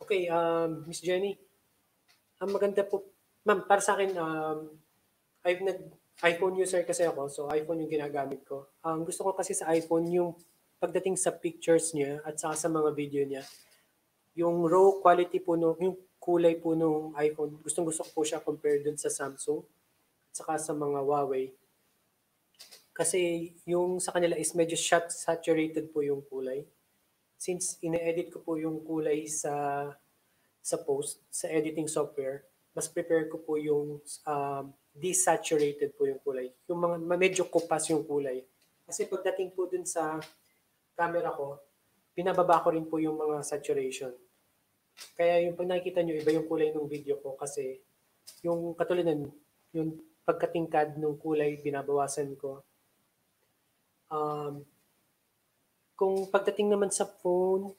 okay, um, Miss Jenny, ang maganda po, ma'am, para sa akin, um, I've nag iPhone user kasi ako, so iPhone yung ginagamit ko. Um, gusto ko kasi sa iPhone yung pagdating sa pictures niya at saka sa mga video niya, yung raw quality po no, yung kulay po nung iPhone, gustong gusto ko po siya compare dun sa Samsung at saka sa mga Huawei. Kasi yung sa kanila is medyo shot saturated po yung kulay. Since ine-edit ko po yung kulay sa sa post, sa editing software, mas prepare ko po yung um, desaturated po yung kulay. Yung mga medyo kupas yung kulay. Kasi pagdating po dun sa camera ko, pinababa ko rin po yung mga saturation. Kaya yung pag nakikita nyo, iba yung kulay ng video ko kasi yung katulad nun, yung pagkatingkad ng kulay, binabawasan ko. Um, kung pagdating naman sa phone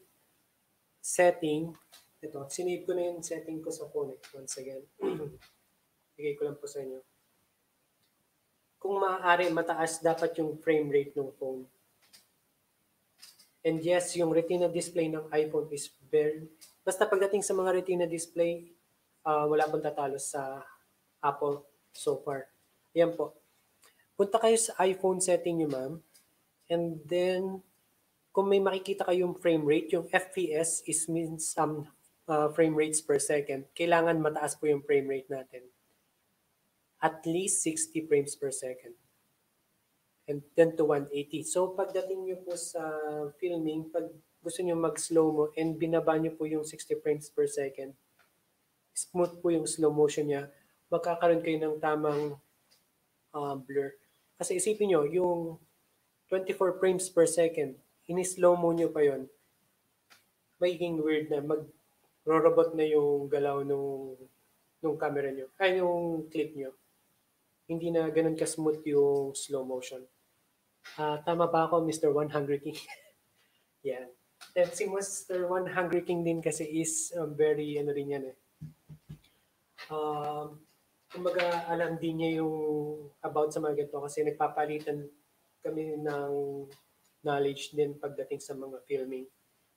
setting, ito, sinave ko na yung setting ko sa phone eh, once again. Bigay ko lang po sa inyo. Kung maaari, mataas dapat yung frame rate ng phone. And yes, yung retina display ng iPhone is very... Basta pagdating sa mga retina display, uh, wala pong tatalo sa Apple so far. Yan po. Punta kayo sa iPhone setting nyo, ma'am. And then, kung may makikita kayong frame rate, yung FPS is means um, uh, frame rates per second. Kailangan mataas po yung frame rate natin. At least 60 frames per second. And then to 180. So pagdating nyo po sa filming, pag gusto nyo mag-slow mo and binaba nyo po yung 60 frames per second, smooth po yung slow motion niya, magkakaroon kayo ng tamang uh, blur. Kasi isipin nyo, yung 24 frames per second, ini-slow mo nyo pa yon magiging weird na mag robot na yung galaw nung nung camera nyo, ay yung clip nyo. Hindi na ganun ka-smooth yung slow motion. Uh, tama ba ako, Mr. 100 King? yeah. Then si Mr. 100 King din kasi is um, very, ano rin yan eh. Um, kumbaga, alam din niya yung about sa mga ganito kasi nagpapalitan kami ng knowledge din pagdating sa mga filming.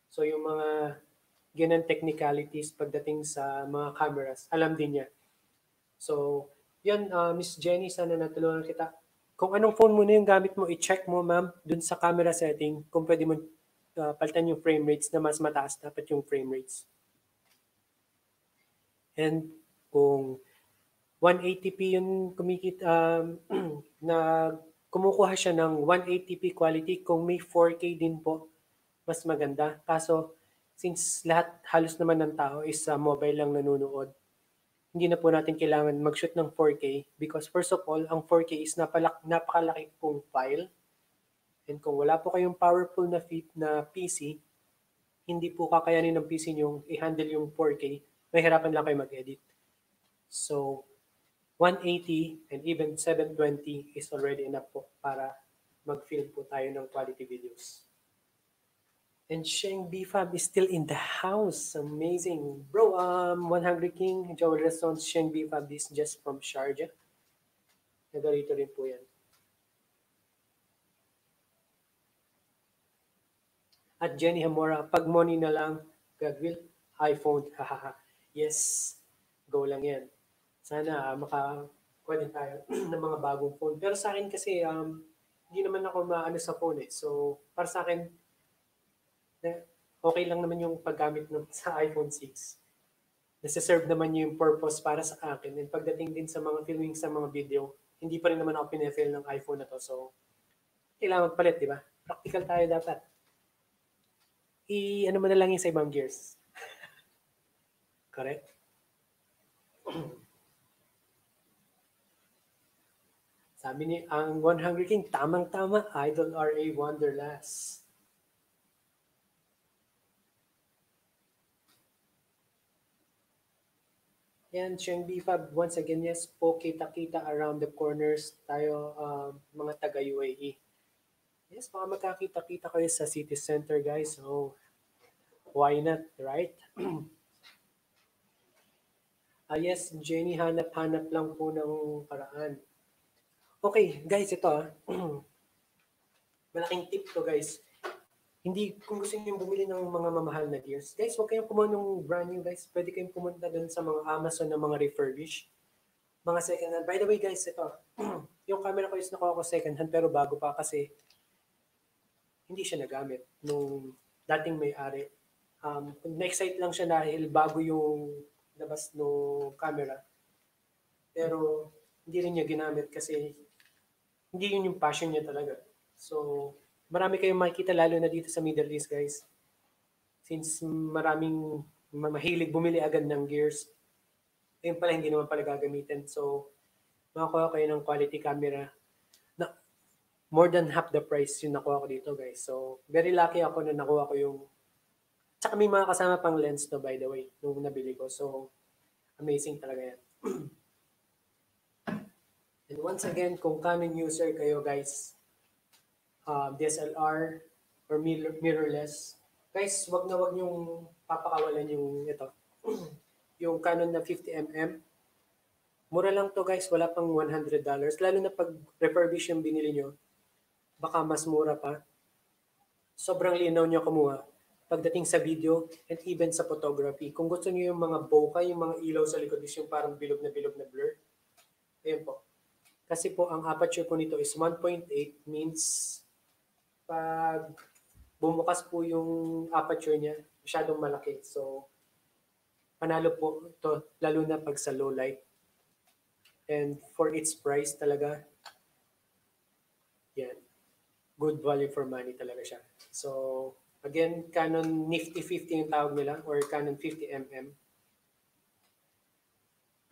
So yung mga ganun technicalities pagdating sa mga cameras, alam din niya. So, yan, uh, Miss Jenny, sana natulungan kita. Kung anong phone mo na yung gamit mo, i-check mo, ma'am, dun sa camera setting, kung pwede mo uh, palitan yung frame rates na mas mataas dapat yung frame rates. And kung 180p yung kumikita, um, na kumukuha siya ng 180p quality. Kung may 4K din po, mas maganda. Kaso, since lahat halos naman ng tao is uh, mobile lang nanonood, hindi na po natin kailangan mag-shoot ng 4K because first of all, ang 4K is napalak, napakalaki pong file. And kung wala po kayong powerful na fit na PC, hindi po kakayanin ng PC nyo i-handle yung 4K, mahirapan lang kayo mag-edit. So, 180 and even 720 is already enough po para mag-film po tayo ng quality videos. And Sheng Bifab is still in the house. Amazing. Bro, um, 100 King, Joel Resons, Sheng Bifab is just from Sharjah. Nagarito rin po yan. At Jenny Hamora, pag money na lang, God will, iPhone, hahaha. yes, go lang yan sana uh, makakuha din tayo ng mga bagong phone. Pero sa akin kasi, um, hindi naman ako maano sa phone eh. So, para sa akin, okay lang naman yung paggamit ng, sa iPhone 6. Nasa-serve naman yung purpose para sa akin. And pagdating din sa mga filming sa mga video, hindi pa rin naman ako pinefil ng iPhone na to. So, kailangan magpalit, di ba? Practical tayo dapat. I, ano mo na lang yung sa ibang gears. Correct? Sabi ni ang 100 King, tamang-tama, Idol RA Wonderlust. Yan, Cheng Bifab, once again, yes po, kita-kita around the corners tayo, uh, mga taga-UAE. Yes, baka magkakita-kita kayo sa city center, guys. So, why not, right? ah, yes, Jenny, hanap-hanap lang po ng paraan. Okay, guys, ito ah. Malaking tip to guys. Hindi, kung gusto niyo bumili ng mga mamahal na gears, guys, huwag kayong kumuha ng brand new guys. Pwede kayong pumunta dun sa mga Amazon na mga refurbish. Mga second hand. By the way guys, ito. yung camera ko is nakuha ko second hand pero bago pa kasi hindi siya nagamit nung dating may-ari. Um, na-excite lang siya dahil bago yung labas no camera. Pero hindi rin niya ginamit kasi hindi yun yung passion niya talaga. So, marami kayong makikita lalo na dito sa Middle East, guys. Since maraming mahilig bumili agad ng gears, ayun pala hindi naman pala gagamitin. So, makakuha kayo ng quality camera na more than half the price yung nakuha ko dito, guys. So, very lucky ako na nakuha ko yung Tsaka may mga kasama pang lens to by the way, nung nabili ko. So, amazing talaga yan. And once again, kung Canon user kayo guys, uh, DSLR or mirror, mirrorless, guys, wag na wag yung papakawalan yung ito. yung Canon na 50mm. Mura lang to guys, wala pang $100. Lalo na pag refurbish yung binili nyo, baka mas mura pa. Sobrang linaw nyo kumuha pagdating sa video and even sa photography. Kung gusto niyo yung mga bokeh, yung mga ilaw sa likod is yung parang bilog na bilog na blur. Ayan po. Kasi po, ang aperture po nito is 1.8 means pag bumukas po yung aperture niya, masyadong malaki. So, panalo po to lalo na pag sa low light. And for its price talaga, yan, good value for money talaga siya. So, again, Canon Nifty 50 yung tawag nila or Canon 50mm.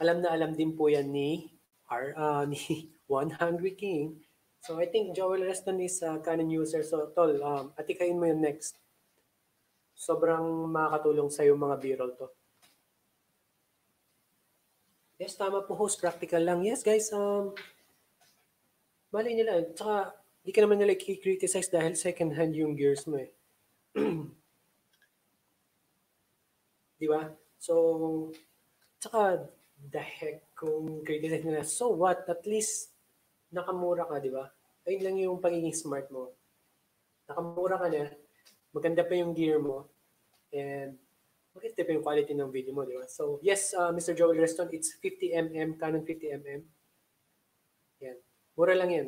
Alam na alam din po yan ni R, uh, ni 100 King. So, I think Joel Reston is a Canon user. So, tol, um, atikain mo yung next. Sobrang makakatulong sa yung mga b-roll to. Yes, tama po host. Practical lang. Yes, guys. Um, malay nila. Tsaka, di ka naman nila i-criticize dahil second hand yung gears mo eh. di ba? So, tsaka, the heck, kung criticize nila, so what? At least, nakamura ka, di ba? Ayun lang yung pagiging smart mo. Nakamura ka na, maganda pa yung gear mo, and maganda pa yung quality ng video mo, di ba? So, yes, uh, Mr. Joel Reston, it's 50mm, Canon 50mm. Yan. Mura lang yan.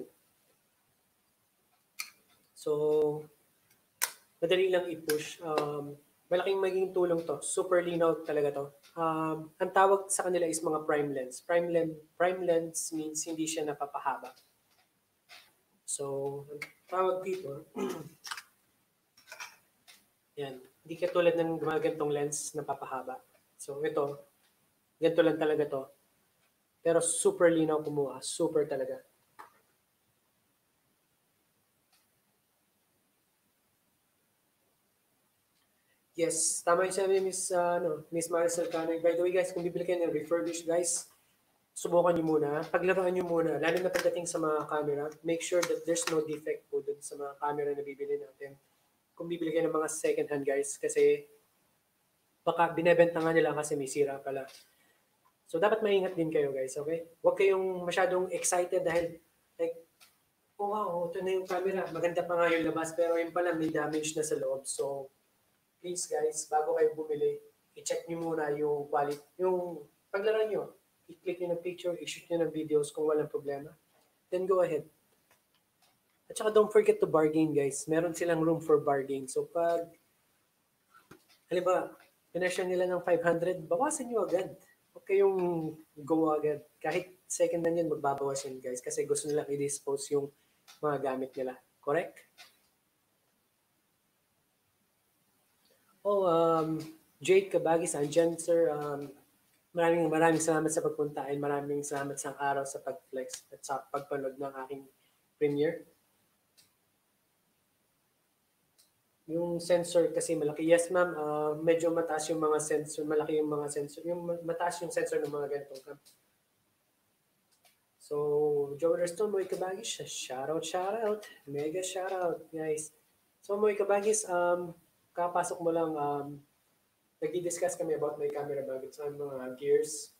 So, madali lang i-push. Um, malaking maging tulong to. Super linaw talaga to. Um, ang tawag sa kanila is mga prime lens. Prime, lens, prime lens means hindi siya napapahaba. So, ang tawag dito, yan, hindi katulad ng mga ganitong lens na papahaba. So, ito, ganito lang talaga to. Pero super linaw kumuha. Super talaga. Yes, tama yung sabi Miss, uh, ano, Miss Maricel Canoy. By the way guys, kung bibili kayo ng refurbished guys, subukan nyo muna. Paglaruan nyo muna, lalo na pagdating sa mga camera, make sure that there's no defect po dun sa mga camera na bibili natin. Kung bibili kayo ng mga second hand guys, kasi baka binebenta nga nila kasi may sira pala. So dapat maingat din kayo guys, okay? Huwag kayong masyadong excited dahil like, oh wow, ito na yung camera. Maganda pa nga yung labas pero yun pala may damage na sa loob. So please guys, bago kayo bumili, i-check nyo muna yung quality, yung paglaro nyo. I-click nyo ng picture, i-shoot nyo ng videos kung walang problema. Then go ahead. At saka don't forget to bargain guys. Meron silang room for bargain. So pag, halimbawa, pinasya nila ng 500, bawasan nyo agad. Huwag kayong go agad. Kahit second na yun, magbabawas yun guys. Kasi gusto nilang i-dispose yung mga gamit nila. Correct? Oh, um, Jade Kabagis, andyan sir. Um, maraming maraming salamat sa pagpunta and maraming salamat sa araw sa pag-flex at sa pagpanood ng aking premiere. Yung sensor kasi malaki. Yes, ma'am. Uh, medyo mataas yung mga sensor. Malaki yung mga sensor. Yung mataas yung sensor ng mga ganitong cam. So, Joe Reston, Moy Kabagis, shout out, shout out. Mega shout out, guys. So, Moy Kabagis, um, kapasok mo lang, um, nagdi-discuss kami about my camera bag at mga gears.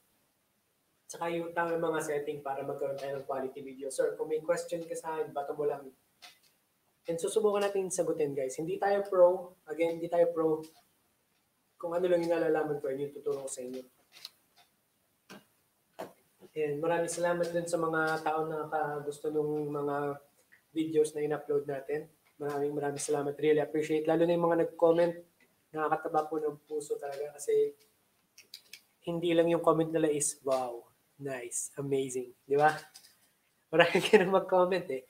Tsaka yung tamang mga setting para magkaroon tayo ng quality video. Sir, kung may question ka sa akin, bato mo lang. And susubukan natin sagutin guys. Hindi tayo pro. Again, hindi tayo pro. Kung ano lang yung nalalaman ko, yun yung tuturo ko sa inyo. And maraming salamat din sa mga tao na gusto nung mga videos na in-upload natin. Maraming maraming salamat. Really appreciate. Lalo na yung mga nag-comment. Nakakataba po ng puso talaga kasi hindi lang yung comment nila is wow, nice, amazing. Di ba? Marami ka na mag-comment eh.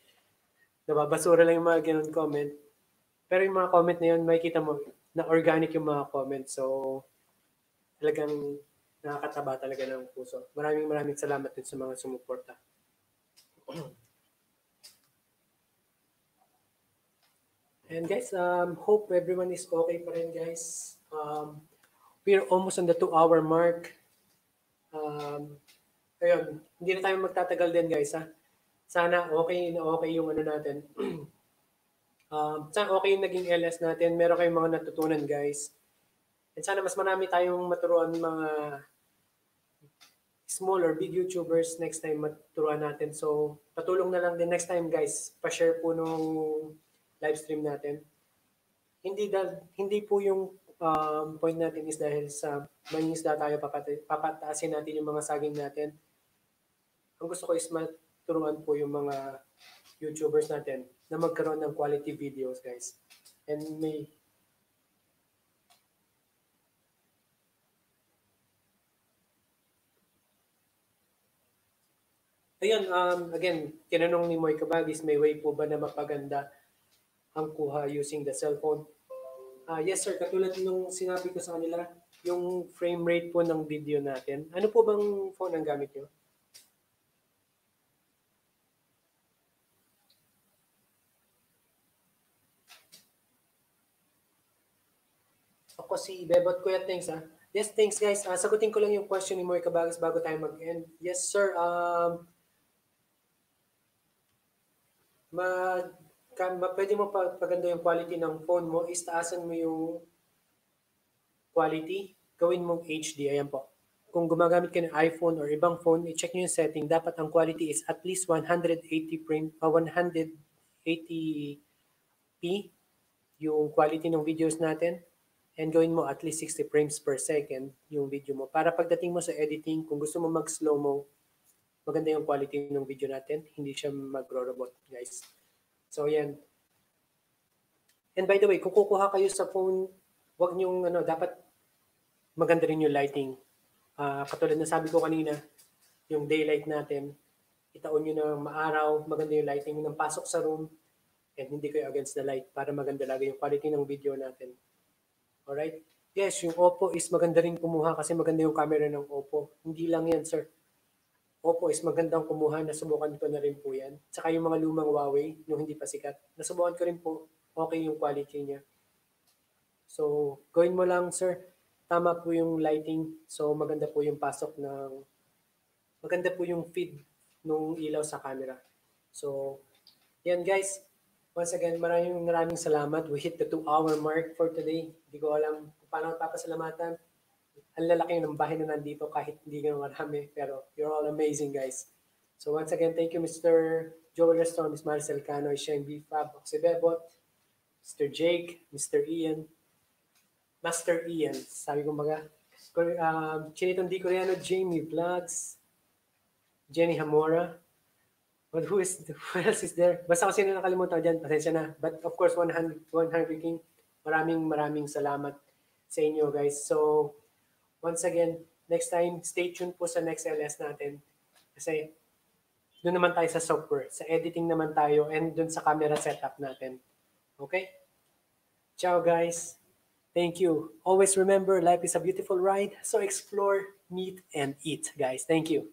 Nababasura lang yung mga ganun comment. Pero yung mga comment na yun, makikita mo na organic yung mga comment. So, talagang nakakataba talaga ng puso. Maraming maraming salamat din sa mga sumuporta. And guys, um, hope everyone is okay pa rin guys. Um, we're almost on the two-hour mark. Um, ayun, hindi na tayo magtatagal din guys ha. Sana okay na okay yung ano natin. um, sana okay yung naging LS natin. Meron kayong mga natutunan guys. And sana mas marami tayong maturuan mga small or big YouTubers next time maturuan natin. So, patulong na lang din next time guys. Pa-share po nung live stream natin. Hindi dahil hindi po yung um, point natin is dahil sa mangingisda tayo papata- papataasin natin yung mga saging natin. Ang gusto ko is maturuan po yung mga YouTubers natin na magkaroon ng quality videos guys. And may Ayun, um, again, tinanong ni Moy Kabagis, may way po ba na mapaganda ang kuha using the cellphone? Ah, yes sir, katulad nung sinabi ko sa kanila, yung frame rate po ng video natin. Ano po bang phone ang gamit nyo? Ako si Bebot Kuya, thanks ah. Yes, thanks guys. Ah, sagutin ko lang yung question ni Moy Kabagis bago tayo mag-end. Yes sir, um, ma, ka, ma pwede mo pa, paganda yung quality ng phone mo, is taasan mo yung quality, gawin mong HD, ayan po. Kung gumagamit ka ng iPhone or ibang phone, i-check nyo yung setting, dapat ang quality is at least 180 frame, uh, 180p yung quality ng videos natin and gawin mo at least 60 frames per second yung video mo. Para pagdating mo sa editing, kung gusto mo mag-slow mo, maganda yung quality ng video natin, hindi siya magro-robot, guys. So, yan. And by the way, kung kukuha kayo sa phone, wag niyong, ano, dapat maganda rin yung lighting. Ah, katulad na sabi ko kanina, yung daylight natin, itaon nyo ng maaraw, maganda yung lighting ng pasok sa room, and hindi kayo against the light para maganda lagi yung quality ng video natin. Alright? Yes, yung Oppo is maganda rin kumuha kasi maganda yung camera ng Oppo. Hindi lang yan, sir. Oppo is magandang kumuha. Nasubukan ko na rin po yan. Tsaka yung mga lumang Huawei, yung hindi pa sikat. Nasubukan ko rin po, okay yung quality niya. So, gawin mo lang, sir. Tama po yung lighting. So, maganda po yung pasok ng... Maganda po yung feed nung ilaw sa camera. So, yan guys. Once again, maraming maraming salamat. We hit the two-hour mark for today. Hindi ko alam kung paano papasalamatan. Ang lalaki ng bahay na nandito kahit hindi ganun marami. Pero you're all amazing, guys. So once again, thank you, Mr. Joel Restor, Ms. Maricel Cano, Shane B. Fab, si Bebot, Mr. Jake, Mr. Ian, Master Ian, sabi ko baga, um, Chinitong Di Coreano, Jamie Vlogs, Jenny Hamora, But who is who else is there? Basta kung sino nakalimutan dyan, pasensya na. But of course, 100, 100 King, maraming maraming salamat sa inyo guys. So, once again, next time, stay tuned po sa next LS natin. Kasi, doon naman tayo sa software. Sa editing naman tayo and doon sa camera setup natin. Okay? Ciao guys. Thank you. Always remember, life is a beautiful ride. So explore, meet, and eat, guys. Thank you.